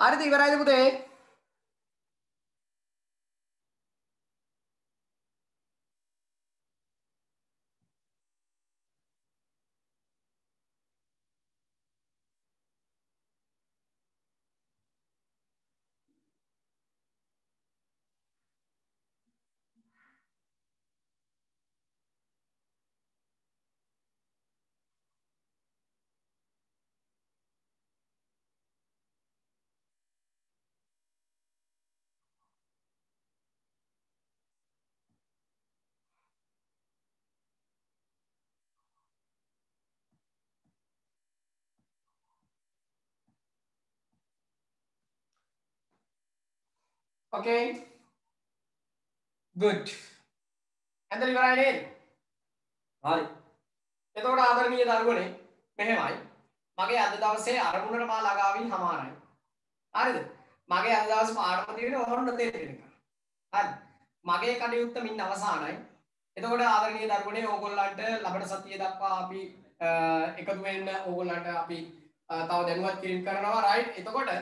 Speaker 1: හරිද ඉවරයිද පුතේ? Okay? Good. ඇඳලා ඉවරයි නේද හරි එතකොට ආදරණීය දරුවනේ මෙහෙමයි මගේ අද දවසේ අරමුණට මා ළඟාවින් හමාරයි හරිද මගේ අද දවස් පාඩම තියෙන්නේ ඕන්න තේරෙන්න හරි මගේ කටයුත්ත මින් අවසానයි එතකොට ආදරණීය දරුවනේ ඕගොල්ලන්ට ලබන සතිය දක්වා අපි එකතු වෙන්න ඕගොල්ලන්ට අපි තව දැනුවත් කිරීම කරනවා රයිට් එතකොට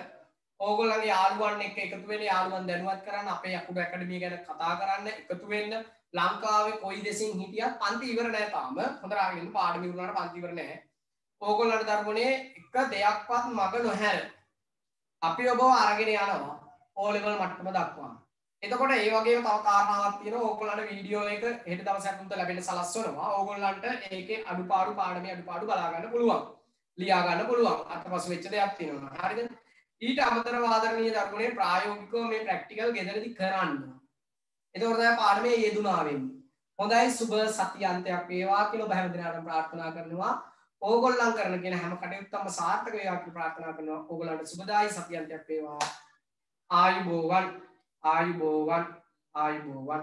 Speaker 1: ඕගොල්ලන්ගේ යාළුවන් එක්ක එකතු වෙලා යාළුවන් දැනුවත් කරන්න අපේ යකුඩු ඇකඩමිය ගැන කතා කරන්න එකතු වෙන්න. ලංකාවේ කොයි දෙසින් හිටියත් පන්ති ඉවර නැහැ තාම. හොඳට අහගෙන ඉන්න පාඩම ඉවරනාට පන්ති ඉවර නැහැ ඕගොල්ලන්ට දරුවනේ එක දෙයක්වත් මග නොහැර. අපි ඔබව අරගෙන යනවා. ඕ ලෙවල් මට්ටම දක්වා එතකොට ඒ වගේම තව කාරණාවක් තියෙනවා. ඕගොල්ලන්ට වීඩියෝ එක හෙට දවසක් උන්ට ලැබෙන්න සලස්වනවා ඕගොල්ලන්ට ඒකේ අඩුපාඩු පාඩමේ අඩුපාඩු බලා ගන්න පුළුවන්. ලියා ගන්න පුළුවන්. අත්පසු වෙච්ච දෙයක් තියෙනවා. හරිද? ඊට අමතරව ආදරණීය දරුවනේ ප්‍රායෝගිකව මේ ප්‍රැක්ටිකල් ගෙදරදී කරන්න. එතකොට තමයි පාඩමේ යෙදුනා වෙන්නේ. හොඳයි සුබ සතියන්තයක් වේවා කියලා ඔබ හැමදෙනාටම ප්‍රාර්ථනා කරනවා. ඕගොල්ලන් කරන කියන හැම කටයුත්තක්ම සාර්ථක වේවා කියලා ප්‍රාර්ථනා කරනවා. ඕගොල්ලන්ට සුබදායි සතියන්තයක් වේවා. ආයුබෝවන් ආයුබෝවන් ආයුබෝවන්